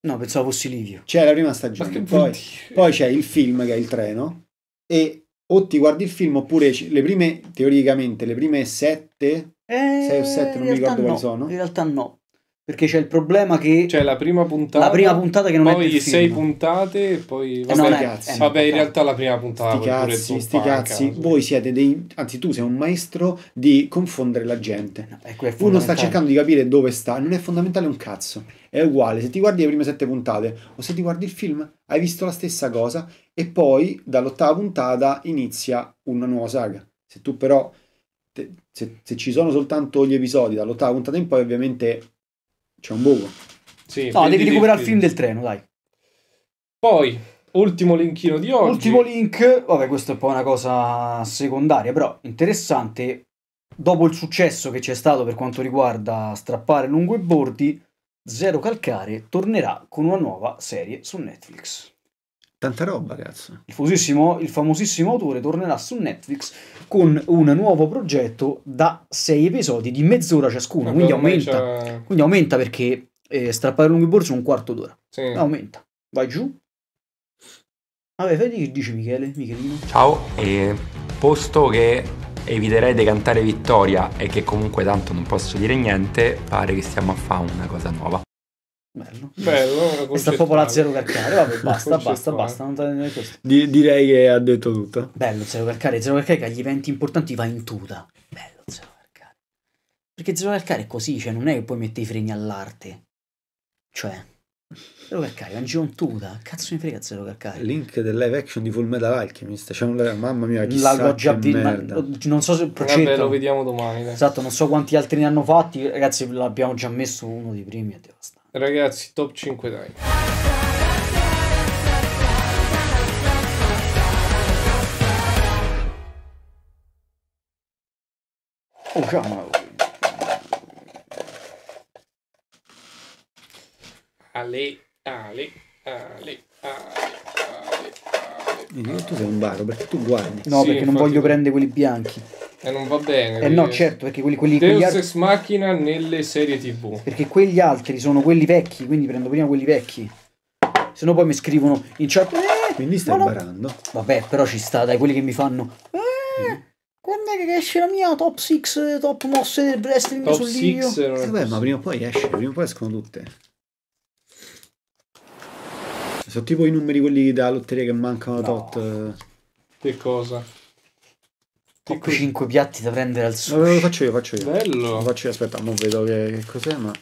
No, pensavo fossi Livio. C'è la prima stagione. Poi, poi c'è il film che è il treno. E o ti guardi il film oppure le prime, teoricamente, le prime sette, sei o sette, non mi Eh, in realtà ricordo quali no, sono. In realtà no. Perché c'è il problema che... Cioè la prima puntata, La prima puntata che non è poi del sei film. puntate e poi Eh, vabbè, non è- cazzi. eh, vabbè in no. realtà la prima puntata Sti poi pure cazzi, sti cazzi, voi siete dei. Anzi, tu sei un maestro di confondere la gente. Ecco, è Uno sta cercando di capire dove sta, non è fondamentale un cazzo. È uguale se ti guardi le prime sette puntate o se ti guardi il film, hai visto la stessa cosa e poi dall'ottava puntata inizia una nuova saga. Se tu però, te- se, se ci sono soltanto gli episodi dall'ottava puntata in poi, ovviamente c'è un buco. Sì, No, devi recuperare il film del treno, dai. Poi, ultimo linkino di oggi. Ultimo link, vabbè, questo è un po' una cosa secondaria, però interessante. Dopo il successo che c'è stato per quanto riguarda strappare lungo i bordi, Zero Calcare tornerà con una nuova serie su Netflix. Tanta roba, cazzo. Il famosissimo, il famosissimo autore tornerà su Netflix con un nuovo progetto da sei episodi di mezz'ora ciascuno. Quindi Ormai aumenta, quindi aumenta perché eh, strappare lungo i bordi sono un quarto d'ora. Sì. Aumenta. Vai giù. Vabbè, vedi che dice Michele, Michelino. Ciao, e posto che eviterei di cantare vittoria e che comunque tanto non posso dire niente, pare che stiamo a fare una cosa nuova. Bello. Bello, Questa la zero calcare. Vabbè, basta, basta, basta. Non questo. Di- direi che ha detto tutto. Bello zero calcare. Zero calcare che agli eventi importanti va in tuta. Bello zero calcare. Perché zero calcare è così, cioè non è che puoi mettere i freni all'arte. Cioè, zero calcare, giro in tuta. Cazzo mi frega zero calcare. Link del live action di Full Metal Alchemist. C'è un live- mamma mia, chissà l'ho già che visto. merda. Non so se Vabbè, lo vediamo domani. dai. Esatto, non so quanti altri ne hanno fatti. Ragazzi, l'abbiamo già messo uno dei primi. È devastante. Ragazzi, top 5 dai. Oh, già, ma- Ale, ale, ale, ale, Vedi che tu sei un baro perché tu guardi. No, Sì, perché non voglio prendere quelli bianchi. E non va bene. Eh no, certo, perché quelli, quelli, quegli Deus altri- Ex Machina nelle serie TV. perché quegli altri sono quelli vecchi, quindi prendo prima quelli vecchi. Se no poi mi scrivono in chat. "Eh, Quindi stai ma no". barando. Vabbè, però ci sta, dai, quelli che mi fanno. Eh, quando è che esce la mia top 6 top mosse del wrestling Top sul Livio? 6 non è Eh, Vabbè, ma prima o poi esce, prima o poi escono tutte. Sono tipo i numeri quelli da lotteria che mancano No. tot. eh. Che cosa? Top 5 piatti da prendere al sushi. lo faccio io, faccio io. Bello. Lo faccio io, aspetta, mo vedo che, che cos'è, ma...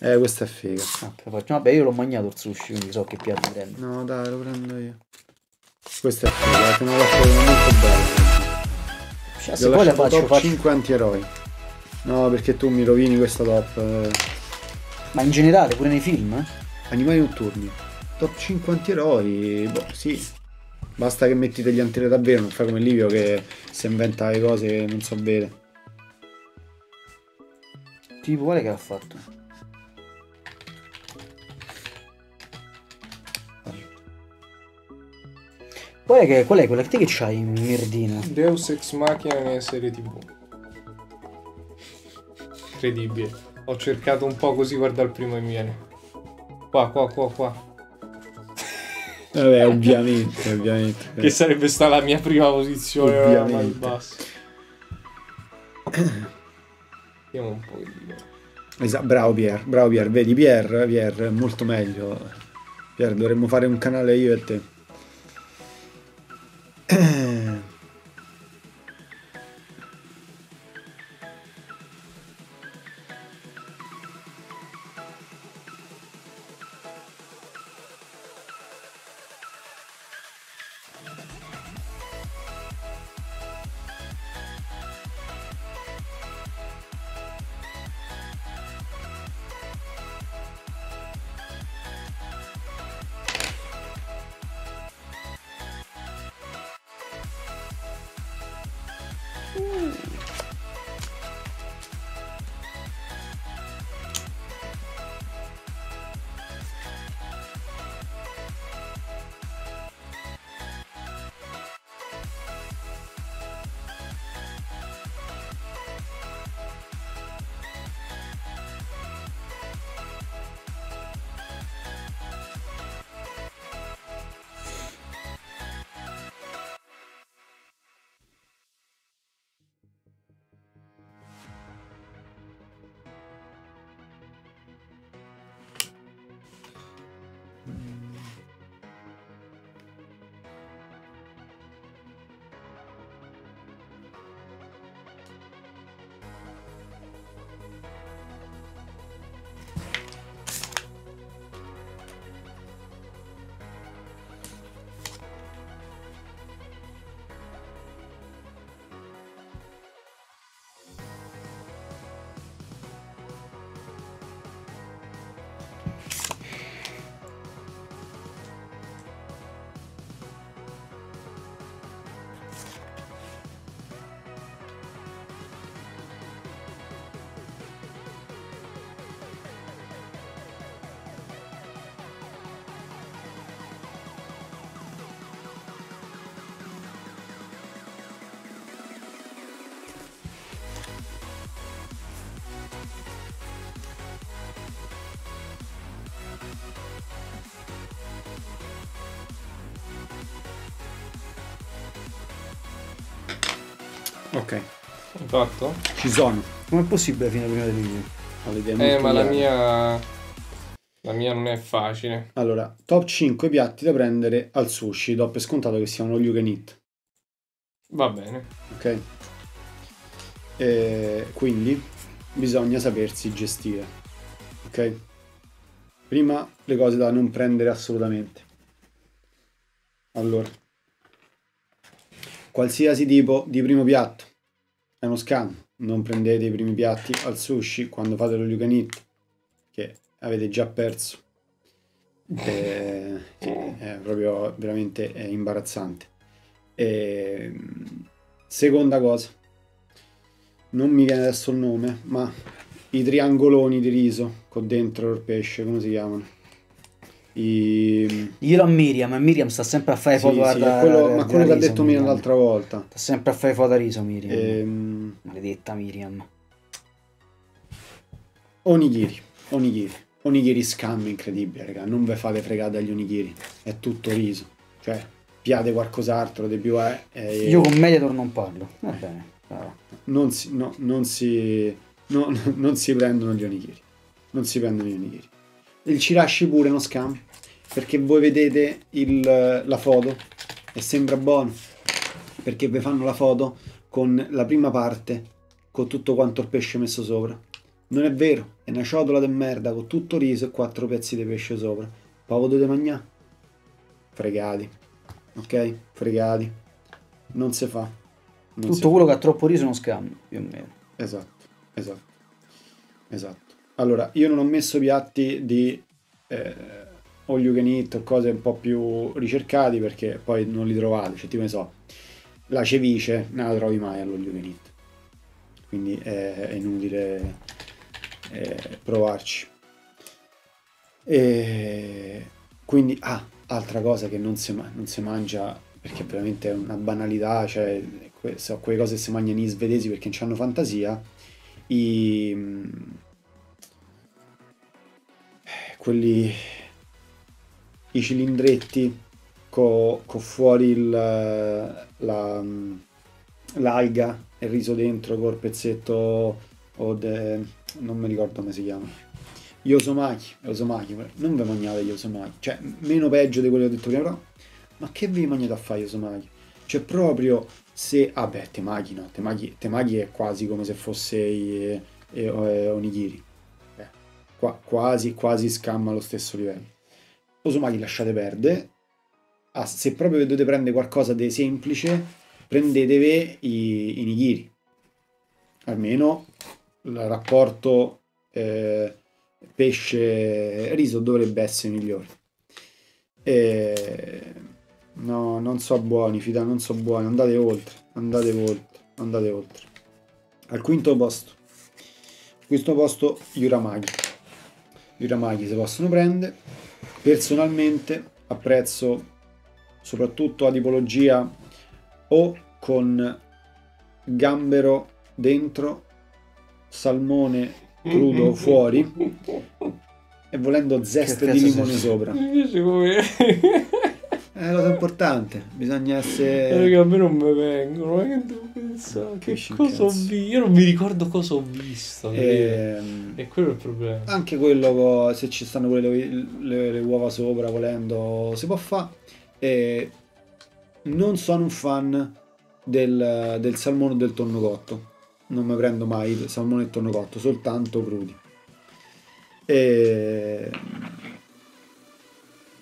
Eh, questa è figa. Ah, faccio- Vabbè, io l'ho mangiato il sushi, quindi so che piatti prendo. No, dai, lo prendo io. Questa è figa, che me l'ha fatto molto bella. Cioè, se ho poi la faccio, faccio- 5 antieroi. No, perché tu mi rovini questa top. eh. Ma in generale, pure nei film? eh? Animali notturni. Top 5 antieroi. Boh, sì. Basta che metti degli antieroi davvero, non fai come Livio che si inventa le cose che non so bene. Tipo, quale che l'ha fatto? Qual è, che, qual è quella che te che c'hai in merdina? Deus Ex Machina nelle serie tv. Incredibile. Ho cercato un po' così, guarda il primo che mi viene. Qua, qua, qua, qua. Vabbè, ovviamente, ovviamente. Che sarebbe stata la mia prima posizione. Ovviamente. basso. Vediamo un po' che dico. Esa- bravo Pier, bravo Pier, vedi Pier, Pier molto meglio. Pier, dovremmo fare un canale io e te. Hai fatto? ci sono. Com'è possibile fino prima del video? Ho le idee Eh, ma la mia... La mia non è facile. Allora, top 5 piatti da prendere al sushi. Do per scontato che siano all you can eat. Va bene. Ok? E quindi bisogna sapersi gestire. Ok? Prima le cose da non prendere assolutamente. Allora, qualsiasi tipo di primo piatto è uno scam. Non prendete i primi piatti al sushi quando fate lo you che avete già perso. Sì, è proprio veramente è imbarazzante. E, seconda cosa, non mi viene adesso il nome, ma i triangoloni di riso con dentro il pesce, come si chiamano? I... Io a Miriam, e Miriam sta sempre a fare Sì, foto sì, da- quello- da- ma quello che ha detto Miriam l'altra volta. Sta sempre a fare foto a riso Miriam. Ehm, Maledetta Miriam. Onigiri, onigiri, onigiri scam incredibile, raga. Non ve fate fregare dagli onigiri, è tutto riso. Cioè, piate qualcos'altro di più è. è- Io con Mediator non parlo. Va bene. non si, no, non si, no, non si prendono gli onigiri. Non si prendono gli onigiri. Il chirashi pure è uno scam. Perché voi vedete il- la foto e sembra buono. Perché vi fanno la foto, con la prima parte, con tutto quanto il pesce messo sopra. Non è vero, è una ciotola di merda con tutto riso e quattro pezzi di pesce sopra. Poi potete mangiare? Fregati. Ok? Fregati. Non si fa. Non Tutto quello che ha troppo riso non scambia, più o meno. Esatto, esatto, esatto. Allora, io non ho messo piatti di eh, all you can eat o cose un po' più ricercati perché poi non li trovate, cioè tipo ne so, la cevice non la trovi mai all'all you can eat. Quindi è, è inutile eh, provarci. E quindi, ah, altra cosa che non si, non si mangia perché veramente è una banalità, cioè que- so quelle cose che si mangiano i svedesi perché non hanno fantasia, i quelli i cilindretti con fuori il, la, mm, l'alga e il riso dentro col pezzetto o de, non mi ricordo come si chiama. Gli osomaki, non vi mangiate gli osomaki cioè meno peggio di quello che ho detto prima però ma che vi mangiate a fare gli osomaki? Cioè proprio se vabbè temaki no temaki, temaki è quasi come se fosse i, eh, eh, onigiri qua- quasi quasi scamma allo stesso livello. Osomaki lasciate perdere. Ah, se proprio dovete prendere qualcosa di semplice prendetevi i, i nigiri almeno il rapporto eh, pesce-riso dovrebbe essere migliore. E... No, non so buoni, fida, non so buoni, andate oltre, andate oltre, andate oltre. Al quinto posto, al quinto posto gli uramaki. Gli uramaki si possono prendere, personalmente apprezzo soprattutto la tipologia o con gambero dentro, salmone crudo fuori e volendo zeste di limone sopra. Mi piace come... È una cosa importante, bisogna essere... Perché a me non mi vengono, ma che devo pensare? Che il cosa ho cazzo. visto? Io non mi ricordo cosa ho visto. Ehm, E quello è il problema. Anche quello, se ci stanno quelle le, le- le uova sopra, volendo, si può fare. E non sono un fan del, del salmone o del tonno cotto. Non mi prendo mai il salmone e il tonno cotto, soltanto crudi. E...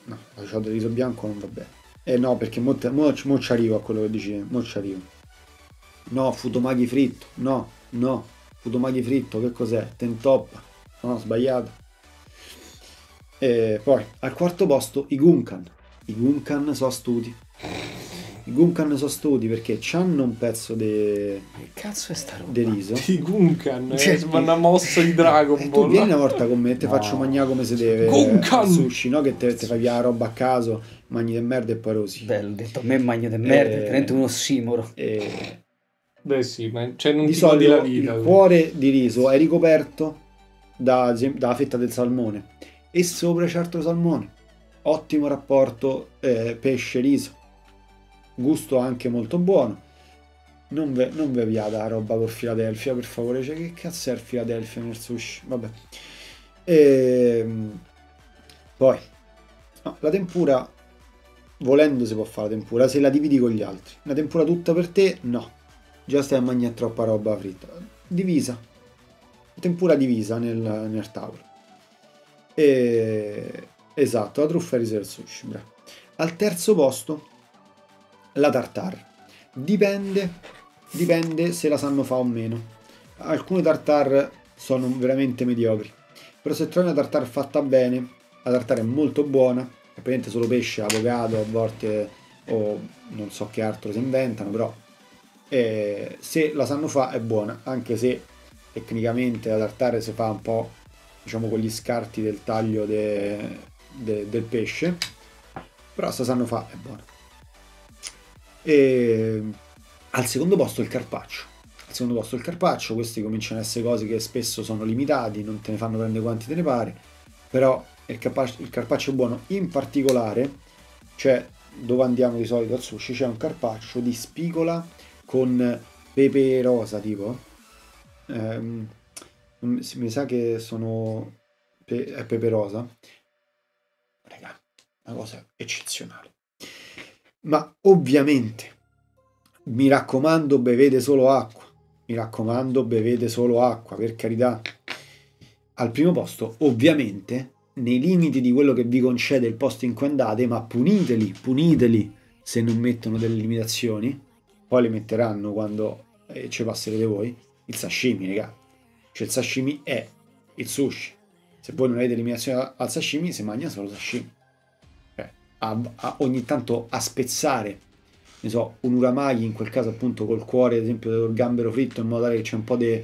No, la ciò del riso bianco non va bene. Eh no, perché mo, te- mo, mo ci arrivo a quello che dici, mo ci arrivo. No, futomaghi fritto, no, no, futomaghi fritto, che cos'è? Tentoppa, no, sbagliato. E poi, al quarto posto, i Gunkan. I Gunkan sono studi. I Gunkan sono studi perché hanno un pezzo di Che cazzo è sta roba? di riso. I Gunkan, Cioè, eh, una mossa di Dragon Tu Ball. vieni una volta con me, te No. faccio mangiare come si deve. Gunkan! sushi, no? Che te, te fai via la roba a caso, mangi di merda e poi rosi. Bello, detto a me magno di merda, Eh, è veramente un ossimoro. E Beh sì, ma cioè non di ti solito la vita. il cuore di riso è ricoperto da, dalla fetta del salmone e sopra c'è altro salmone. Ottimo rapporto eh, pesce-riso. Gusto anche molto buono. Non ve, non ve piate la roba con Philadelphia, per favore. Cioè, che cazzo è il Philadelphia nel sushi? Vabbè. Ehm, poi, no, la tempura, volendo si può fare la tempura, se la dividi con gli altri. Una tempura tutta per te, no. Già stai a mangiare troppa roba fritta. Divisa. Tempura divisa nel, nel tavolo. E... Esatto, la truffa e del sushi. bravo. Al terzo posto, la tartare. Dipende, dipende se la sanno fare o meno. Alcune tartare sono veramente mediocri. Però se trovi una tartare fatta bene, la tartare è molto buona. È praticamente solo pesce, avocado, a volte o non so che altro si inventano, però eh, se la sanno fare è buona, anche se tecnicamente la tartare si fa un po' diciamo con gli scarti del taglio de- de- del pesce, però se la sanno fare è buona. E al secondo posto il carpaccio. Al secondo posto il carpaccio, questi cominciano ad essere cose che spesso sono limitati, non te ne fanno prendere quanti te ne pare, però il carpaccio, il carpaccio è buono, in particolare, cioè dove andiamo di solito al sushi, c'è un carpaccio di spigola con pepe rosa tipo. Ehm, mi sa che sono pe- è pepe rosa. Raga, una cosa eccezionale. Ma ovviamente mi raccomando, bevete solo acqua. Mi raccomando, bevete solo acqua, per carità. Al primo posto, ovviamente, nei limiti di quello che vi concede il posto in cui andate, ma puniteli, puniteli se non mettono delle limitazioni. Poi le metteranno quando eh, ci passerete voi. Il sashimi, raga. Cioè il sashimi è il sushi. Se voi non avete eliminazione al sashimi, si mangia solo sashimi. Cioè, a- a- ogni tanto a spezzare, ne so, un uramaki, in quel caso appunto col cuore, ad esempio, del gambero fritto, in modo tale che c'è un po' di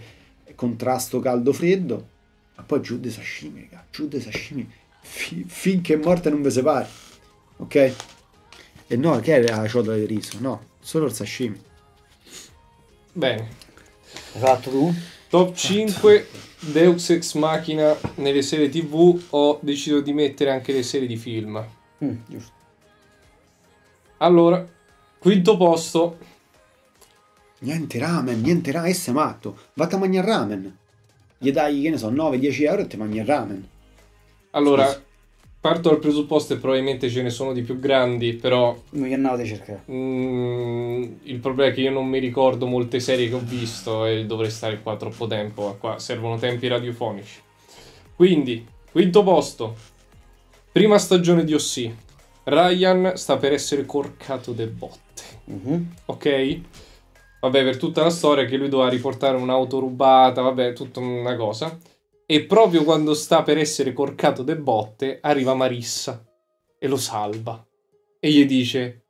contrasto caldo-freddo, ma poi giù dei sashimi, raga, giù dei sashimi, fi- finché morte non vi separi, ok? E no, che è la ciotola di riso? No, solo il sashimi. Bene. Hai fatto tu? Top 5 Deus Ex Machina nelle serie TV. Ho deciso di mettere anche le serie di film. Mm, giusto. Allora, quinto posto. Niente ramen, niente ramen, esse è matto. Vatti a mangiare ramen. Gli dai, che ne so, 9-10 euro e ti mangi il ramen. Allora. Parto dal presupposto e probabilmente ce ne sono di più grandi, però Non gli andavo a cercare. mm, il problema è che io non mi ricordo molte serie che ho visto e dovrei stare qua troppo tempo. Qua servono tempi radiofonici. Quindi, quinto posto. Prima stagione di OC. Ryan sta per essere corcato de botte. Mhm. Ok? Vabbè, per tutta la storia che lui doveva riportare un'auto rubata, vabbè, tutta una cosa. E proprio quando sta per essere corcato de botte, arriva Marissa e lo salva. E gli dice: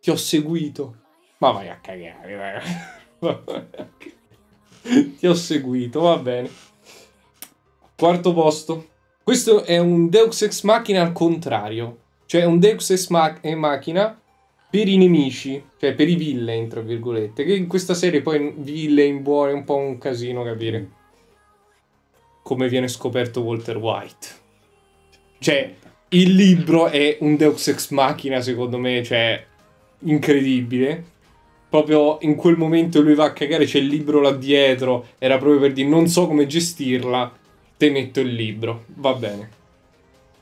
Ti ho seguito. Ma vai a cagare, vai. Ti ho seguito, va bene. Quarto posto. Questo è un Deus Ex Machina al contrario. Cioè un Deus Ex Ma- Machina per i nemici, cioè per i villain, tra virgolette. Che in questa serie poi villain buono è un po' un casino capire come viene scoperto Walter White. Cioè, il libro è un Deus Ex Machina, secondo me, cioè, incredibile. Proprio in quel momento lui va a cagare, c'è il libro là dietro, era proprio per dire non so come gestirla, te metto il libro, va bene.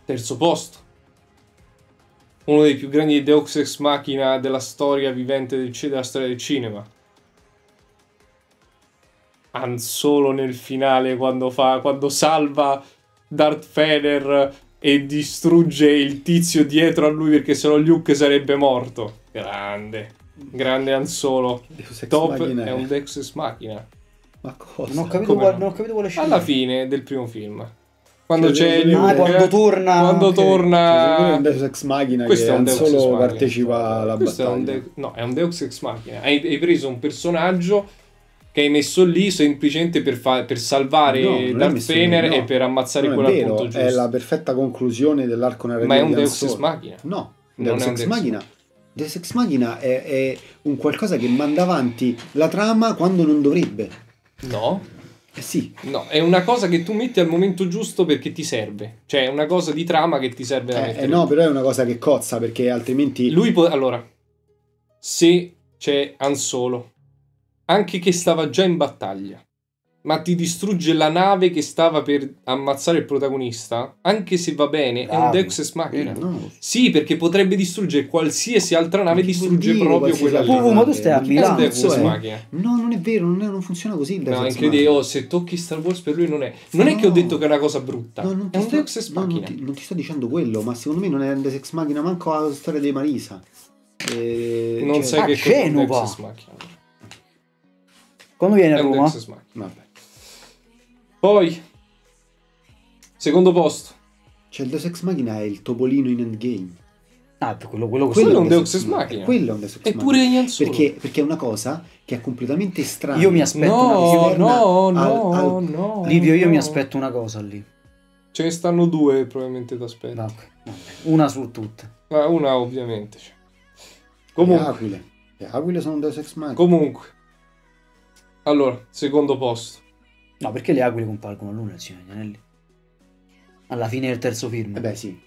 Terzo posto. Uno dei più grandi Deus Ex Machina della storia vivente del, della storia del cinema. Han Solo nel finale quando, fa, quando salva Darth Vader e distrugge il tizio dietro a lui perché sennò Luke sarebbe morto. Grande. Grande Han Solo. Ex Top è è- un Deus Ex Machina. Ma cosa? Non ho capito, qual- no? non ho capito quale scena. Alla fine del primo film. Quando Cioè, c'è Luke, Ah, quando torna- quando ok. torna Cioè, è un Deus Ex Machina Questo che è un Deus Ex solo Machina. partecipa alla Questo è un battaglia. De- no, è un Deus Ex Machina. Hai, hai preso un personaggio che hai messo lì semplicemente per, fa- per salvare No, è Darth Vader no. e per ammazzare Non è vero, punto giusto. È la perfetta conclusione dell'arco narrativo Ma è un Deus Ex. Machina. No, Deus è un Ex Deus Machina. Deus Ex Machina è, è un qualcosa che manda avanti la trama quando non dovrebbe. No. Eh sì. No, è una cosa che tu metti al momento giusto perché ti serve. Cioè, è una cosa di trama che ti serve da Eh, mettere. eh no, però è una cosa che cozza perché altrimenti... Lui può. Allora, se c'è Han Solo, anche che stava già in battaglia, ma ti distrugge la nave che stava per ammazzare il protagonista, anche se va bene, è un Deus Ex Machina. Eh, no. Sì, perché potrebbe distruggere qualsiasi altra nave distrugge dire proprio quella lì. Oh, ma tu stai a Ma che Milano, È un Deus Ex è? Machina. No, non è vero, non, è- non funziona così il Deus No, Ex. Machina. Oh, se tocchi Star Wars per lui non è. Non è che ho No. detto che è una cosa brutta. No, non è un sto, Deus Ex no, non, Machina. ti, non ti sto dicendo quello, ma secondo me non è un Deus Ex Machina manco la storia di Marisa. Eh, Non cioè- sai Ah, che cosa è un Genova. Deus Ex Machina. Quando viene a Roma? Poi, secondo posto. Cioè il Deus Ex Machina è il topolino in Endgame. Ah, quello, quello, Quello è un Deus Ex Machina. Quello è un Deus Ex Eppure Machina. Ian Solo. Perché, perché è una cosa che è completamente strana. Io mi aspetto No, una esterna no, al- no, al- no. Livio, io no. mi aspetto una cosa lì. Ce ne stanno due, probabilmente ti aspetto. No. Una su tutte. Ma una, ovviamente. Le Comunque, aquile. Le aquile sono un Deus Ex Machina. comunque. Allora, secondo posto. No, perché le aquile compargono a luna nel Signore degli Anelli? Alla fine del terzo film. Eh beh sì.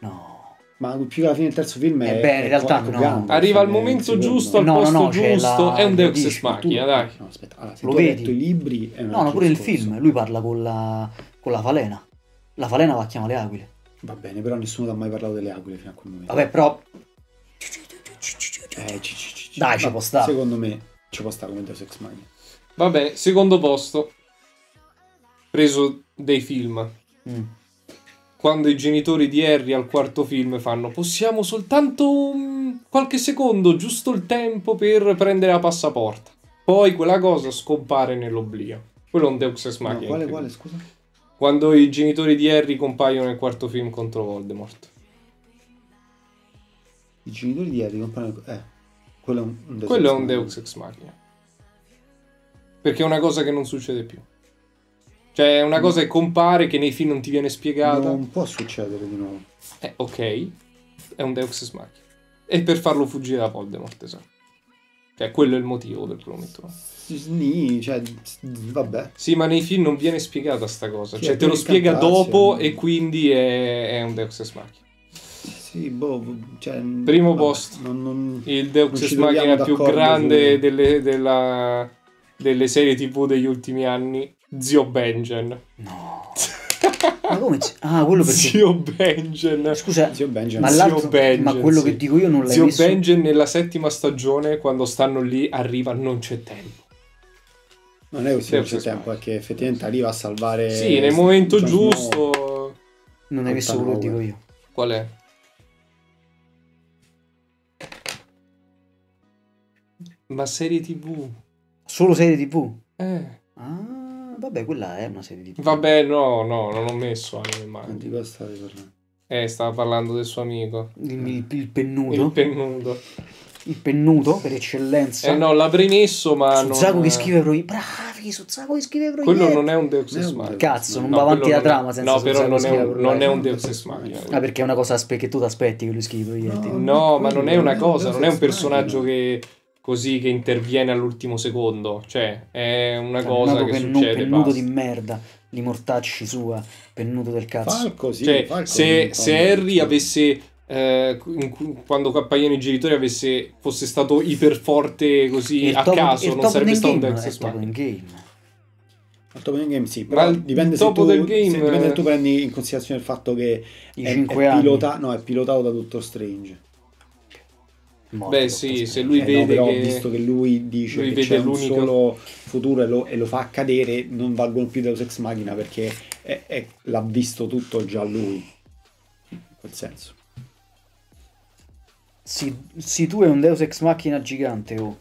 No. Ma più alla fine del terzo film è... Eh beh, in realtà no. Gandalf, Arriva al momento giusto, al No, no, posto no, c'è giusto. la- È un Deus Ex Machina, dai. No, aspetta, allora, se Lo tu hai vedi? letto i libri... No, no, pure nel discorso. film. Lui parla con la, con la falena. La falena va a chiamare le aquile. Va bene, però nessuno ti ha mai parlato delle aquile fino a quel momento. Vabbè, però Eh, ci, ci, ci, Dai, ci Ma può stare. Secondo me ci può stare come Deus Ex Machina. Va bene, secondo posto. Preso dei film. Mm. Quando i genitori di Harry al quarto film fanno possiamo soltanto qualche secondo, giusto il tempo per prendere la passaporta. Poi quella cosa scompare nell'oblio. Quello è un Deus Ex No, Machina. quale, incredibile. quale, scusa? Quando i genitori di Harry compaiono nel quarto film contro Voldemort. I genitori di Harry comprano... Eh, quello è un, un Deus Quello è un Machina. Deus Ex Machina. Perché è una cosa che non succede più. Cioè, è una cosa che compare, che nei film non ti viene spiegata. Non può succedere di nuovo. Eh, ok. È un Deus Ex Machina. E per farlo fuggire da Voldemort, esatto. Cioè, quello è il motivo per cui lo mettono. Sì, cioè, vabbè. Sì, ma nei film non viene spiegata sta cosa. Sì, cioè, te lo spiega dopo eh. e quindi è, è un Deus Ex Machina. Sì, boh, cioè, Primo vabbè, posto. non- non- Il Deus Machina più grande su- delle, della- delle serie tv degli ultimi anni. Zio Benjen. Ma come? zi- Ah, quello perché... Zio Benjen. Scusa, Zio Benjen. ma, Zio. Benjen, ma quello sì. che dico io non l'hai Zio messo... Benjen nella settima stagione, quando stanno lì, arriva, non c'è tempo. Non è così, non c'è tempo, è che effettivamente arriva a salvare... Sì, nel momento giusto. Non hai messo quello che dico io. Qual è? Ma serie tv. Solo serie tv? Eh. Ah, vabbè, quella è una serie tv. Vabbè, no, no, non ho messo anime. Non di cosa stavi parlando? Eh, stava parlando del suo amico. Il, il- il pennuto. Il pennuto. Il pennuto, per eccellenza. Eh no, l'avrei messo, ma non... Suzaku che scrive pro... Bravi, Suzaku che scrive pro... Quello non è un Deus Non è Ex un Machina. Cazzo, non No, va avanti la non è- trama senza No, però non è, scrive un, non è un. Deus Ex Machina. Ah, perché è una cosa aspe- che tu ti aspetti che lui scriva proiettili. No, ma non è una cosa, non è un personaggio che così che interviene all'ultimo secondo. Cioè, è una Dannato cosa che pennu- succede. pennuto basta. di merda, li mortacci sua, pennuto del cazzo. Falco, sì, Cioè, Falco se, se Harry avesse. eh, quando appaiono i genitori avesse fosse stato iperforte così Il a top- caso non sarebbe stato un game è top Machina. del game. Al top del game sì, Ma però il dipende se topo tu, del game- se, dipende se tu prendi in considerazione il fatto che I è, è pilota- no, è pilotato da Doctor Strange. Morto, Beh, sì, se lui Eh, no, vede però che. visto che lui dice lui che vede c'è un l'unico- solo futuro e lo, e lo fa accadere, non valgono più Deus Ex Machina perché è- è- l'ha visto tutto già lui. In quel senso. Sì, sì, tu è un Deus Ex Machina gigante, oh.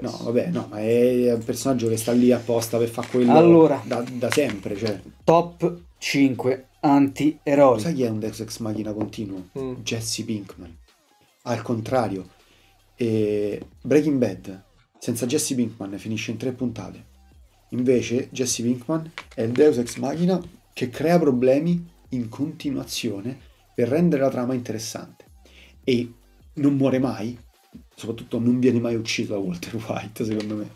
No, vabbè, no, ma è un personaggio che sta lì apposta per fare quello Allora. da, da sempre. Cioè. Top 5 anti-eroi. Sai chi è un Deus Ex Machina continuo? Mm. Jesse Pinkman. Al contrario, eh, Breaking Bad senza Jesse Pinkman finisce in tre puntate. Invece Jesse Pinkman è il Deus Ex Machina che crea problemi in continuazione per rendere la trama interessante. E non muore mai, soprattutto non viene mai ucciso da Walter White, secondo me.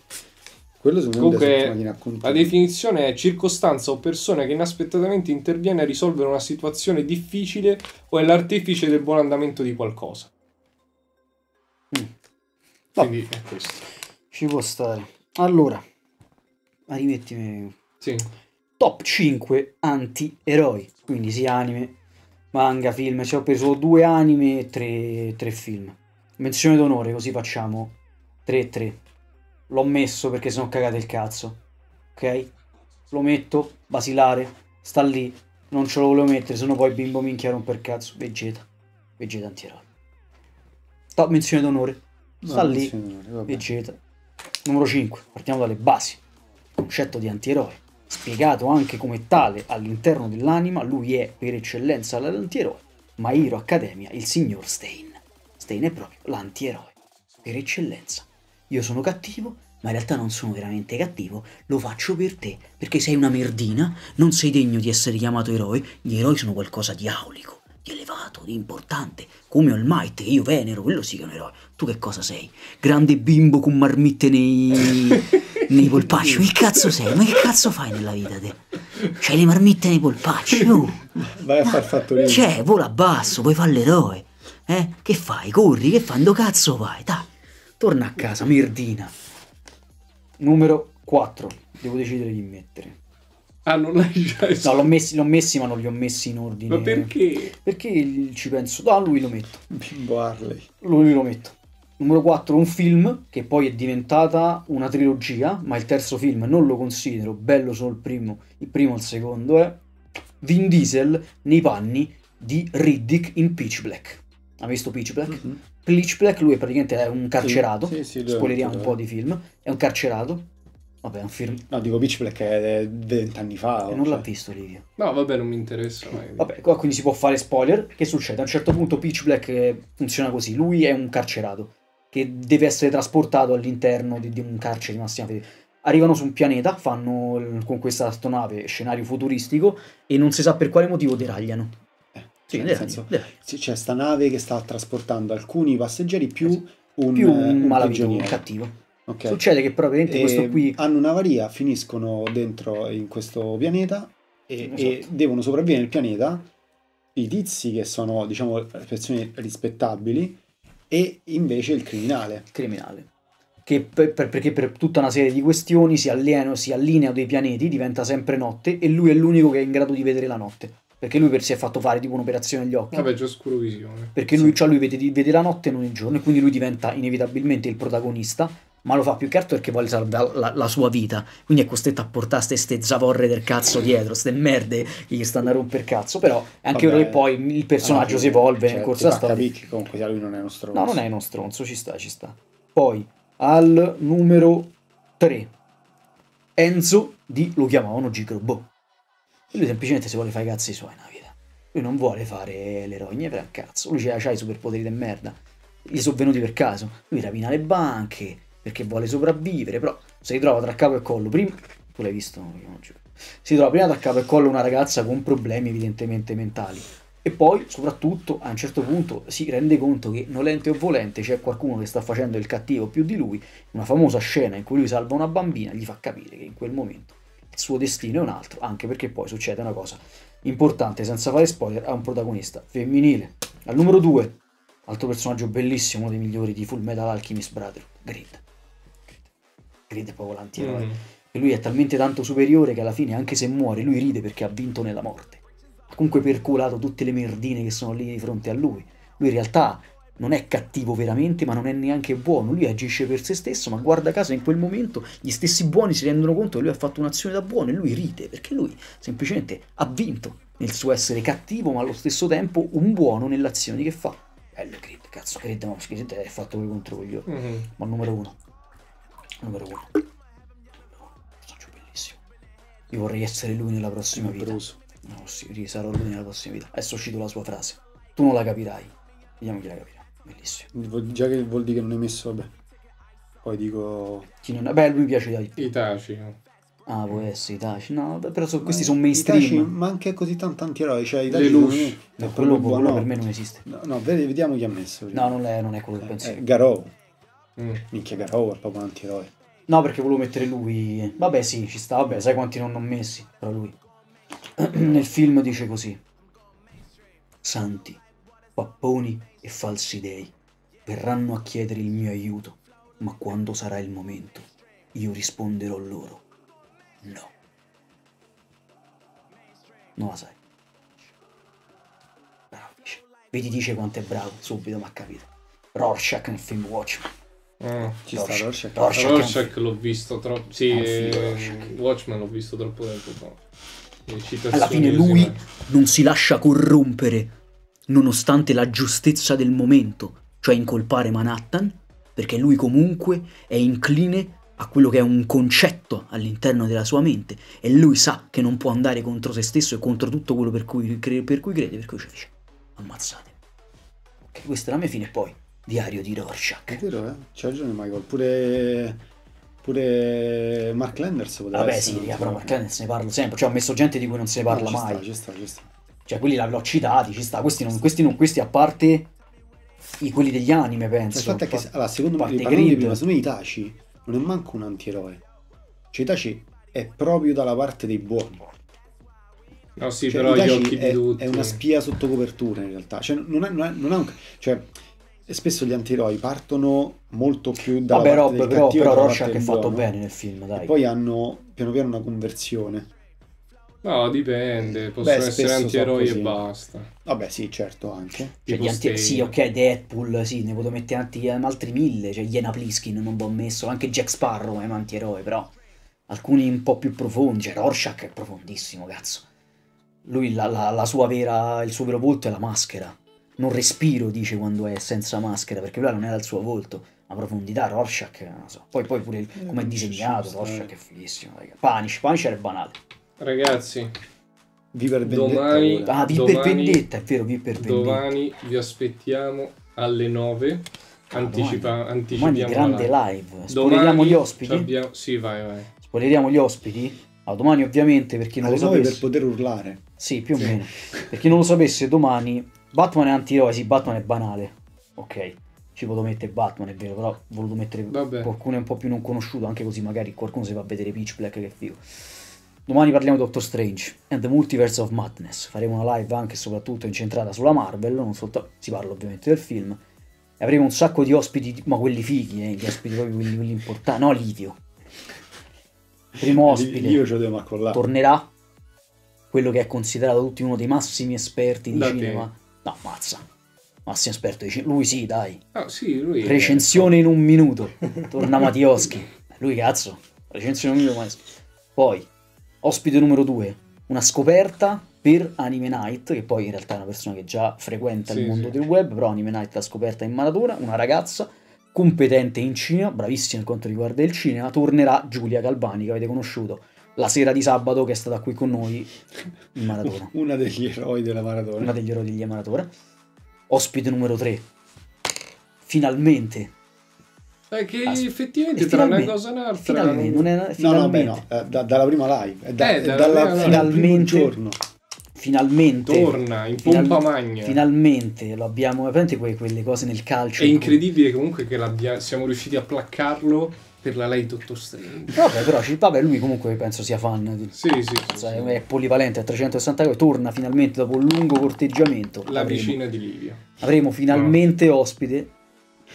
Quello secondo me è un Deus Ex Comunque, Machina la definizione è circostanza o persona che inaspettatamente interviene a risolvere una situazione difficile o è l'artefice del buon andamento di qualcosa. Mm. Quindi è questo. Ci può stare. Allora, rimettimi Sì. top 5 anti-eroi. Quindi sia anime, manga, film. Ci ho preso due anime e tre, tre film. Menzione d'onore, così facciamo 3-3. L'ho messo perché sono cagate il cazzo. Ok? Lo metto, basilare, sta lì. Non ce lo volevo mettere, sennò poi bimbo minchia romper cazzo. Vegeta. Vegeta anti-eroe. Top menzione d'onore. Sta lì. vabbè. Vegeta. Numero 5. Partiamo dalle basi. Concetto di antieroe. Spiegato anche come tale all'interno dell'anima, lui è per eccellenza l'antieroe. Ma Hero Academia, il signor Stein. Stein è proprio l'antieroe. Per eccellenza. Io sono cattivo, ma in realtà non sono veramente cattivo. Lo faccio per te, perché sei una merdina, non sei degno di essere chiamato eroe. Gli eroi sono qualcosa di aulico, di elevato, di importante. Come All Might, che io venero, quello sì che è un eroe. Tu che cosa sei? Grande bimbo con marmitte nei, nei polpacci. Ma che cazzo sei? Ma che cazzo fai nella vita te? C'hai le marmitte nei polpacci, oh. Vai a far fattoria. Cioè, vola basso, puoi fare l'eroe. Eh? Che fai? Corri? Che fai? Dove cazzo vai? Dai, torna a casa, merdina. Numero 4. Devo decidere chi mettere. Ah, non l'hai già No, l'ho messi, l'ho messi, ma non li ho messi in ordine. Ma perché? Perché ci penso. No, lui lo metto. Bimbo Harley. Lui lo metto. Numero 4, un film che poi è diventata una trilogia, ma il terzo film non lo considero bello solo il primo, il primo e il secondo è Vin Diesel nei panni di Riddick in Pitch Black. Ha visto Pitch Black? Pitch Black lui è praticamente è un carcerato, Sì, sì, è spoileriamo un po' di film, è un carcerato, vabbè un film, No, dico Pitch Black è vent'anni fa. non cioè. l'ha visto Livio. No, vabbè, non mi interessa. mai. Vabbè, qua quindi si può fare spoiler. Che succede? A un certo punto Pitch Black eh, funziona così. Lui è un carcerato che deve essere trasportato all'interno di, di un carcere di massima fede. Arrivano su un pianeta, fanno con questa astronave scenario futuristico e non si sa per quale motivo deragliano. Sì, Cioè, nel deragliano, senso, deragliano. sì, c'è sta nave che sta trasportando alcuni passeggeri più un, Più eh, un malavito, un prigioniero. cattivo. Ok. Succede che probabilmente E questo qui hanno un'avaria, finiscono dentro in questo pianeta e, Esatto. e devono sopravvivere nel pianeta i tizi che sono, diciamo, persone rispettabili e invece il criminale. criminale. Che per- per- perché per tutta una serie di questioni si allineano, si allinea dei pianeti, diventa sempre notte e lui è l'unico che è in grado di vedere la notte. Perché lui per si è fatto fare tipo un'operazione agli occhi. Vabbè, c'è oscuro visione. perché lui, cioè lui vede, vede la notte e non il giorno e quindi lui diventa inevitabilmente il protagonista ma lo fa più che altro perché vuole salvare la, la sua vita. Quindi è costretto a portare ste, ste zavorre del cazzo dietro ste merde che gli stanno a romper cazzo. Però è anche vero che poi il personaggio alla si evolve cioè, nel corso ti della storia. capire che comunque lui non è uno stronzo. no non è uno stronzo ci sta ci sta. Poi al numero 3 Enzo di lo chiamavano Gigrobò e lui semplicemente si vuole fare i cazzi suoi nella vita. Lui non vuole fare l'eroe niente per cazzo. Lui c'ha, c'ha i superpoteri di merda. Gli sono venuti per caso. Lui rapina le banche perché vuole sopravvivere però si ritrova tra capo e collo. Prima tu l'hai visto? No? Si trova prima tra capo e collo una ragazza con problemi evidentemente mentali. E poi soprattutto a un certo punto si rende conto che nolente o volente c'è qualcuno che sta facendo il cattivo più di lui una famosa scena in cui lui salva una bambina gli fa capire che in quel momento il suo destino è un altro anche perché poi succede una cosa importante senza fare spoiler ha un protagonista femminile. Al numero 2 altro personaggio bellissimo uno dei migliori di Full Metal Alchemist Brotherhood Grid Grid è proprio l'antieroe. Mm. e lui è talmente tanto superiore che alla fine anche se muore lui ride perché ha vinto nella morte. Ha comunque percolato tutte le merdine che sono lì di fronte a lui. Lui in realtà non è cattivo veramente ma non è neanche buono. Lui agisce per se stesso ma guarda caso in quel momento gli stessi buoni si rendono conto che lui ha fatto un'azione da buono e lui ride perché lui semplicemente ha vinto nel suo essere cattivo ma allo stesso tempo un buono nelle azioni che fa. Bello Creed cazzo Creed no Creed è fatto con i controlli Mhm. ma numero uno numero uno. Personaggio bellissimo. Io vorrei essere lui nella prossima vita. No sì sarò lui nella prossima vita. Adesso è uscito la sua frase. Tu non la capirai. Vediamo chi la capirà. Bellissimo. Vuol- Già che vuol dire che non hai messo, vabbè. Poi dico... chi non beh lui piace di più Itaci. ah può essere Itachi. No però so- questi Ma sono Itachi mainstream manca così tanto antieroi. Cioè, Le Itachi è No, proprio quello, buono. quello per me non esiste. No, no, vedi- vediamo chi ha messo. no non è, non è quello che penso. Eh, Garou. Mm. Minchia è proprio un antieroe. No, perché volevo mettere lui. Vabbè, sì, ci sta. Vabbè, sai quanti non ho messi? Però lui. Nel film dice così: Santi, papponi e falsi dei verranno a chiedere il mio aiuto, ma quando sarà il momento, io risponderò loro: no. Non la sai. Bravo, dice. Vedi, dice quanto è bravo. Subito mi ha capito. Rorschach nel film Watchmen. Ah. Ci sta Rorschach. Rorschach Rorschach l'ho visto troppo. Sì, È un eh, Rorschach. Watchmen l'ho visto troppo tempo fa. Alla fine lui non si lascia corrompere nonostante la giustezza del momento, cioè incolpare Manhattan, perché lui comunque è incline a quello che è un concetto all'interno della sua mente e lui sa che non può andare contro se stesso e contro tutto quello per cui, per cui crede, per cui ci dice ammazzate. Ok, questa è la mia fine e poi diario di Rorschach. È vero, eh? C'ha ragione Michael. Pure... Pure Mark Landers poteva Vabbè essere sì, però. Mark Landers ne parlo sempre, cioè ho messo gente di cui non se ne parla No, ci mai. Sta, ci sta, ci sta. Cioè, quelli l'ho citati, ci sta. Questi non, questi non, questi a parte i, quelli degli anime, penso. Il fatto è che, allora, secondo me, di prima, secondo me Itachi non è manco un antieroe. Cioè Itachi è proprio dalla parte dei buoni. No, sì, Cioè, però Itachi occhi è, di tutti. è una spia sotto copertura in realtà. Cioè, non, è, non, è, non è un... Cioè, spesso gli antieroi partono molto più dalla Vabbè, Rob, del però, cattivo però Rorschach è fatto buono. bene nel film, dai. E poi hanno piano piano una conversione. No, dipende. Possono Beh, essere antieroi so e basta. Vabbè, sì, certo, anche. Cioè, Tipo gli anti- sì, ok, Deadpool, sì, ne potevo mettere anti- altri mille, cioè Iena Pliskin non l'ho messo, anche Jack Sparrow è un antieroe, però alcuni un po' più profondi, cioè Rorschach è profondissimo, cazzo. Lui, la, la- la sua vera, il suo vero volto è la maschera. Non respiro, dice quando è senza maschera, perché quella non era il suo volto. Ma profondità, Rorschach, non so. Poi, poi pure il- come è disegnato, Rorschach è fighissimo, raga. Punish, Punisher è banale. Ragazzi, Vi per vendetta. domani. Ah, vi per domani- vendetta, è vero, vi per vendetta. domani vi aspettiamo alle 9. Anticipa, domani. anticipiamo Domani la grande live. live. Spoileriamo gli ospiti? abbiamo- Sì, vai, vai. Spoileriamo gli ospiti? Allora, domani ovviamente, per chi non Alle lo 9 per sapesse... poter urlare. Sì, più o meno. Per chi non lo sapesse, domani Batman è antieroe, sì, Batman è banale. Ok, ci potevo mettere Batman, è vero, però ho voluto mettere Vabbè. qualcuno un po' più non conosciuto, anche così magari qualcuno si va a vedere Pitch Black, che figo. Domani parliamo di Doctor Strange and the Multiverse of Madness. Faremo una live anche e soprattutto incentrata sulla Marvel, non soltanto... si parla ovviamente del film. E avremo un sacco di ospiti, ma quelli fighi, eh, gli ospiti proprio quelli, quelli importanti. No, Livio. Primo ospite Io ce devo tornerà quello che è considerato tutti uno dei massimi esperti di Da cinema. No, mazza. Massimo esperto di cinema. Lui sì, dai. Ah, sì, lui. Recensione in un minuto. Torna Mattioschi. Lui cazzo. Recensione in un minuto. Poi, ospite numero due. Una scoperta per Anime Night, che poi in realtà è una persona che già frequenta Sì, il mondo sì. del web, però Anime Night l'ha scoperta in maratona, una ragazza competente in cinema, bravissima per quanto riguarda il cinema, tornerà Giulia Galbani, che avete conosciuto la sera di sabato, che è stata qui con noi in maratona Una degli eroi della maratona. una degli eroi degli Maratona. Ospite numero 3. Finalmente. È che Ah, effettivamente tra una finalmente- cosa e un'altra. Finalmente, non è, No, no, finalmente, beh, no, eh, da- dalla prima live. È, da- Eh, è dalla dalla, prima finalmente- giorno. finalmente. Torna in final- pompa magna. Finalmente lo abbiamo. Prendete que- quelle cose nel calcio. È in cui- incredibile comunque che siamo riusciti a placcarlo per la lei Dottor Strange. Vabbè, però vabbè, lui comunque penso sia fan. Di, Sì, sì, sì, sì. È polivalente a 360 gradi. Torna finalmente dopo un lungo corteggiamento. La Avremo- vicina di Livio. Avremo finalmente ospite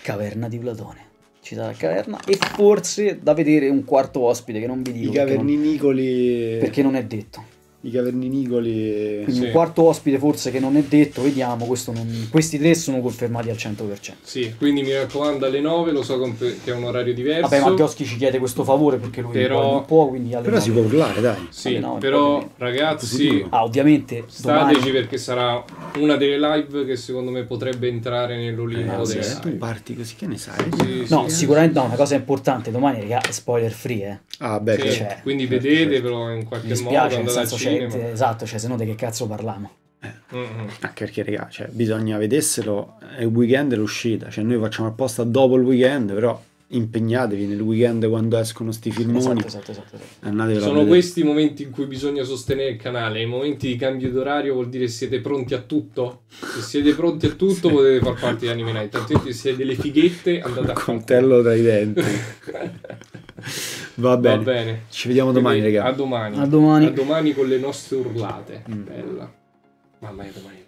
Caverna di Platone. Ci sarà Caverna e forse da vedere un quarto ospite che non vi I dico non, caverninicoli. perché non è detto. I caverninicoli. Quindi Sì. un quarto ospite forse che non è detto, vediamo, questo non- questi tre sono confermati al 100%. Sì, quindi mi raccomando alle 9, lo so che è un orario diverso. Vabbè, Mattioschi ci chiede questo favore perché lui Però- non può, quindi alle Però si nove- può urlare, dai. Sì, però ragazzi, Ah, ovviamente stateci domani perché sarà una delle live che secondo me potrebbe entrare nell'Olimpo Eh, se tu parti così, che ne sai? Sì, No, sì. sicuramente no, una cosa importante, domani raga, è spoiler free, eh. Ah, beh, Sì, certo. cioè, quindi certo, vedetevelo in Mi qualche modo, andate al cinema. esatto, cioè se no di che cazzo parliamo? Mm-mm. Anche perché, raga, cioè, bisogna vedessero. È il weekend e l'uscita. Cioè, noi facciamo apposta dopo il weekend, però impegnatevi nel weekend quando escono sti filmoni. Esatto, esatto, esatto. esatto. Sono questi i momenti in cui bisogna sostenere il canale. I momenti di cambio d'orario vuol dire siete pronti a tutto. Se siete pronti a tutto potete far parte di Anime Night. Altrimenti se siete delle fighette andate a Coltello tra i denti. Va bene. Va bene. Ci vediamo domani, Quindi, raga. A domani. A domani. A domani con le nostre urlate. Bella. Mamma mia, domani.